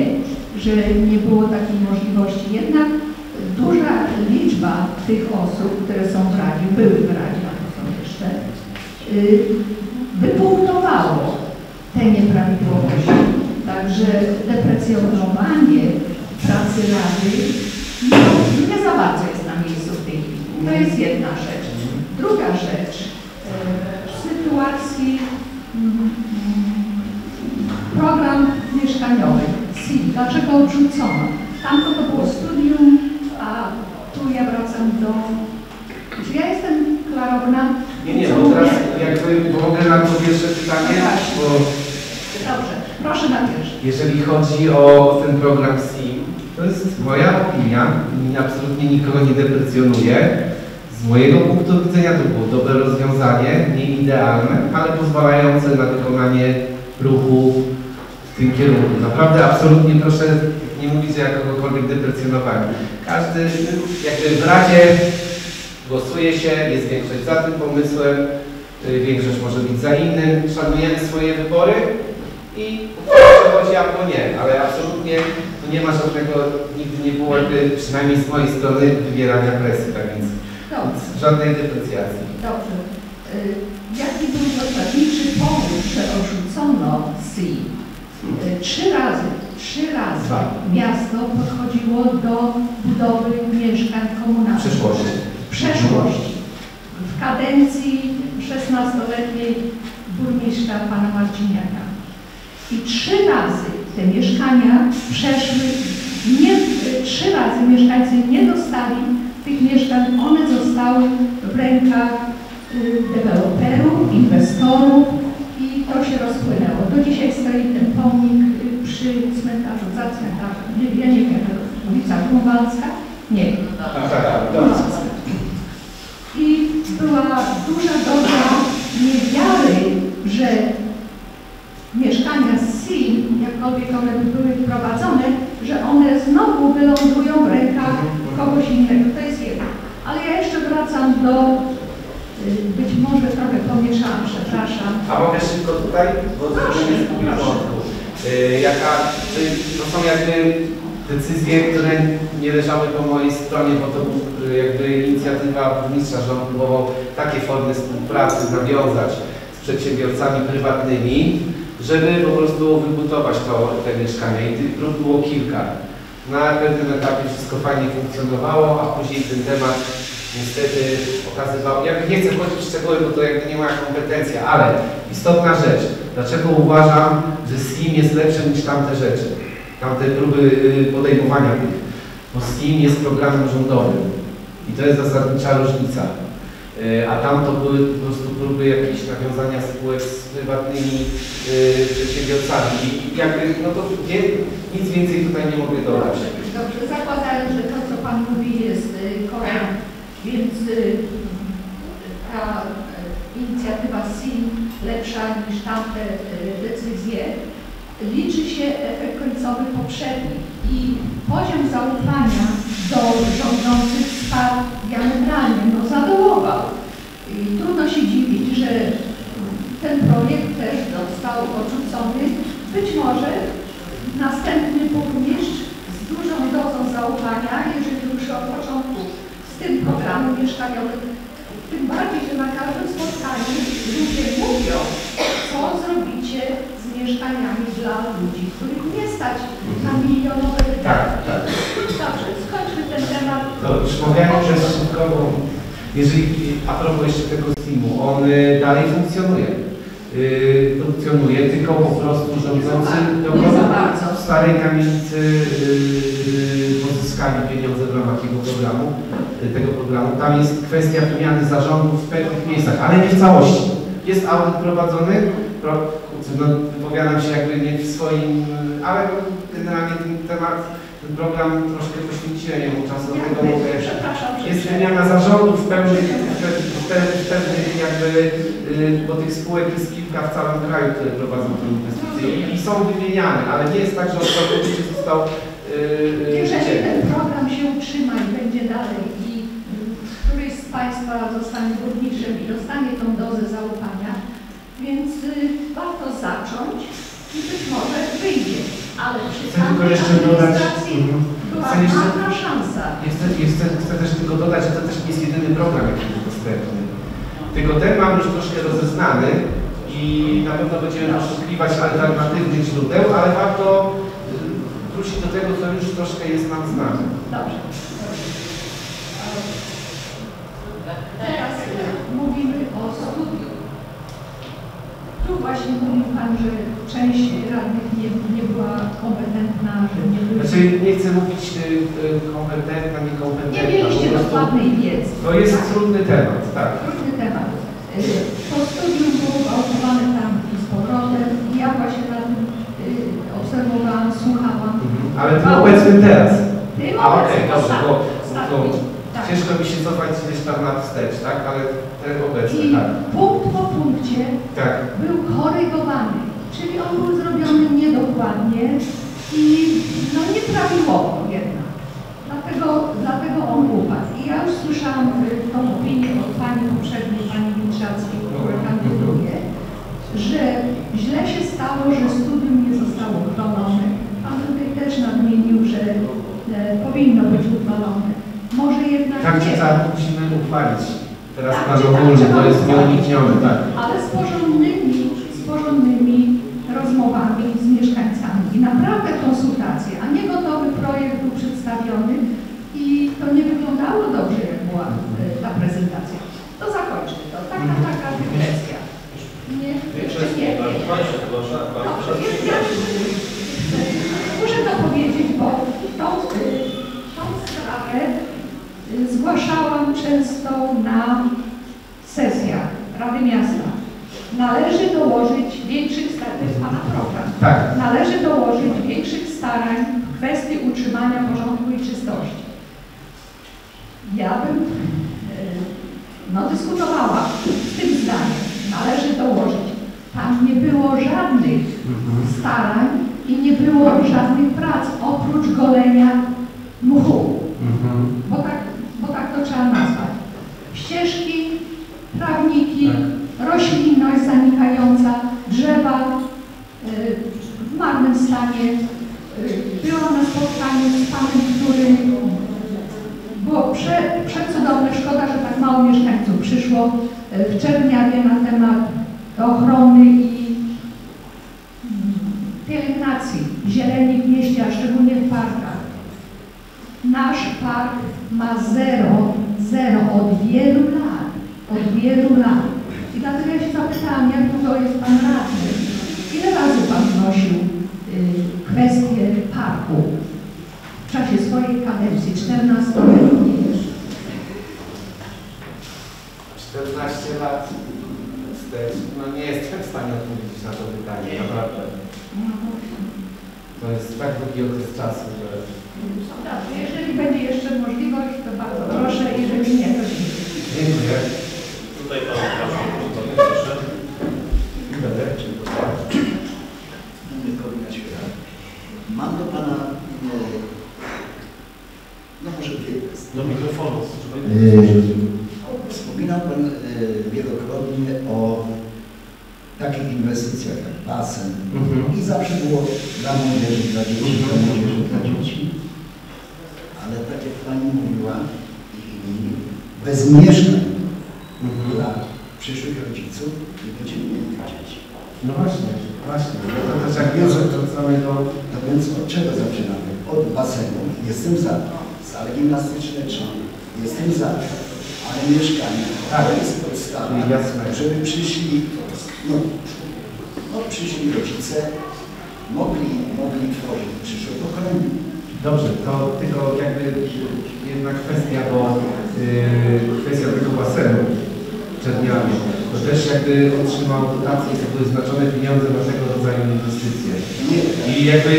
że nie było takiej możliwości. Jednak duża liczba tych osób, które są w Radzie, były w Radzie, a to są jeszcze, y, wypunktowało te nieprawidłowości. Także deprecjonowanie pracy Rady no, nie za bardzo jest na miejscu w tej chwili. To jest jedna rzecz. Druga rzecz, e, w sytuacji mm, program mieszkaniowy, SIM, dlaczego odrzucono? Tamto to było studium, a tu ja wracam do... Czy ja jestem klarowna? Nie, nie, bo teraz jakby mogę na to pierwsze pytanie, bo Dobrze, proszę na pierwsze. jeżeli chodzi o ten program SIM, to jest moja opinia i absolutnie nikogo nie deprecjonuję. Z mojego punktu widzenia to było dobre rozwiązanie, nie idealne, ale pozwalające na wykonanie ruchu w tym kierunku. Naprawdę absolutnie proszę nie mówić, że ja kogokolwiek deprecjonowałem. Każdy, jakby w Radzie głosuje się, jest większość za tym pomysłem, y, większość może być za innym, szanujemy swoje wybory i przechodzi albo nie, ale absolutnie nie ma żadnego, nigdy nie było jakby, przynajmniej z mojej strony, wywierania presji, tak więc Dobrze. żadnej deprecjacji. Dobrze. Y, Jaki był zasadniczy powód, że odrzucono SI? Y, Trzy razy, trzy razy Dwa. miasto podchodziło do budowy mieszkań komunalnych. W przeszłości. W przeszłości. W kadencji 16-letniej burmistrza pana Marciniaka. I trzy razy te mieszkania przeszły, nie, trzy razy mieszkańcy nie dostali tych mieszkań, one zostały w rękach y, deweloperów, inwestorów i to się rozpłynęło. Do dzisiaj stoi ten pomnik y, przy cmentarzu, za cmentarzem. Ja nie wiem, ulica Grunwaldzka? Nie. Tak, tak, tak. I była duża doza niewiary, że mieszkania z SIM, jakkolwiek one by były wprowadzone, że one znowu wylądują w rękach kogoś innego. To jest jedno. Ale ja jeszcze wracam do, y, być może trochę pomieszałam, przepraszam. A mogę szybko tutaj? Bo to Proszę, nie jest mój proszę. wątku. Y, Jaka, czy to są jakby decyzje, które nie leżały po mojej stronie, bo to y, jakby inicjatywa burmistrza, że on próbował takie formy współpracy nawiązać z przedsiębiorcami prywatnymi, żeby po prostu wybudować to, te mieszkania. I tych prób było kilka. Na pewnym etapie wszystko fajnie funkcjonowało, a później ten temat niestety okazywał, ja nie chcę wchodzić w szczegóły, bo to jakby nie moja kompetencja, ale istotna rzecz. Dlaczego uważam, że SIM jest lepszy niż tamte rzeczy? Tamte próby y, podejmowania tych. Bo SIM jest programem rządowym i to jest zasadnicza różnica. Y, A tam to były po prostu próby jakieś nawiązania spółek z prywatnymi y, przedsiębiorcami. I jakby, no to nie, nic więcej tutaj nie mogę dodać. Dobrze, zakładając, że to, co Pan mówi, jest y, korektne, więc y, ta y, inicjatywa SIM lepsza niż tamte y, decyzje, liczy się efekt końcowy poprzedni i poziom zaufania do rządzących spadł diametralnie, no zadołował. I trudno się dziwić, że ten projekt też został odrzucony. Być może następny burmistrz z dużą dozą zaufania, jeżeli ruszy od początku z tym programem mieszkaniowym, tym bardziej, że na każdym spotkaniu ludzie mówią, co zrobicie z mieszkaniami dla ludzi, których nie stać na milionowe Tak, tak. Dobrze, skończmy ten temat. To mówiłem przez bo jeżeli a propos jeszcze tego Steamu, on y, dalej funkcjonuje. Y, funkcjonuje, tylko po prostu rządzący do Nie za bardzo. w starej kamienicy y, pozyskali pieniądze w ramach tego programu, y, tego programu. Tam jest kwestia wymiany zarządów w pewnych miejscach, ale nie w całości. Jest audyt prowadzony, pro, no, wypowiadam się jakby nie w swoim, ale generalnie ten temat, ten program troszkę poświęciłem jemu. Czasu, dlatego mówię, Przepraszam, jest wymiana zarządów w pewnych, jakby, y, bo tych spółek jest kilka w całym kraju, które prowadzą tę inwestycję i, są wymieniane, ale nie jest tak, że całkowicie został yy, Jeżeli ten program się utrzyma i będzie dalej i któryś z Państwa zostanie burmistrzem i dostanie tą dozę zacząć i być może wyjdzie. Ale przy dodać, administracji mhm. była marna szansa. Chcę, chcę, chcę też tylko dodać, że to też nie jest jedyny program, jaki był dostępny. Tylko ten mam już troszkę rozeznany i na pewno będziemy poszukiwać alternatywnych źródeł, ale warto y, wrócić do tego, co już troszkę jest nam znane. Dobrze. Teraz y, mówimy o studium. Tu właśnie mówił Pan, że część radnych nie, nie była kompetentna, że nie byli... Znaczy nie chcę mówić y, y, kompetentna, niekompetentna. Nie mieliście po dokładnej wiedzy. To jest tak? trudny temat, tak. Trudny temat. Y, To studium było gwałtowane tam i z powrotem i ja właśnie tym y, obserwowałam, słuchałam. Ale tym obecnym teraz. Tym obecnym, dobrze, bo, ostatni, bo tak. Ciężko mi się cofać gdzieś tam na wstecz, tak? Ale ten obecny, I tak. punkt po punkcie Tak. był korygowany, czyli on był zrobiony niedokładnie i no nieprawidłowo jednak. Dlatego, dlatego on upadł. I ja już słyszałam y, tą opinię od pani poprzedniej, pani Wilczarskiej, która kandyduje, że źle się stało, że studium nie zostało uchwalone. Pan tutaj też nadmienił, że e, powinno być uchwalone. Może jednak Tak czy nie. tak musimy uchwalić. Teraz Tak, plan tak, trzeba to jest uchwalić. nieuniknione, tak. ale z porządnymi, z porządnymi rozmowami z mieszkańcami i naprawdę konsultacje, a nie gotowy projekt był przedstawiony i to nie wyglądało dobrze, jak była e, ta prezentacja. To zakończmy to. Taka, taka dygresja. Nie, jeszcze nie, nie. Dobrze, jest ja Muszę to powiedzieć, bo tą, y, tą sprawę y, zgłaszałam często na sesjach Rady Miasta. Należy dołożyć większych starań, Pana program. Tak. Należy dołożyć większych starań w kwestii utrzymania porządku i czystości. Ja bym y, no, dyskutowała z tym zdaniem. Należy dołożyć. Tam nie było żadnych starań i nie było żadnych prac oprócz golenia mchu, bo tak, bo tak to trzeba nazwać. Ścieżki, trawniki, roślinność zanikająca, drzewa y, w marnym stanie. Y, Byłam na spotkaniu z panem, który było prze, przecudowne. Szkoda, że tak mało mieszkańców przyszło y, w Czerniawie na temat ochrony i pielęgnacji zieleni w mieście, a szczególnie w parkach. Nasz park ma zero, zero od wielu lat, od wielu lat. I dlatego ja się zapytałam, jak długo jest Pan radny? Ile razy Pan wnosił y, kwestię parku w czasie swojej kadencji, 14 lat? 14 lat wstecz, no nie jestem w stanie odpowiedzieć na to pytanie, naprawdę. To jest tak długi okres czasu, że... Dobrze, jeżeli będzie jeszcze możliwość, to bardzo proszę, jeżeli nie, to dziękuję. Dziękuję. Tutaj Pan proszę. Mam do Pana, no, no może dwie kwestie. Do mikrofonu. Yy, Wspominał Pan yy, wielokrotnie o takich inwestycjach jak basen Mhm. i zawsze było dla młodzieży, dla dzieci, dla młodzieży, dla dzieci. Ale tak jak Pani mówiła, bez mieszkań dla przyszłych rodziców nie będziemy mieli dzieci. No właśnie. Właśnie, no to też jak Więc, wiedzę, to samego... no więc od czego zaczynamy? Od basenu. Jestem za. Sale gimnastyczne czy Jestem za. Ale mieszkanie. Tak. To jest podstawa, Jasne. żeby przyszli, no, no przyszli rodzice, mogli, mogli tworzyć przyszłe pokolenie. Dobrze, to tylko jakby jedna kwestia, bo yy, kwestia tego basenu w Czerniawie, to też jakby otrzymał dotacje, to były znaczone pieniądze na tego rodzaju inwestycje. I jakby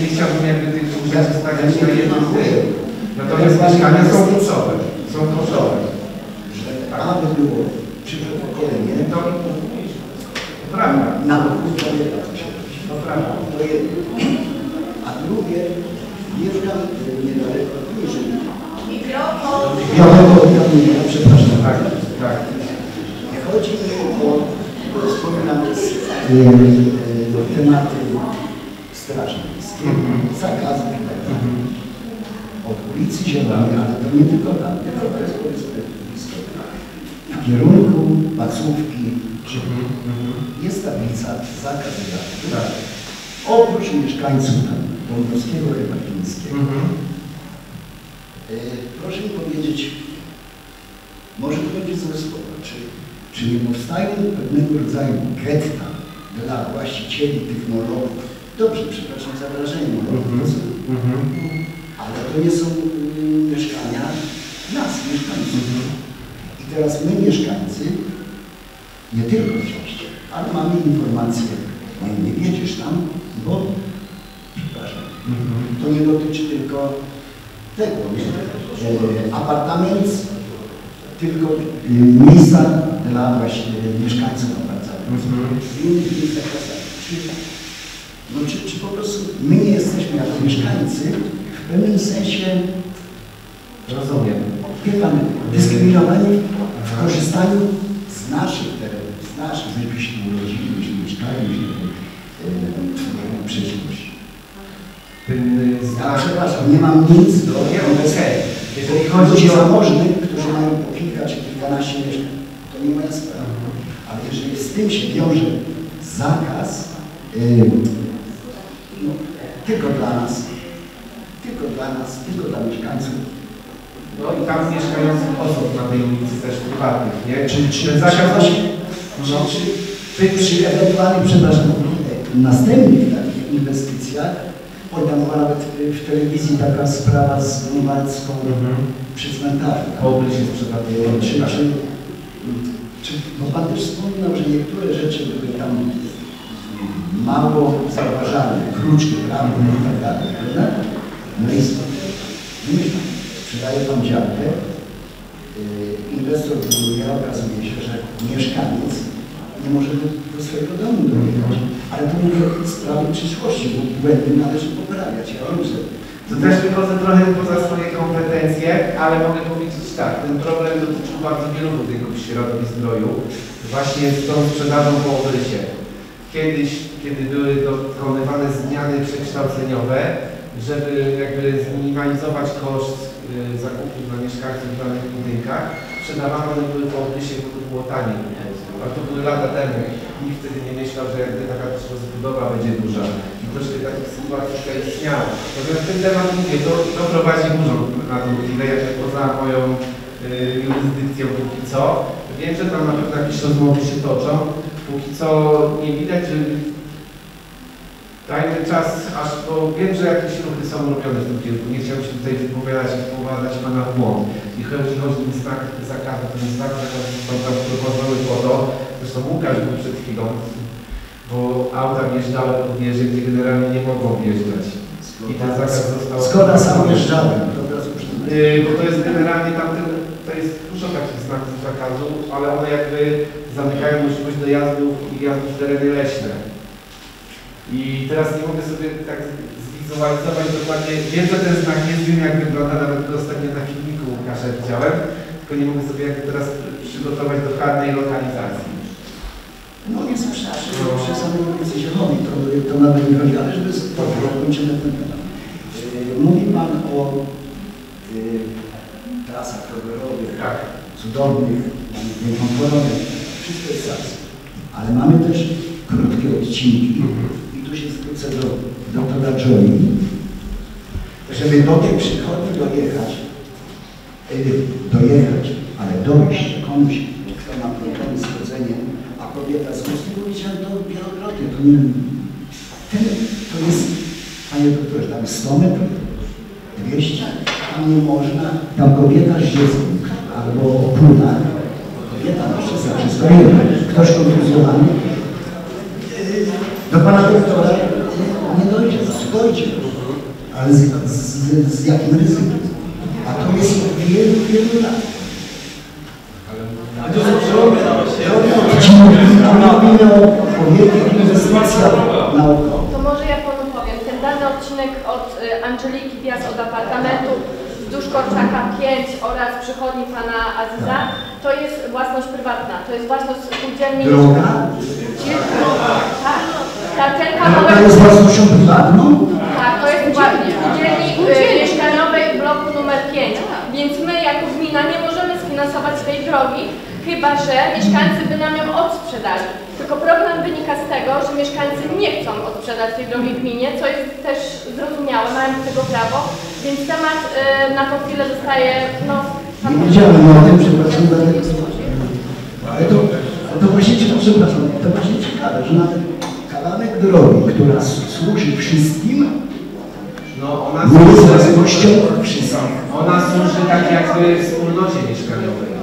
nie chciałbym jakby tych rzeczy stawiać na jednym. Natomiast mieszkania są kluczowe. Są kluczowe. Aby było przyszłe pokolenie, to prawda. Na boku człowieka to się robi. To prawda. To jedno. A drugie, mieszkam y, niedaleko bliżej. Mikrofon. Białego Kamienia, przepraszam. Tak, tak. Chodzi mi o, wspominam y, y, tematy straży miejskie, zakazów i tak dalej. Od ulicy Zielonej, ale to nie tylko tam, tylko to jest powiedzmy blisko. W kierunku Pacówki jest tablica zakaz. Tak. Oprócz mieszkańców Dąbrowskiego chyba Chińskiego. Y, Proszę mi powiedzieć, może to będzie złe słowo, czy, czy nie powstają pewnego rodzaju getta dla właścicieli tych molowów? Dobrze, przepraszam za wrażenie molowów, ale to nie są y, mieszkania nas, mieszkańców. Teraz my mieszkańcy, nie tylko oczywiście, ale mamy informacje, no nie wiedziesz tam, bo, przepraszam, to nie dotyczy tylko tego, nie? E, apartament, tylko miejsca dla właśnie mieszkańców apartamentów. No, czy, czy po prostu my nie jesteśmy jako mieszkańcy w pewnym sensie Rozumiem. Wie Pan, dyskryminowani w korzystaniu z naszych terenów, z naszych, myśmy się urodzili, myśmy mieszkali, myśmy tworzyli przyszłość. Znak... przepraszam, nie mam nic do okej. Jeżeli chodzi o- zamożnych, którzy mają po kilka czy kilkanaście mieszkań, to nie moja sprawa. Ale jeżeli z tym się wiąże zakaz, no, tylko dla nas, tylko dla nas, tylko dla mieszkańców, No i tam mieszkających osób na tej ulicy też prywatnych, nie? Czy, czy, zakaz czy, musi... czy, czy, przy ewentualnych, przepraszam, następnych takich inwestycjach, była nawet w telewizji taka sprawa z Grunwaldzką przy cmentarzu. Obryś jest przypadkowy. Czy, czy, czy, bo Pan też wspominał, że niektóre rzeczy były tam mało zauważalne, kruczki prawne i tak dalej, prawda? No i myślę, sprzedaje Pan działkę, yy, inwestor buduje, okazuje się, że mieszkaniec nie może do, swojego domu dojechać. Ale to mówię sprawy przyszłości, bo błędy należy poprawiać. Ja To też wychodzę trochę poza swoje kompetencje, ale mogę powiedzieć tak, ten problem dotyczył bardzo wielu budynków w środowisku zdroju, właśnie z tą sprzedażą po obrysie. Kiedyś, kiedy były dokonywane zmiany przekształceniowe, żeby jakby zminimalizować koszt y, zakupu dla mieszkańców w danych budynkach, sprzedawane one były po obrysie, bo to było taniej. A to były lata temu. Nikt wtedy nie myślał, że jakby taka rozbudowa będzie duża. I troszkę takich sytuacji tutaj istniało. Natomiast ten temat mówię, to, to prowadzi dużo na tą chwilę, jakby poza moją y, jurysdykcją póki co. Wiem, że tam na pewno jakieś rozmowy się toczą. Póki co nie widać, że dajmy czas, aż bo wiem, że jakieś ruchy są robione w tym kierunku. Nie chciałbym się tutaj wypowiadać i wprowadzać Pana w błąd. I chodzi o ten znak zakazu. Ten znak zakazu został tam wprowadzony po to, zresztą Łukasz był przed chwilą, bo auta wjeżdżały pod wieże, gdzie generalnie nie mogą wjeżdżać. I ten zakaz został... Zgoda, sam jeżdżałem, to od razu przyznaję. Yy, bo to jest generalnie tamten, to jest dużo takich znaków zakazu, ale one jakby zamykają możliwość dojazdu i jazdy w tereny leśne. I teraz nie mogę sobie tak zwizualizować dokładnie, wiem, że ten znak jest, wiem jak wygląda, nawet ostatnio na filmiku Łukasza widziałem, tylko nie mogę sobie jakby teraz przygotować dokładnej lokalizacji. No jest przy, przy, przy samej ulicy Zielonej, to, to nawet nie chodzi, ale żeby kończymy ten temat. Mówi Pan o yy, trasach rowerowych, cudownych, mamy piękną wszystko jest racja. Ale mamy też krótkie odcinki się zwrócę do doktora Joey, żeby do tej przychodni dojechać, dojechać, ale dojść komuś, kto ma problemy z chodzeniem, a kobieta z ust, powiedziałem to wielokrotnie, to, nie, ten, to jest, panie doktorze, tam jest 100 metrów, 200, tam nie można, tam kobieta z dzieckiem albo opłuna, kobieta, mężczyzna, wszystko jedno, ktoś kontuzjowany, do pana doktora dojdzie, ale z, z, z jakim ryzykiem? A to jest od wielu, wielu lat. A to są przełomy na Mówimy o wielkich inwestycjach naukowych. To może ja panu powiem. Ten dany odcinek od y, Angeliki Pias od apartamentu wzdłuż Korczaka 5 oraz przychodni pana Aziza to jest własność prywatna. To jest własność spółdzielni. Droga? Tak. Ta, ten Droga kawałek... jest własnością prywatną? Tak, to jest właśnie spółdzielni y, mieszkaniowej bloku numer 5. Więc my jako gmina nie możemy sfinansować tej drogi, chyba że mieszkańcy by nam ją odsprzedali. Tylko problem wynika z tego, że mieszkańcy nie chcą odsprzedać tej drogi gminie, co jest też zrozumiałe, mają do tego prawo, więc temat y, na tą chwilę zostaje, no... Nie wiedziałem o tym, przepraszam, dlatego Ale to, to właśnie, to, przepraszam, to właśnie ciekawe, że nawet kawałek drogi, która służy wszystkim, No, ona służy, własnością wszystkich. ona służy tak jakby wspólnocie mieszkaniowej.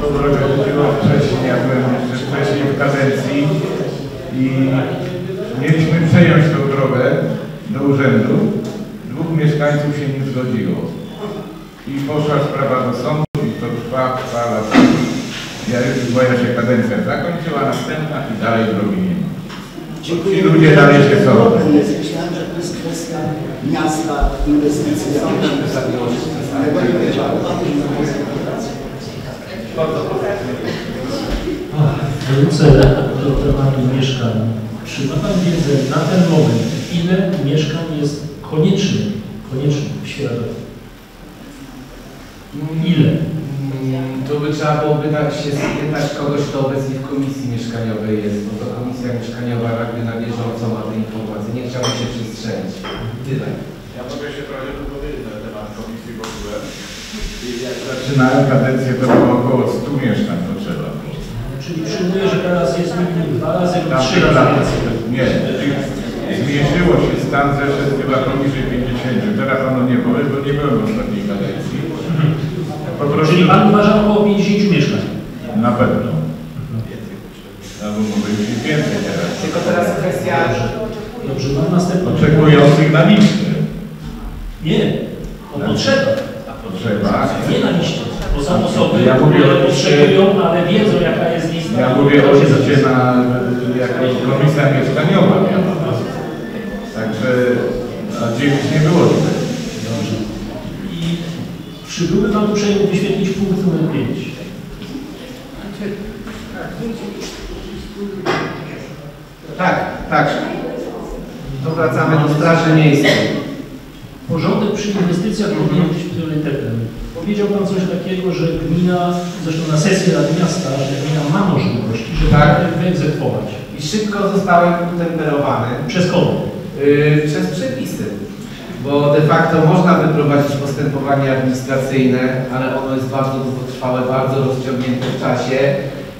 To drogę chodziło wcześniej, ja byłem jeszcze wcześniej w kadencji i mieliśmy przejąć tą drogę do urzędu. Dwóch mieszkańców się nie zgodziło. I poszła sprawa do sądu trwa, trwa lata. Ja już moja się kadencja zakończyła, następna i dalej drogi nie ma. Ci ludzie dalej się są. Myślałem, że to jest kwestia miasta, inwestycji. Nie wiedziałem. Wrócę do tematu mieszkań. Czy ma Pan wiedzę na ten moment, ile mieszkań jest koniecznych, koniecznych w Świeradowie? Ile? Mm, Tu by trzeba byłoby tak się spytać kogoś, kto obecnie w komisji mieszkaniowej jest, bo to komisja mieszkaniowa jakby na bieżąco ma te informacje. Nie chciałbym się przestrzelić. Tyle. Ja mogę się trochę wypowiedzieć na temat komisji w ogóle. Jak zaczynałem kadencję, to było około 100 mieszkań potrzeba. Czyli przyjmuję, że teraz jest minimum dwa razy lub trzy razy. Nie, zmniejszyło się stan zeszedł chyba poniżej 50. Teraz ono nie powie, bo nie byłem w ostatniej kadencji. Po prostu Czyli Pan uważa około 50 mieszkań? na pewno. Albo może już więcej teraz. Tylko teraz kwestia... Dobrze, mam następną. Oczekujących na liście. Nie, o potrzebach. Potrzeba. Nie na liście. Bo są osoby, Ja mówię które potrzebują, ale wiedzą jaka jest lista. Ja mówię o liście na jako komisja mieszkaniowa. Także a 9 nie było tutaj. Przybyły Pan uprzejmie wyświetlić punkt numer 5. Tak, tak. To wracamy do Straży Miejskiej. Porządek przy inwestycjach powinien być priorytetem. Powiedział Pan coś takiego, że gmina, zresztą na sesji Rady Miasta, że gmina ma możliwości, żeby Tak. tak. wyegzekwować. I szybko zostałem utemperowany. Przez kogo? Yy, przez przepisy. Bo de facto można wyprowadzić postępowanie administracyjne, ale ono jest bardzo długotrwałe, bardzo rozciągnięte w czasie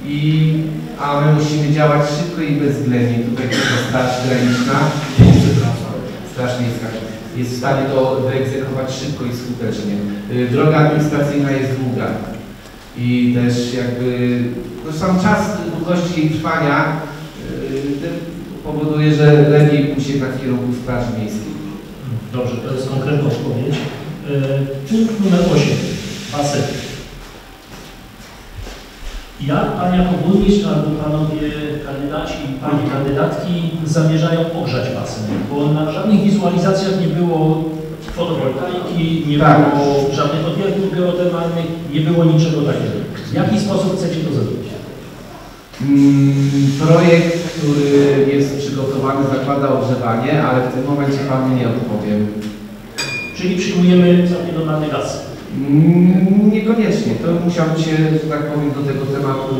i a my musimy działać szybko i bezwzględnie. Tutaj tylko Straż Graniczna, przepraszam, Straż Miejska jest w stanie to wyegzekwować szybko i skutecznie. Yy, Droga administracyjna jest długa i też jakby no sam czas długości jej trwania yy, powoduje, że lepiej pójść w kierunku Straży Miejskiej. Dobrze, to jest konkretna odpowiedź. E, Punkt numer 8. Basen. Jak Pan jako burmistrz albo Panowie kandydaci i Pani kandydatki zamierzają ogrzać basen? Bo na żadnych wizualizacjach nie było fotowoltaiki, nie Tak. było żadnych odwiertów geotermalnych, nie było niczego takiego. W jaki sposób chcecie to zrobić? Mm, Projekt, który jest przygotowany zakłada ogrzewanie, ale w tym momencie Panu nie odpowiem. Czyli przyjmujemy całkiem normalny gaz. Mm, Niekoniecznie. To musiałbym się, że tak powiem, do tego tematu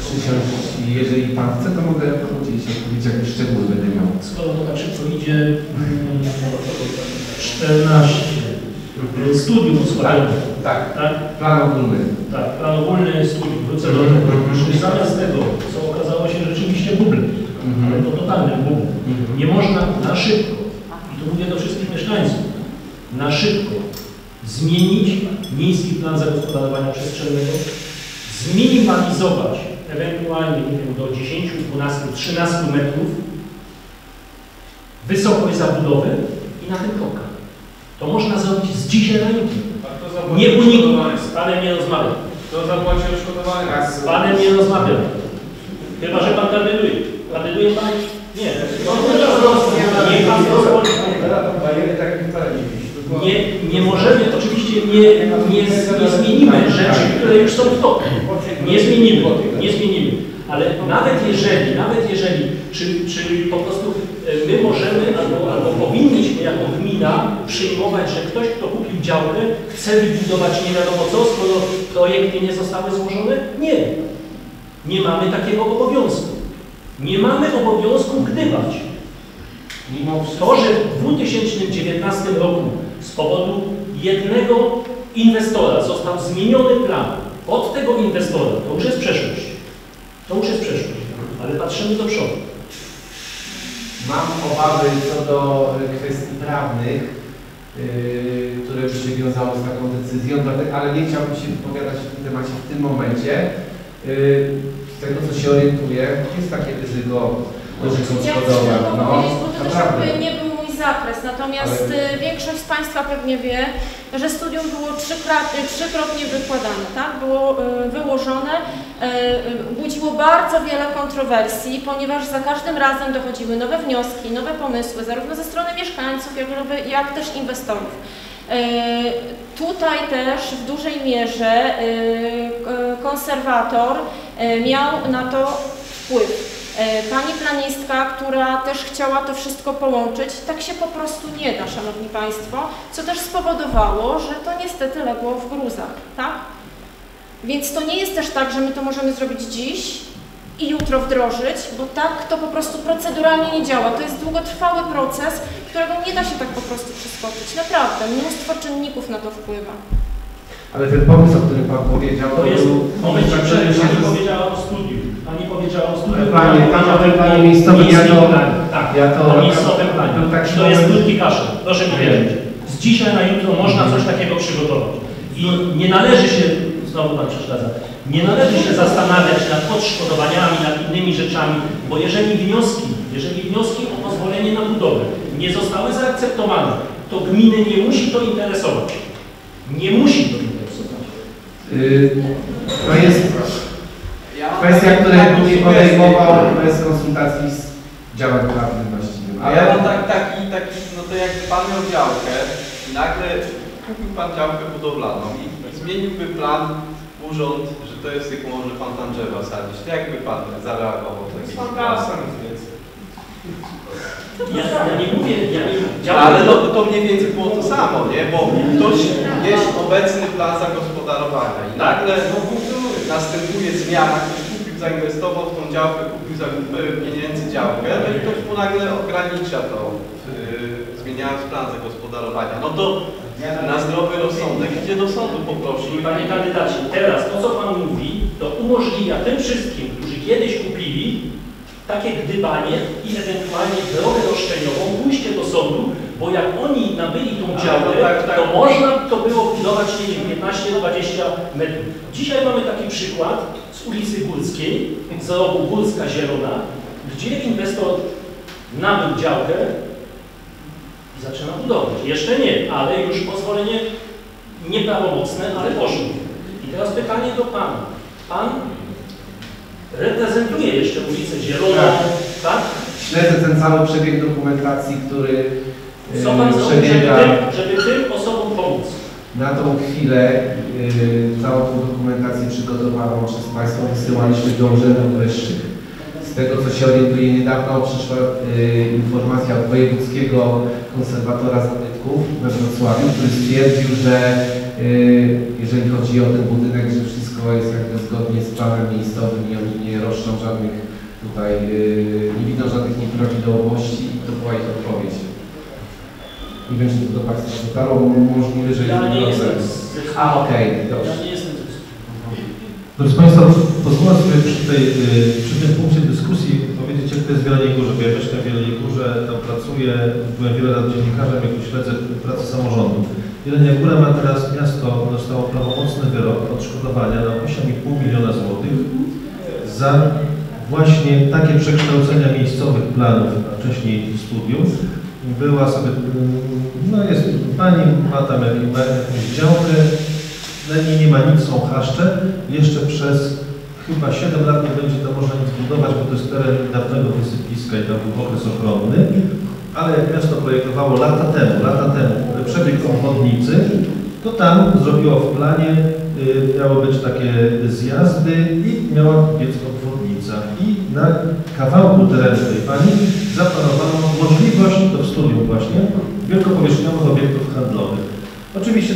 przysiąść jeżeli Pan chce, to mogę gdzieś odpowiedzieć, jakieś szczegóły będę miał. Skoro to tak szybko idzie, mm, 14. Studium ustalone. Tak, tak. Plan ogólny. Tak, plan ogólny studium. Wrócę do Mhm, tego. mhm. Zamiast tego, co rzeczywiście bublem, ale to totalnym bublem, nie można na szybko, i tu mówię do wszystkich mieszkańców, na szybko zmienić miejski plan zagospodarowania przestrzennego, zminimalizować ewentualnie, nie wiem, do 10, 12, 13 metrów wysokość zabudowy i na tym kroka. To można zrobić z dzisiaj na jutro. Nie uniknąć. Z Panem nie rozmawiam. Kto zapłaci odszkodowanie? Z Panem nie rozmawiam. Chyba, że Pan kandyduje. Kandyduje Pan? Nie. Nie Pan. Nie, nie możemy, oczywiście nie, nie, nie zmienimy rzeczy, które już są w toku. Nie zmienimy, nie zmienimy. Ale nawet jeżeli, nawet jeżeli, czy, czy po prostu e, my możemy albo, albo powinniśmy jako gmina przyjmować, że ktoś, kto kupił działkę, chce wybudować nie wiadomo co, skoro projekty nie zostały złożone? Nie. Nie mamy takiego obowiązku. Nie mamy obowiązku gdybać. Mimo To, że w 2019 roku z powodu jednego inwestora został zmieniony plan od tego inwestora, to już jest przeszłość. To już jest przeszłość. Ale patrzymy do przodu. Mam obawy co do y, kwestii prawnych, yy, które by się wiązały z taką decyzją, ale nie chciałbym się wypowiadać w tym temacie w tym momencie. Yy, z tego co się orientuję, jest takie ryzyko chcę odszkodowań. No, powiedzieć, bo to też naprawdę. nie był mój zakres, natomiast Ale- y, większość z Państwa pewnie wie, że studium było trzykrotnie, trzykrotnie wykładane, tak? Było y, wyłożone, y, budziło bardzo wiele kontrowersji, ponieważ za każdym razem dochodziły nowe wnioski, nowe pomysły, zarówno ze strony mieszkańców, jak, jak też inwestorów. Y, Tutaj też w dużej mierze k- konserwator y, miał na to wpływ. E, Pani planistka, która też chciała to wszystko połączyć, tak się po prostu nie da, Szanowni Państwo, co też spowodowało, że to niestety legło w gruzach, tak? Więc to nie jest też tak, że my to możemy zrobić dziś i jutro wdrożyć, bo tak to po prostu proceduralnie nie działa. To jest długotrwały proces, którego nie da się tak po prostu przeskoczyć. Naprawdę, mnóstwo czynników na to wpływa. Ale ten pomysł, o którym Pan powiedział, To jest, pomysł, że Pani z- powiedziała o studium. Pani powiedziała o studium. Panie, ja tam o tym o miejscowym, ja to-. Tak, ja to- o miejscowym planie. był taki to jest krótki kaszel, proszę mi wierzyć. Z dzisiaj na jutro można coś takiego przygotować. I nie należy się, znowu Pan przeszkadza, nie należy się zastanawiać nad odszkodowaniami, nad innymi rzeczami, bo jeżeli wnioski, jeżeli wnioski o pozwolenie na budowę nie zostały zaakceptowane, to gminy nie musi to interesować. Nie musi to interesować. Yy, To jest kwestia, której nie podejmował bez konsultacji z działem prawnym właściwym. A ja mam tak, taki, taki, no to jakby pan miał działkę i nagle kupił pan działkę budowlaną i zmieniłby plan urząd, że to jest tylko może pan tam drzewa sadzić. To jakby pan zareagował w takiej sytuacji? Ja, ja nie mówię, ja nie Ale to, to mniej więcej było to samo, nie? Bo ktoś jest obecny plan zagospodarowania i nagle następuje zmiana, ktoś kupił, zainwestował w tą działkę, kupił za kupę pieniędzy działkę, no i ktoś mu nagle ogranicza to, yy, zmieniając plan zagospodarowania. No to na zdrowy rozsądek idzie do sądu poprosić. Panie kandydacie, teraz to, co Pan mówi, to umożliwia tym wszystkim, którzy kiedyś kupili, takie gdybanie i ewentualnie drogę roszczeniową, pójście do sądu, bo jak oni nabyli tą działkę, to tak, tak. to można to było budować, nie wiem, 15-20 metrów. Dzisiaj mamy taki przykład z ulicy Górskiej, z rogu Górska Zielona, gdzie inwestor nabył działkę zaczyna budować. Jeszcze nie, ale już pozwolenie nieprawomocne, ale poszło. I teraz pytanie do Pana. Pan reprezentuje jeszcze ulicę Zieloną, tak? Śledzę ten cały przebieg dokumentacji, który Co Pan żeby przebiega tym, żeby tym osobom pomóc? na tą chwilę. Yy, całą tą dokumentację przygotowaną przez Państwa wysyłaliśmy do urzędów wyższych. Z tego co się orientuję, niedawno przyszła yy, informacja od wojewódzkiego konserwatora zabytków we Wrocławiu, który stwierdził, że y, jeżeli chodzi o ten budynek, że wszystko jest jakby zgodnie z planem miejscowym i oni nie roszczą żadnych tutaj, y, nie widzą żadnych nieprawidłowości i to była ich odpowiedź. Nie wiem, czy to do Państwa dotarło, możliwe, że Ja nie jest jestem. A, okej, dobrze. Ja nie Proszę Państwa, pozwolę sobie przy, tej, y, przy tym punkcie dyskusji powiedzieć, jak to jest w Jeleniej Górze. bo Ja mieszkam w Jeleniej Górze, tam pracuję, byłem wiele lat dziennikarzem, jak śledzę pracę samorządu. Jelenia Góra ma teraz, miasto dostało prawomocny wyrok odszkodowania na 8,5 miliona złotych za właśnie takie przekształcenia miejscowych planów, wcześniej studiów. Była sobie, mm, no jest pani, ma tam jakąś działkę, na nie ma nic, są chaszcze. Jeszcze przez chyba 7 lat nie będzie tam można nic budować, bo to jest teren dawnego wysypiska i tam był okres ochronny. Ale jak miasto projektowało lata temu, lata temu przebieg obwodnicy, to tam zrobiło w planie, y, miało być takie zjazdy i miała biec obwodnica. I na kawałku terenu tej pani zaplanowano możliwość, to w studium właśnie, wielkopowierzchniowych obiektów handlowych. Oczywiście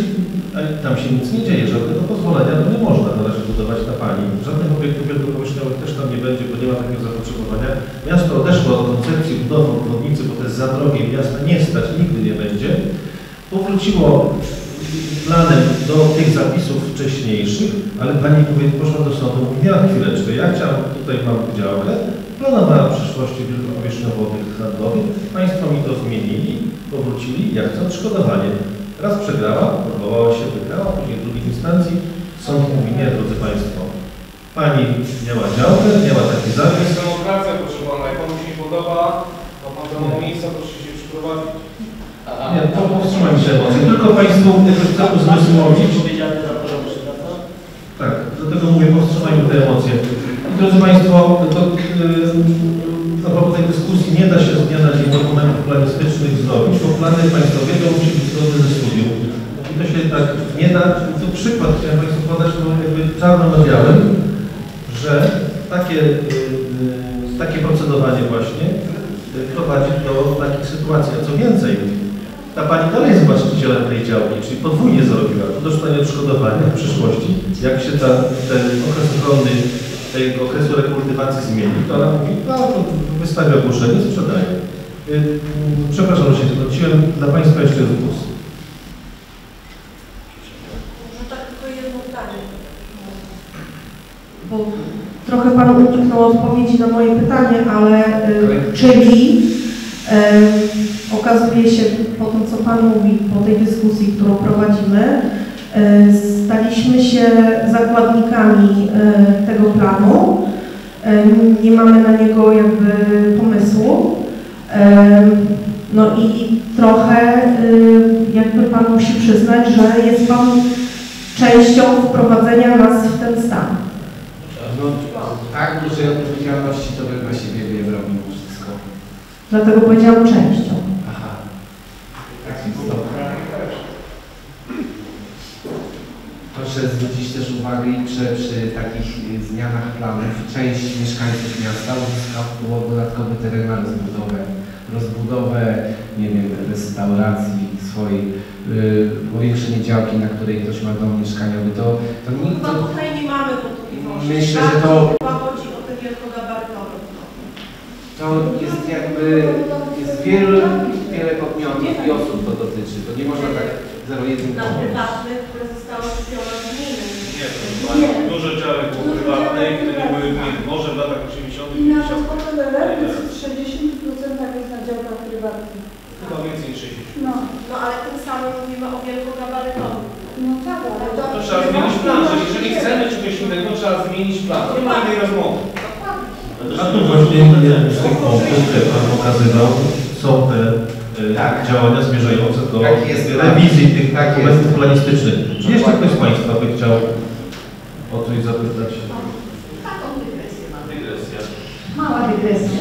a tam się nic nie dzieje, żadnego pozwolenia to nie można należy budować na pani. Żadnych obiektów wielkopowierzchniowych też tam nie będzie, bo nie ma takiego zapotrzebowania. Miasto odeszło od koncepcji budowy obwodnicy, bo to jest za drogie, miasta nie stać, nigdy nie będzie. Powróciło planem do tych zapisów wcześniejszych, ale pani powie, poszła do sądu, mówi, ja chwileczkę, ja chciałam, tutaj mam działkę, planowała w przyszłości wielkopowierzchniowy obiekt handlowy, państwo mi to zmienili, powrócili, ja chcę odszkodowanie. Raz przegrała, odwołała się, wygrała, później w drugiej instancji sąd mówi, nie, drodzy Państwo, Pani miała działkę, miała taki To zapis, jest demokracja, proszę pana. Jak panu się nie podoba, to pan do miejsca, proszę się przyprowadzić. nie, to powstrzymajmy się emocje, tylko Państwu chcę uzmysłowić, odpowiedzialny za porządek, prawda? Tak, dlatego mówię, powstrzymajmy te emocje. I drodzy Państwo, to yy, a propos tej dyskusji nie da się z dnia na dzień dokumentów planistycznych zrobić, bo plany państwowego musi być zgodny ze studium. I to się tak nie da. Tu przykład chciałem Państwu podać, no jakby czarno na białym, że takie, yy, takie procedowanie właśnie yy, prowadzi do takich sytuacji. A co więcej, ta pani dalej jest właścicielem tej działki, czyli podwójnie zarobiła. Tu dostanie odszkodowania w przyszłości. Jak się ta, ten okres ochronny tej okresu rekultywacji zmieni, to ona mówi, no to wystawia ogłoszenie, sprzedaje. Yy, Przepraszam, że się zwróciłem. Dla Państwa jeszcze jest głos. Może tak tylko jedno pytanie. Bo trochę Panu uniknęło odpowiedzi na moje pytanie, ale y, czyli y, okazuje się po tym, co Pan mówi, po tej dyskusji, którą prowadzimy, y, staliśmy się zakładnikami y, tego planu. Y, nie mamy na niego jakby pomysłu. Y, no i trochę jakby Pan musi przyznać, że jest Pan częścią wprowadzenia nas w ten stan. No, tak dużej odpowiedzialności to na siebie nie robił wszystko. Dlatego powiedziałam częścią. Proszę zwrócić też uwagę, że przy takich y, zmianach planów część mieszkańców miasta uzyskało dodatkowy teren na rozbudowę. Rozbudowę, nie wiem, restauracji swojej, yy, powiększenie działki, na której ktoś ma dom mieszkaniowy. To, to nikt... Chyba tutaj nie mamy wątpliwości. Myślę, że to- Chyba chodzi o te wielkogabarytowe. To jest jakby, jest wiele, wiele podmiotów i osób to dotyczy. To nie można tak Na prywatnych, które zostały kupione z gminy. Nie, proszę pana. Dużo działek było prywatnych, które nie były. Może w latach 80. I na 90. PPLR jest w 60% jest na działkach prywatnych. Chyba więcej niż 60. No, No ale tym samym mówimy o wielkogabarytowych. no tak, ale to... To trzeba zmienić plan, że jeżeli chcemy czegoś innego, trzeba zmienić plan. Nie ma innej rozmowy. A tu właśnie z tych punktów, które Pan pokazywał, są te y, działania zmierzające do Tak tak. rewizji tych Tak dokumentów jest. planistycznych. Czy jeszcze ktoś z Państwa by chciał o coś zapytać? Taką dygresję mam. Dygresja. Mała dygresja.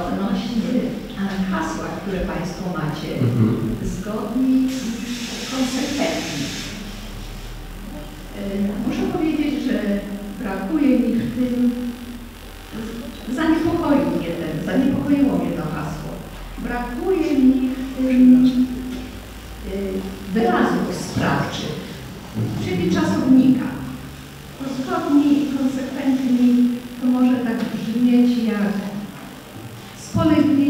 Odnośnie e, hasła, które Państwo macie, Mhm. zgodni i konsekwentni. E, Muszę powiedzieć, że brakuje mi w tym, zaniepokoił mnie ten, zaniepokoiło mnie to hasło brakuje mi y, wyrazów sprawczych, czyli czasownika. Zgodniej i konsekwentniej to może tak brzmieć jak spolegnie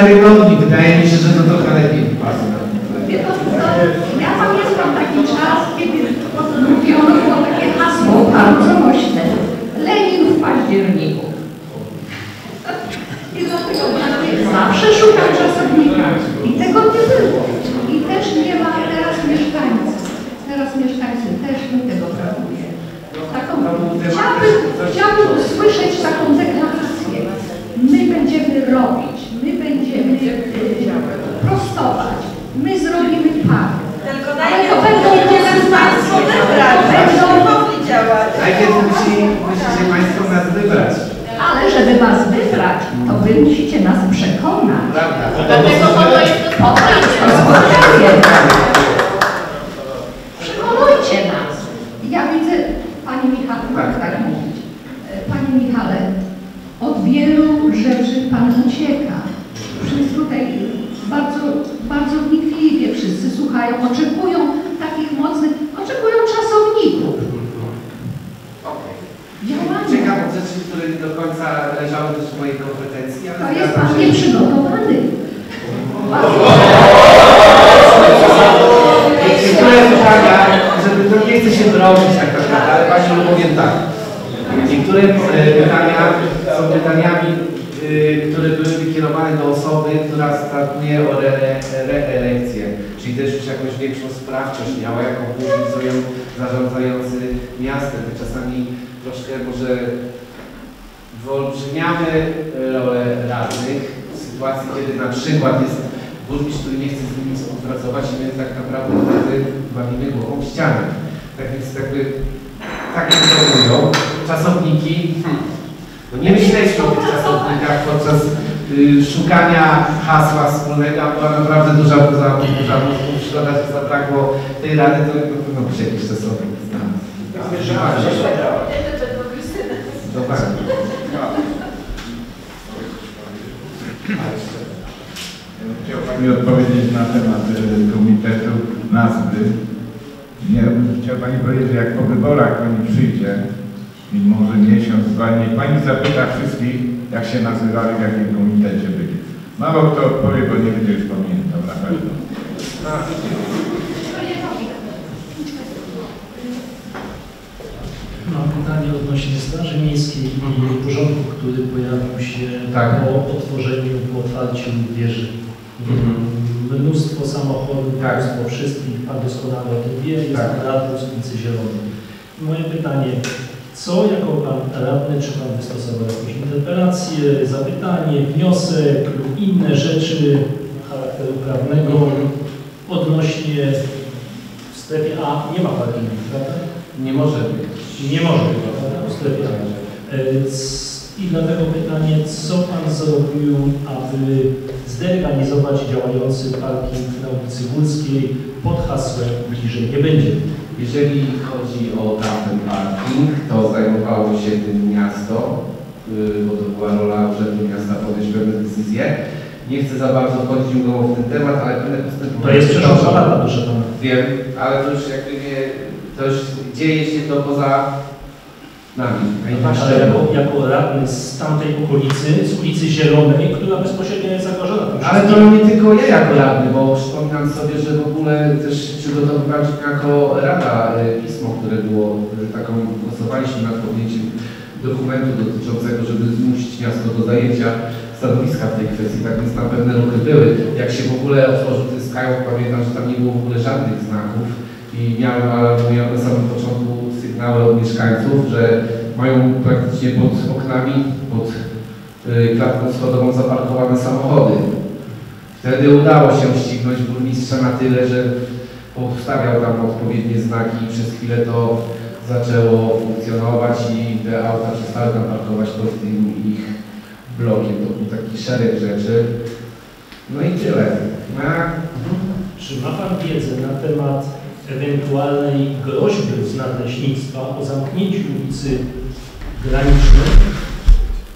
to trochę Dokładnie. Chciał Pani odpowiedzieć na temat y, komitetu, nazwy. Nie, chciał Pani powiedzieć, że jak po wyborach Pani przyjdzie i może miesiąc, dwa, niech Pani zapyta wszystkich, jak się nazywali, w jakim komitecie byli. Mało kto odpowie, bo nie będzie już pamiętał na pewno. Mam pytanie odnośnie Straży Miejskiej i porządku, który pojawił się Tak. po otworzeniu, po otwarciu wieży. Mhm. Mnóstwo samochodów, Tak. mnóstwo wszystkich, Pan doskonale o tym wie, jest Tak. radny ulicy Zielonej. Moje pytanie, co jako Pan radny, czy Pan wystosował jakąś interpelację, zapytanie, wniosek lub inne rzeczy charakteru prawnego odnośnie w strefie A nie ma parkingu, prawda? Nie może być. Nie może. E, c- I dlatego pytanie, co Pan zrobił, aby zdelegalizować działający parking na ulicy Łódzkiej pod hasłem bliżej nie będzie? Jeżeli chodzi o tamten parking, to zajmowało się tym miasto, yy, bo to była rola Urzędu Miasta podjąć pewne decyzje. Nie chcę za bardzo wchodzić w ten temat, ale pewne postępowania... To jest przeszła dwa lata, proszę Pana. Wiem, ale to już jakby nie... To już dzieje się to poza nami. Ale naszym. jako, jako radny z tamtej okolicy, z ulicy Zielonej, która bezpośrednio jest zagrożona Ale to nie tylko ja jako radny, bo przypominam sobie, że w ogóle też przygotowywaliśmy jako Rada e, pismo, które było taką, głosowaliśmy nad podjęciem dokumentu dotyczącego, żeby zmusić miasto do zajęcia stanowiska w tej kwestii, tak więc na pewne ruchy były. Jak się w ogóle otworzył ten Skywalk, pamiętam, że tam nie było w ogóle żadnych znaków i miałem alarmujące na samym początku sygnały od mieszkańców, że mają praktycznie pod oknami, pod y, klatką schodową zaparkowane samochody. Wtedy udało się ścignąć burmistrza na tyle, że postawiał tam odpowiednie znaki i przez chwilę to zaczęło funkcjonować i te auta przestały tam parkować pod tym ich blokiem. To był taki szereg rzeczy. No i tyle. A- Czy ma Pan wiedzę na temat ewentualnej groźby z nadleśnictwa o zamknięciu ulicy Granicznej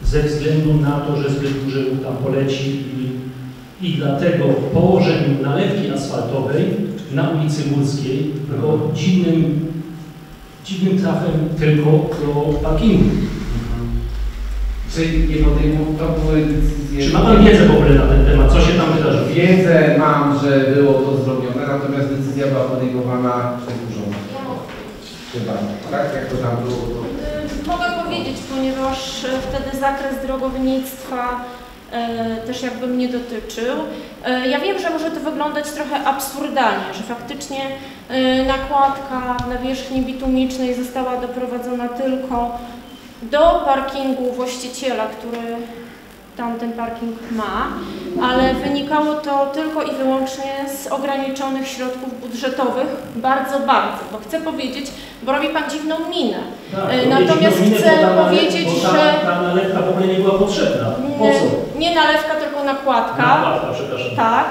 ze względu na to, że zbyt duży ruch tam poleci i, i dlatego w położeniu nalewki asfaltowej na ulicy Górskiej tylko dziwnym, dziwnym trafem tylko do parkingu. czy nie podejmował, to były. Czy ma Pan wiedzę w ogóle na ten temat? Co się tam wydarzyło? Wiedzę mam, że było to zrobione, natomiast decyzja była podejmowana przez urząd. Chyba, tak? Jak to tam było? Y, Mogę powiedzieć, ponieważ e, wtedy zakres drogownictwa e, też jakby mnie dotyczył. Ja wiem, że może to wyglądać trochę absurdalnie, że faktycznie nakładka na wierzchni bitumicznej została doprowadzona tylko do parkingu właściciela, który tamten parking ma, ale wynikało to tylko i wyłącznie z ograniczonych środków budżetowych, bardzo, bardzo, bo chcę powiedzieć, bo robi Pan dziwną minę. Tak, E, to Natomiast chcę minę, bo ta powiedzieć, ta, że Ta nalewka w ogóle nie była potrzebna. Po nie, co? nie nalewka, tylko nakładka. Nakładka, przepraszam. Tak,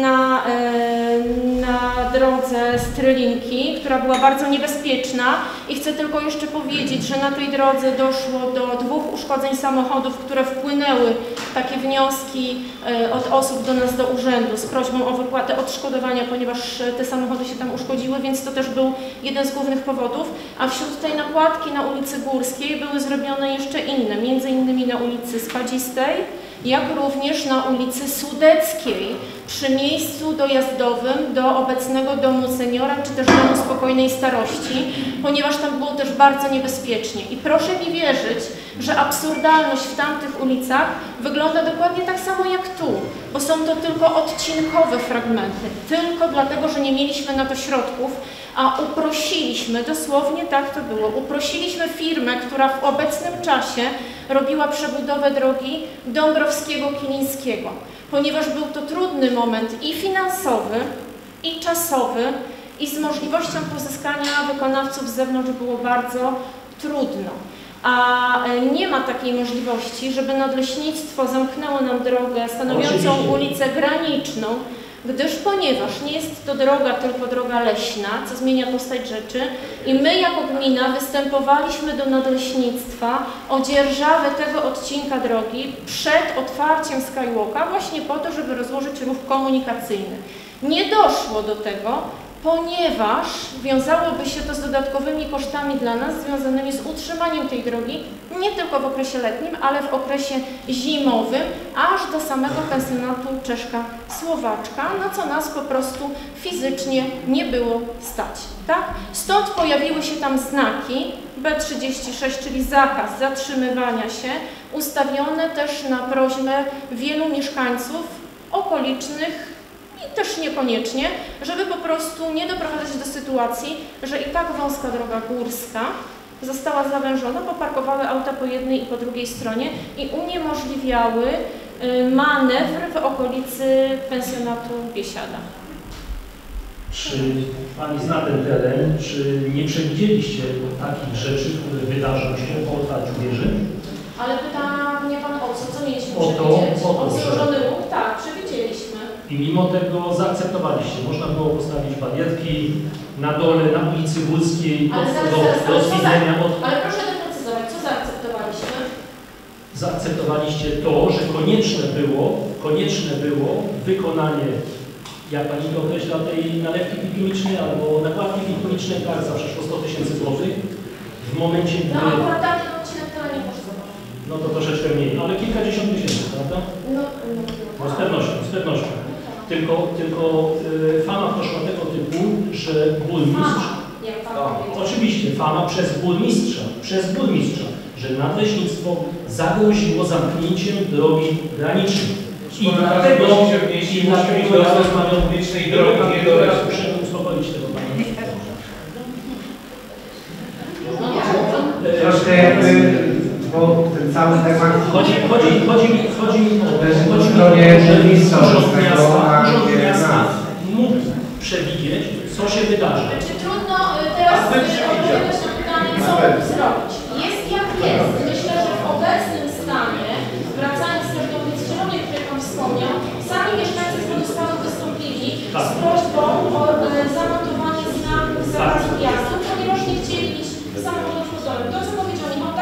na, e, na drodze Strylinki, która była bardzo niebezpieczna. I chcę tylko jeszcze powiedzieć, że na tej drodze doszło do dwóch uszkodzeń samochodów, które wpłynęły takie wnioski e, od osób do nas do urzędu z prośbą o wypłatę odszkodowania, ponieważ e, te samochody się tam uszkodziły, więc to też był jeden z głównych powodów, a wśród tej nakładki na ulicy Górskiej były zrobione jeszcze inne, między innymi na ulicy Spadzistej, jak również na ulicy Sudeckiej, przy miejscu dojazdowym do obecnego domu seniora, czy też domu spokojnej starości, ponieważ tam było też bardzo niebezpiecznie. I proszę mi wierzyć, że absurdalność w tamtych ulicach wygląda dokładnie tak samo jak tu, bo są to tylko odcinkowe fragmenty, tylko dlatego, że nie mieliśmy na to środków, a uprosiliśmy, dosłownie tak to było, uprosiliśmy firmę, która w obecnym czasie robiła przebudowę drogi Dąbrowskiego-Kilińskiego, ponieważ był to trudny moment i finansowy, i czasowy, i z możliwością pozyskania wykonawców z zewnątrz było bardzo trudno. A e, nie ma takiej możliwości, żeby nadleśnictwo zamknęło nam drogę stanowiącą ulicę graniczną, gdyż ponieważ nie jest to droga tylko droga leśna, co zmienia postać rzeczy i my jako gmina występowaliśmy do nadleśnictwa o dzierżawę tego odcinka drogi przed otwarciem Skywalka właśnie po to, żeby rozłożyć ruch komunikacyjny. Nie doszło do tego, ponieważ wiązałoby się to z dodatkowymi kosztami dla nas związanymi z utrzymaniem tej drogi nie tylko w okresie letnim, ale w okresie zimowym, aż do samego pensjonatu Czeszka Słowaczka, na co nas po prostu fizycznie nie było stać. Tak? Stąd pojawiły się tam znaki B36, czyli zakaz zatrzymywania się, ustawione też na prośbę wielu mieszkańców okolicznych i też niekoniecznie, żeby po prostu nie doprowadzać do sytuacji, że i tak wąska droga górska została zawężona, poparkowały auta po jednej i po drugiej stronie i uniemożliwiały y, manewr w okolicy pensjonatu Biesiada. Czy Pani zna ten teren? Czy nie przewidzieliście takich rzeczy, które wydarzą się po otwarciu wieży? Ale pyta mnie Pan o co? Co mieliśmy O to, przewidzieć? o to, o że- wzmożony ruch? Tak, przewidzieliśmy. I mimo tego zaakceptowaliście. Można było postawić barietki na dole, na ulicy Górskiej, Ale od, zaraz, do zaraz, co rozwidlenia za... od... Ale proszę doprecyzować, co zaakceptowaliśmy? Zaakceptowaliście to, że konieczne było, konieczne było wykonanie, jak Pani to określa, tej nalewki bitumicznej albo nakładki bitumicznej, tak, zawsze szło 100 tysięcy złotych. W momencie, No gdy... akurat taki odcinek tyle nie kosztował. No to troszeczkę mniej, ale kilkadziesiąt tysięcy, prawda? No, No z pewnością, z pewnością. Tylko, tylko y, fama poszła tego typu, że burmistrz, Tak. powiedział. oczywiście fama przez burmistrza, przez burmistrza, że nadleśnictwo zagroziło zamknięciem drogi granicznej. I dlatego, i dlatego ja rozmawiam publicznej drogi, nie do leśnej. muszę uspokoić tego pana. Troszkę jakby, bo ten cały temat... Chodzi, chodzi, chodzi mi, chodzi mi o po chodzi mi o to, że urząd miasta, urząd miasta mógł przewidzieć, co się wydarzy. Znaczy trudno y, teraz y, odpowiadać na pytanie, co zrobić. Jest jak jest. Myślę, że w obecnym stanie, wracając też do tej strony, której Pan wspomniał, sami mieszkańcy z wodospadu wystąpili Tak. z prośbą o y, zamontowanie znaków zakazu wjazdu, ponieważ nie chcieli mieć samochodów pod domem. To, co powiedział Michał,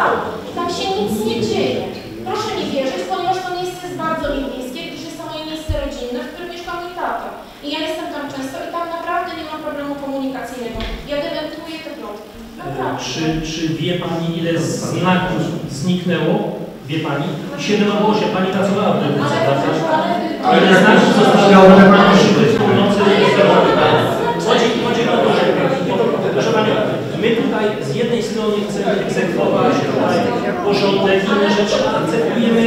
tak się stało. Tam się nic nie dzieje. Proszę mi wierzyć, ponieważ to miejsce jest bardzo mi bliskie, gdyż jest to moje miejsce rodzinne, w którym mieszka mój tata. I ja jestem tam często i tam naprawdę nie ma problemu komunikacyjnego. Ja dementuję te plotki. Naprawdę. Czy, czy wie Pani, ile znaków zniknęło? Wie Pani? I się domało się, Pani pracowała w prawda? Ale nie znaczy, że została szyby z północy Chodzi, chodzi o to, że proszę Panią, my tutaj z jednej strony chcemy egzekwować porządek, inne rzeczy akceptujemy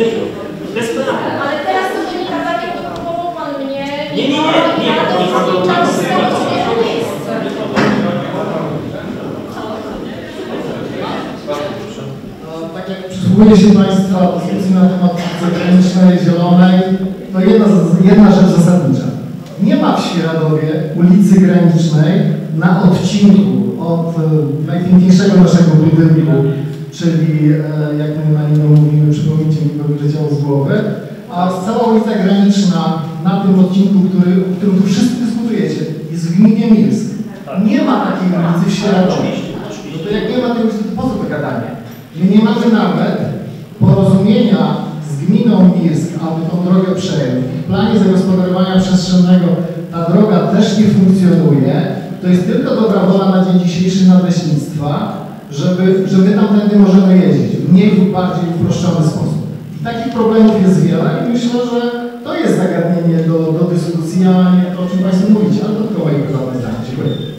bezprawnie. Ale teraz to wynika tak, jak powołał Pan mnie. Nie, nie, nie, nie, nie, to nie, nie nie, czas nie, nie, zrobić nie, jedno miejsce. No, tak jak przysłuchuję się Państwa dyskusji na temat zagranicznej, zielonej, to jedna, jedna rzecz zasadnicza. Nie ma w Świeradowie ulicy Granicznej na odcinku od e, najpiękniejszego naszego budynku, czyli e, jak my na nim mówimy, przypomnijcie mi, bo leciało z głowy, a cała ulica Graniczna na tym odcinku, który, o którym tu wszyscy dyskutujecie, jest w gminie Milsk. Nie ma takiej ulicy w Świeradowie. No to jak nie ma tej ulicy, to po co to gadanie? My nie mamy nawet porozumienia z gminą Mirsk, aby tą drogę przejąć. W planie zagospodarowania przestrzennego ta droga też nie funkcjonuje. To jest tylko dobra wola na dzień dzisiejszy nadleśnictwa, żeby, że my tamtędy możemy jeździć w mniej lub bardziej uproszczony sposób. I takich problemów jest wiele i myślę, że to jest zagadnienie do, do dyskusji, a nie to, o czym Państwo mówicie, ale to tylko moje prywatne zdanie. Dziękuję.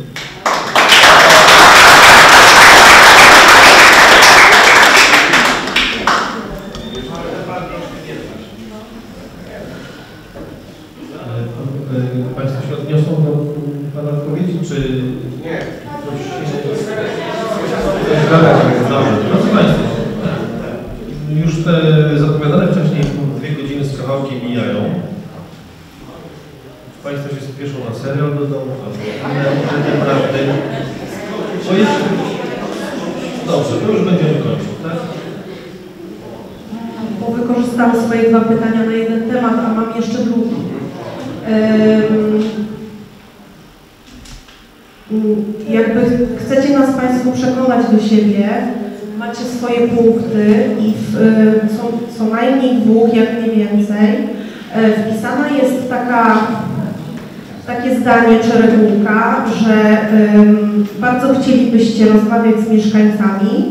Chcielibyście rozmawiać z mieszkańcami,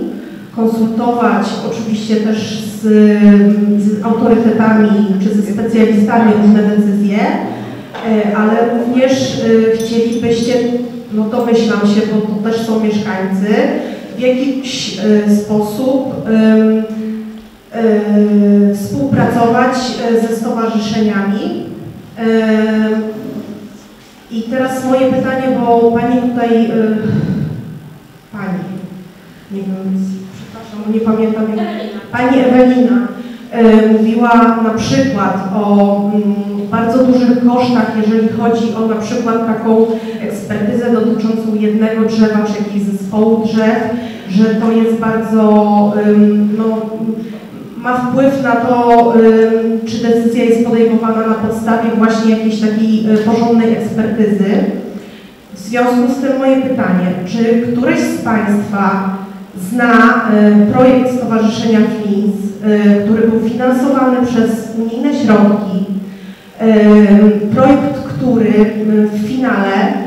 konsultować oczywiście też z, z autorytetami czy ze specjalistami różne decyzje, e, ale również e, chcielibyście, no domyślam się, bo to też są mieszkańcy, w jakiś e, sposób współpracować ze stowarzyszeniami. I teraz moje pytanie, bo Pani tutaj, nie wiem, przepraszam, nie pamiętam. Pani Ewelina e, mówiła na przykład o mm, bardzo dużych kosztach, jeżeli chodzi o na przykład taką ekspertyzę dotyczącą jednego drzewa czy jakiegoś zespołu drzew, że to jest bardzo, no, ma wpływ na to, czy decyzja jest podejmowana na podstawie właśnie jakiejś takiej y, porządnej ekspertyzy. W związku z tym moje pytanie, czy któryś z Państwa zna y, projekt Stowarzyszenia FLINS, y, który był finansowany przez unijne środki, y, projekt, który w finale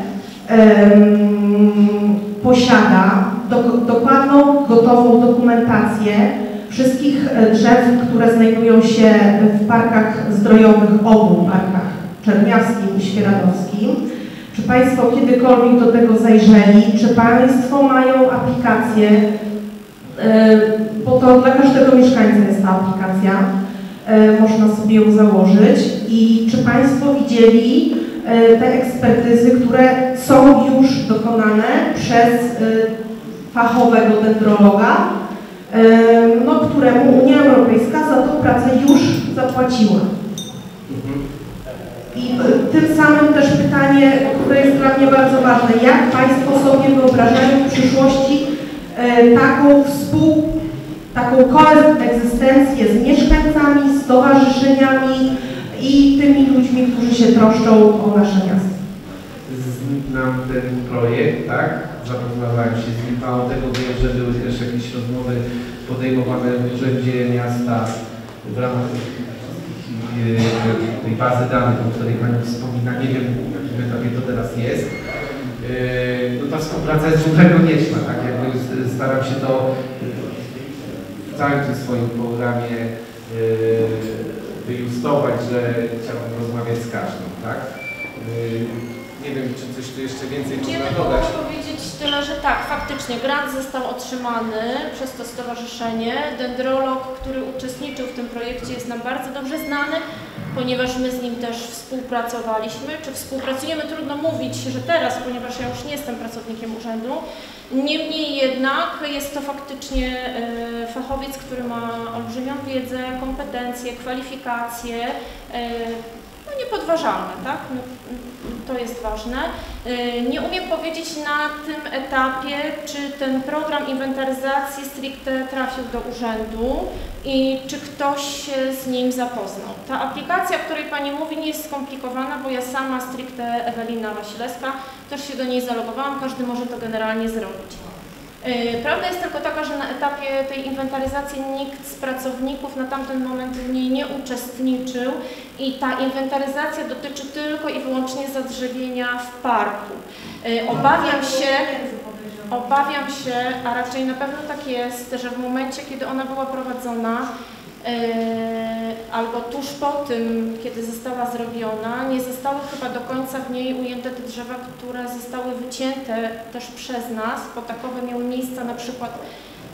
posiada do, dokładną, gotową dokumentację wszystkich e, drzew, które znajdują się w parkach zdrojowych, obu parkach, czerniawskim i świeradowskim. Czy Państwo kiedykolwiek do tego zajrzeli? Czy Państwo mają aplikację, e, bo to dla każdego mieszkańca jest ta aplikacja, e, można sobie ją założyć i czy Państwo widzieli e, te ekspertyzy, które są już dokonane przez fachowego dendrologa, no, któremu Unia Europejska za tą pracę już zapłaciła. I tym samym też pytanie, które jest dla mnie bardzo ważne, jak Państwo sobie wyobrażają w przyszłości e, taką współ, taką koegzystencję z mieszkańcami, stowarzyszeniami i tymi ludźmi, którzy się troszczą o nasze miasto. Znam ten projekt, tak? Zapoznawałem się z nim, mało tego wiem, że były też jakieś rozmowy podejmowane w urzędzie miasta w ramach tej bazy danych, o której Pani wspomina. Nie wiem, w jakim etapie to teraz jest. E, No ta współpraca jest w ogóle konieczna, tak? Jakby staram się to w całym tym swoim programie wyjustować, że chciałbym rozmawiać z każdą, tak? Nie wiem, czy coś tu jeszcze więcej Ja można tylko dodać. mogę powiedzieć tyle, że tak, faktycznie grant został otrzymany przez to stowarzyszenie. Dendrolog, który uczestniczył w tym projekcie jest nam bardzo dobrze znany, ponieważ my z nim też współpracowaliśmy. Czy współpracujemy? Trudno mówić, że teraz, ponieważ ja już nie jestem pracownikiem urzędu. Niemniej jednak jest to faktycznie e, fachowiec, który ma olbrzymią wiedzę, kompetencje, kwalifikacje. e, no niepodważalne, tak? No, To jest ważne. Y, Nie umiem powiedzieć na tym etapie, czy ten program inwentaryzacji stricte trafił do urzędu i czy ktoś się z nim zapoznał. Ta aplikacja, o której Pani mówi, nie jest skomplikowana, bo ja sama stricte Ewelina Wasilewska też się do niej zalogowałam, każdy może to generalnie zrobić. Yy, Prawda jest tylko taka, że na etapie tej inwentaryzacji nikt z pracowników na tamten moment w niej nie uczestniczył i ta inwentaryzacja dotyczy tylko i wyłącznie zadrzewienia w parku. Yy, Obawiam się, obawiam się, a raczej na pewno tak jest, że w momencie, kiedy ona była prowadzona, albo tuż po tym, kiedy została zrobiona, nie zostały chyba do końca w niej ujęte te drzewa, które zostały wycięte też przez nas, bo takowe miały miejsca na przykład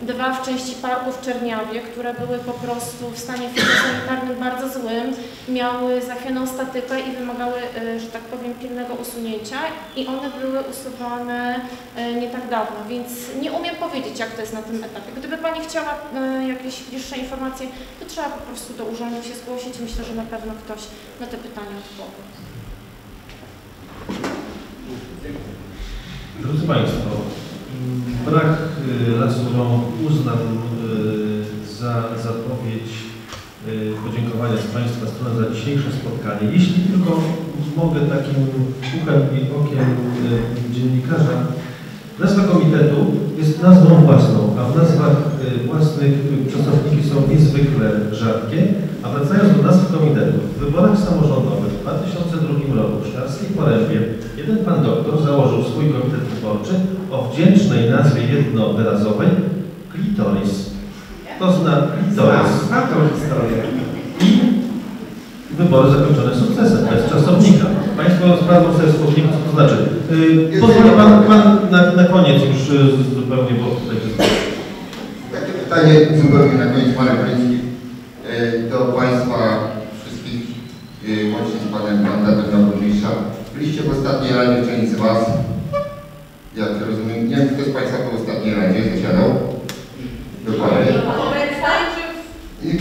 dwa w części parku w Czerniawie, które były po prostu w stanie fitosanitarnym bardzo złym, miały zachwianą statykę i wymagały, e, że tak powiem, pilnego usunięcia i one były usuwane e, nie tak dawno, więc nie umiem powiedzieć, jak to jest na tym etapie. Gdyby Pani chciała e, jakieś bliższe informacje, to trzeba po prostu do urzędu się zgłosić. Myślę, że na pewno ktoś na te pytania odpowie. Drodzy Państwo, brak y, lasu rąk uznam y, za zapowiedź y, podziękowania z Państwa strony za dzisiejsze spotkanie. Jeśli tylko mogę takim uchem i okiem dziennikarza, nazwa komitetu jest nazwą własną, a w nazwach własnych czasowniki są niezwykle rzadkie. A wracając do nazw komitetu, w wyborach samorządowych w 2002 roku w Szklarskiej Porębie jeden pan doktor założył swój komitet wyborczy o wdzięcznej nazwie jednowyrazowej Klitoris. To zna Klitoris. Znam tą historię. I wybory zakończone sukcesem, bez czasownika. Państwo sprawdzą sobie w słowniku, co to znaczy. Yy, pozwoli pan, pan na, na koniec już y, zupełnie, bo tutaj jest... Takie pytanie zupełnie na koniec, Marek Kryński, e, do Państwa wszystkich, łącznie z Panem Mandatem. Byliście w ostatniej Radzie, część z Was, jak rozumiem, nie wiem, kto z Państwa w ostatniej Radzie, zasiadał? Dokładnie. I,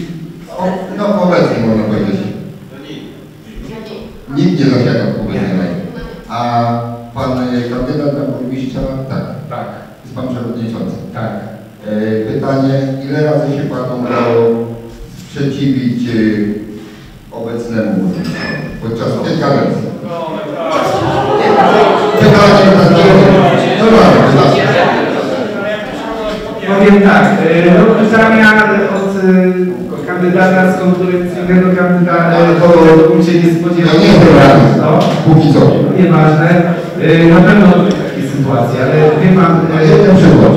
o, no obecnie można powiedzieć. Nikt nie zasiadał w obecnej Radzie. A Pan e, kandydat na burmistrza, tak. Tak. Jest Pan Przewodniczący. Tak. E, Pytanie, ile razy się Panu udało sprzeciwić e, obecnemu burmistrzowi podczas tej kadencji? Powiem tak, no pytania od y, kandydata z konkurencyjnego kandydata to się nie spodziewał. Nie wiem, no, póki co. Nieważne. Y, Na pewno takie sytuacje, ale wie pan... Jeden przykład.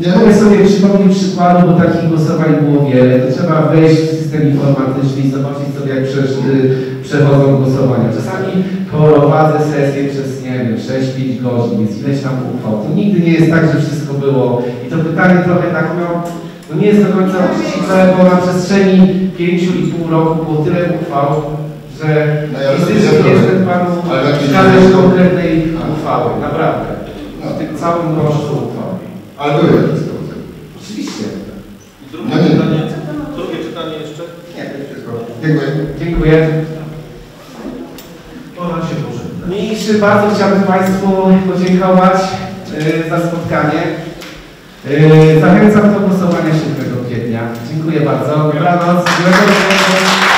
Nie mogę sobie przypomnieć przykładu, bo takich głosowań było wiele. To trzeba wejść w system informatyczny i zobaczyć sobie, jak przesz, y, przechodzą głosowania. Czasami prowadzę sesję przez, nie wiem, 6-5 godzin, jest ileś tam uchwał. To nigdy nie jest tak, że wszystko było. I to pytanie trochę tak, no, no nie jest do końca uczciwe, bo na przestrzeni 5,5 roku było tyle uchwał, że No ja fizycznie jestem panu wskazać konkretnej uchwały, naprawdę. W tym całym uchwał. Ale były jakieś sytuacje. Oczywiście. Drugie No nie. czytanie, drugie czytanie jeszcze? Nie, to wszystko. Dziękuję. Dziękuję. Pora się pożegnać. Mniejszy, bardzo chciałbym Państwu podziękować y, za spotkanie. Y, zachęcam do głosowania 7 kwietnia. Dziękuję bardzo. Dobranoc. Wieczoru.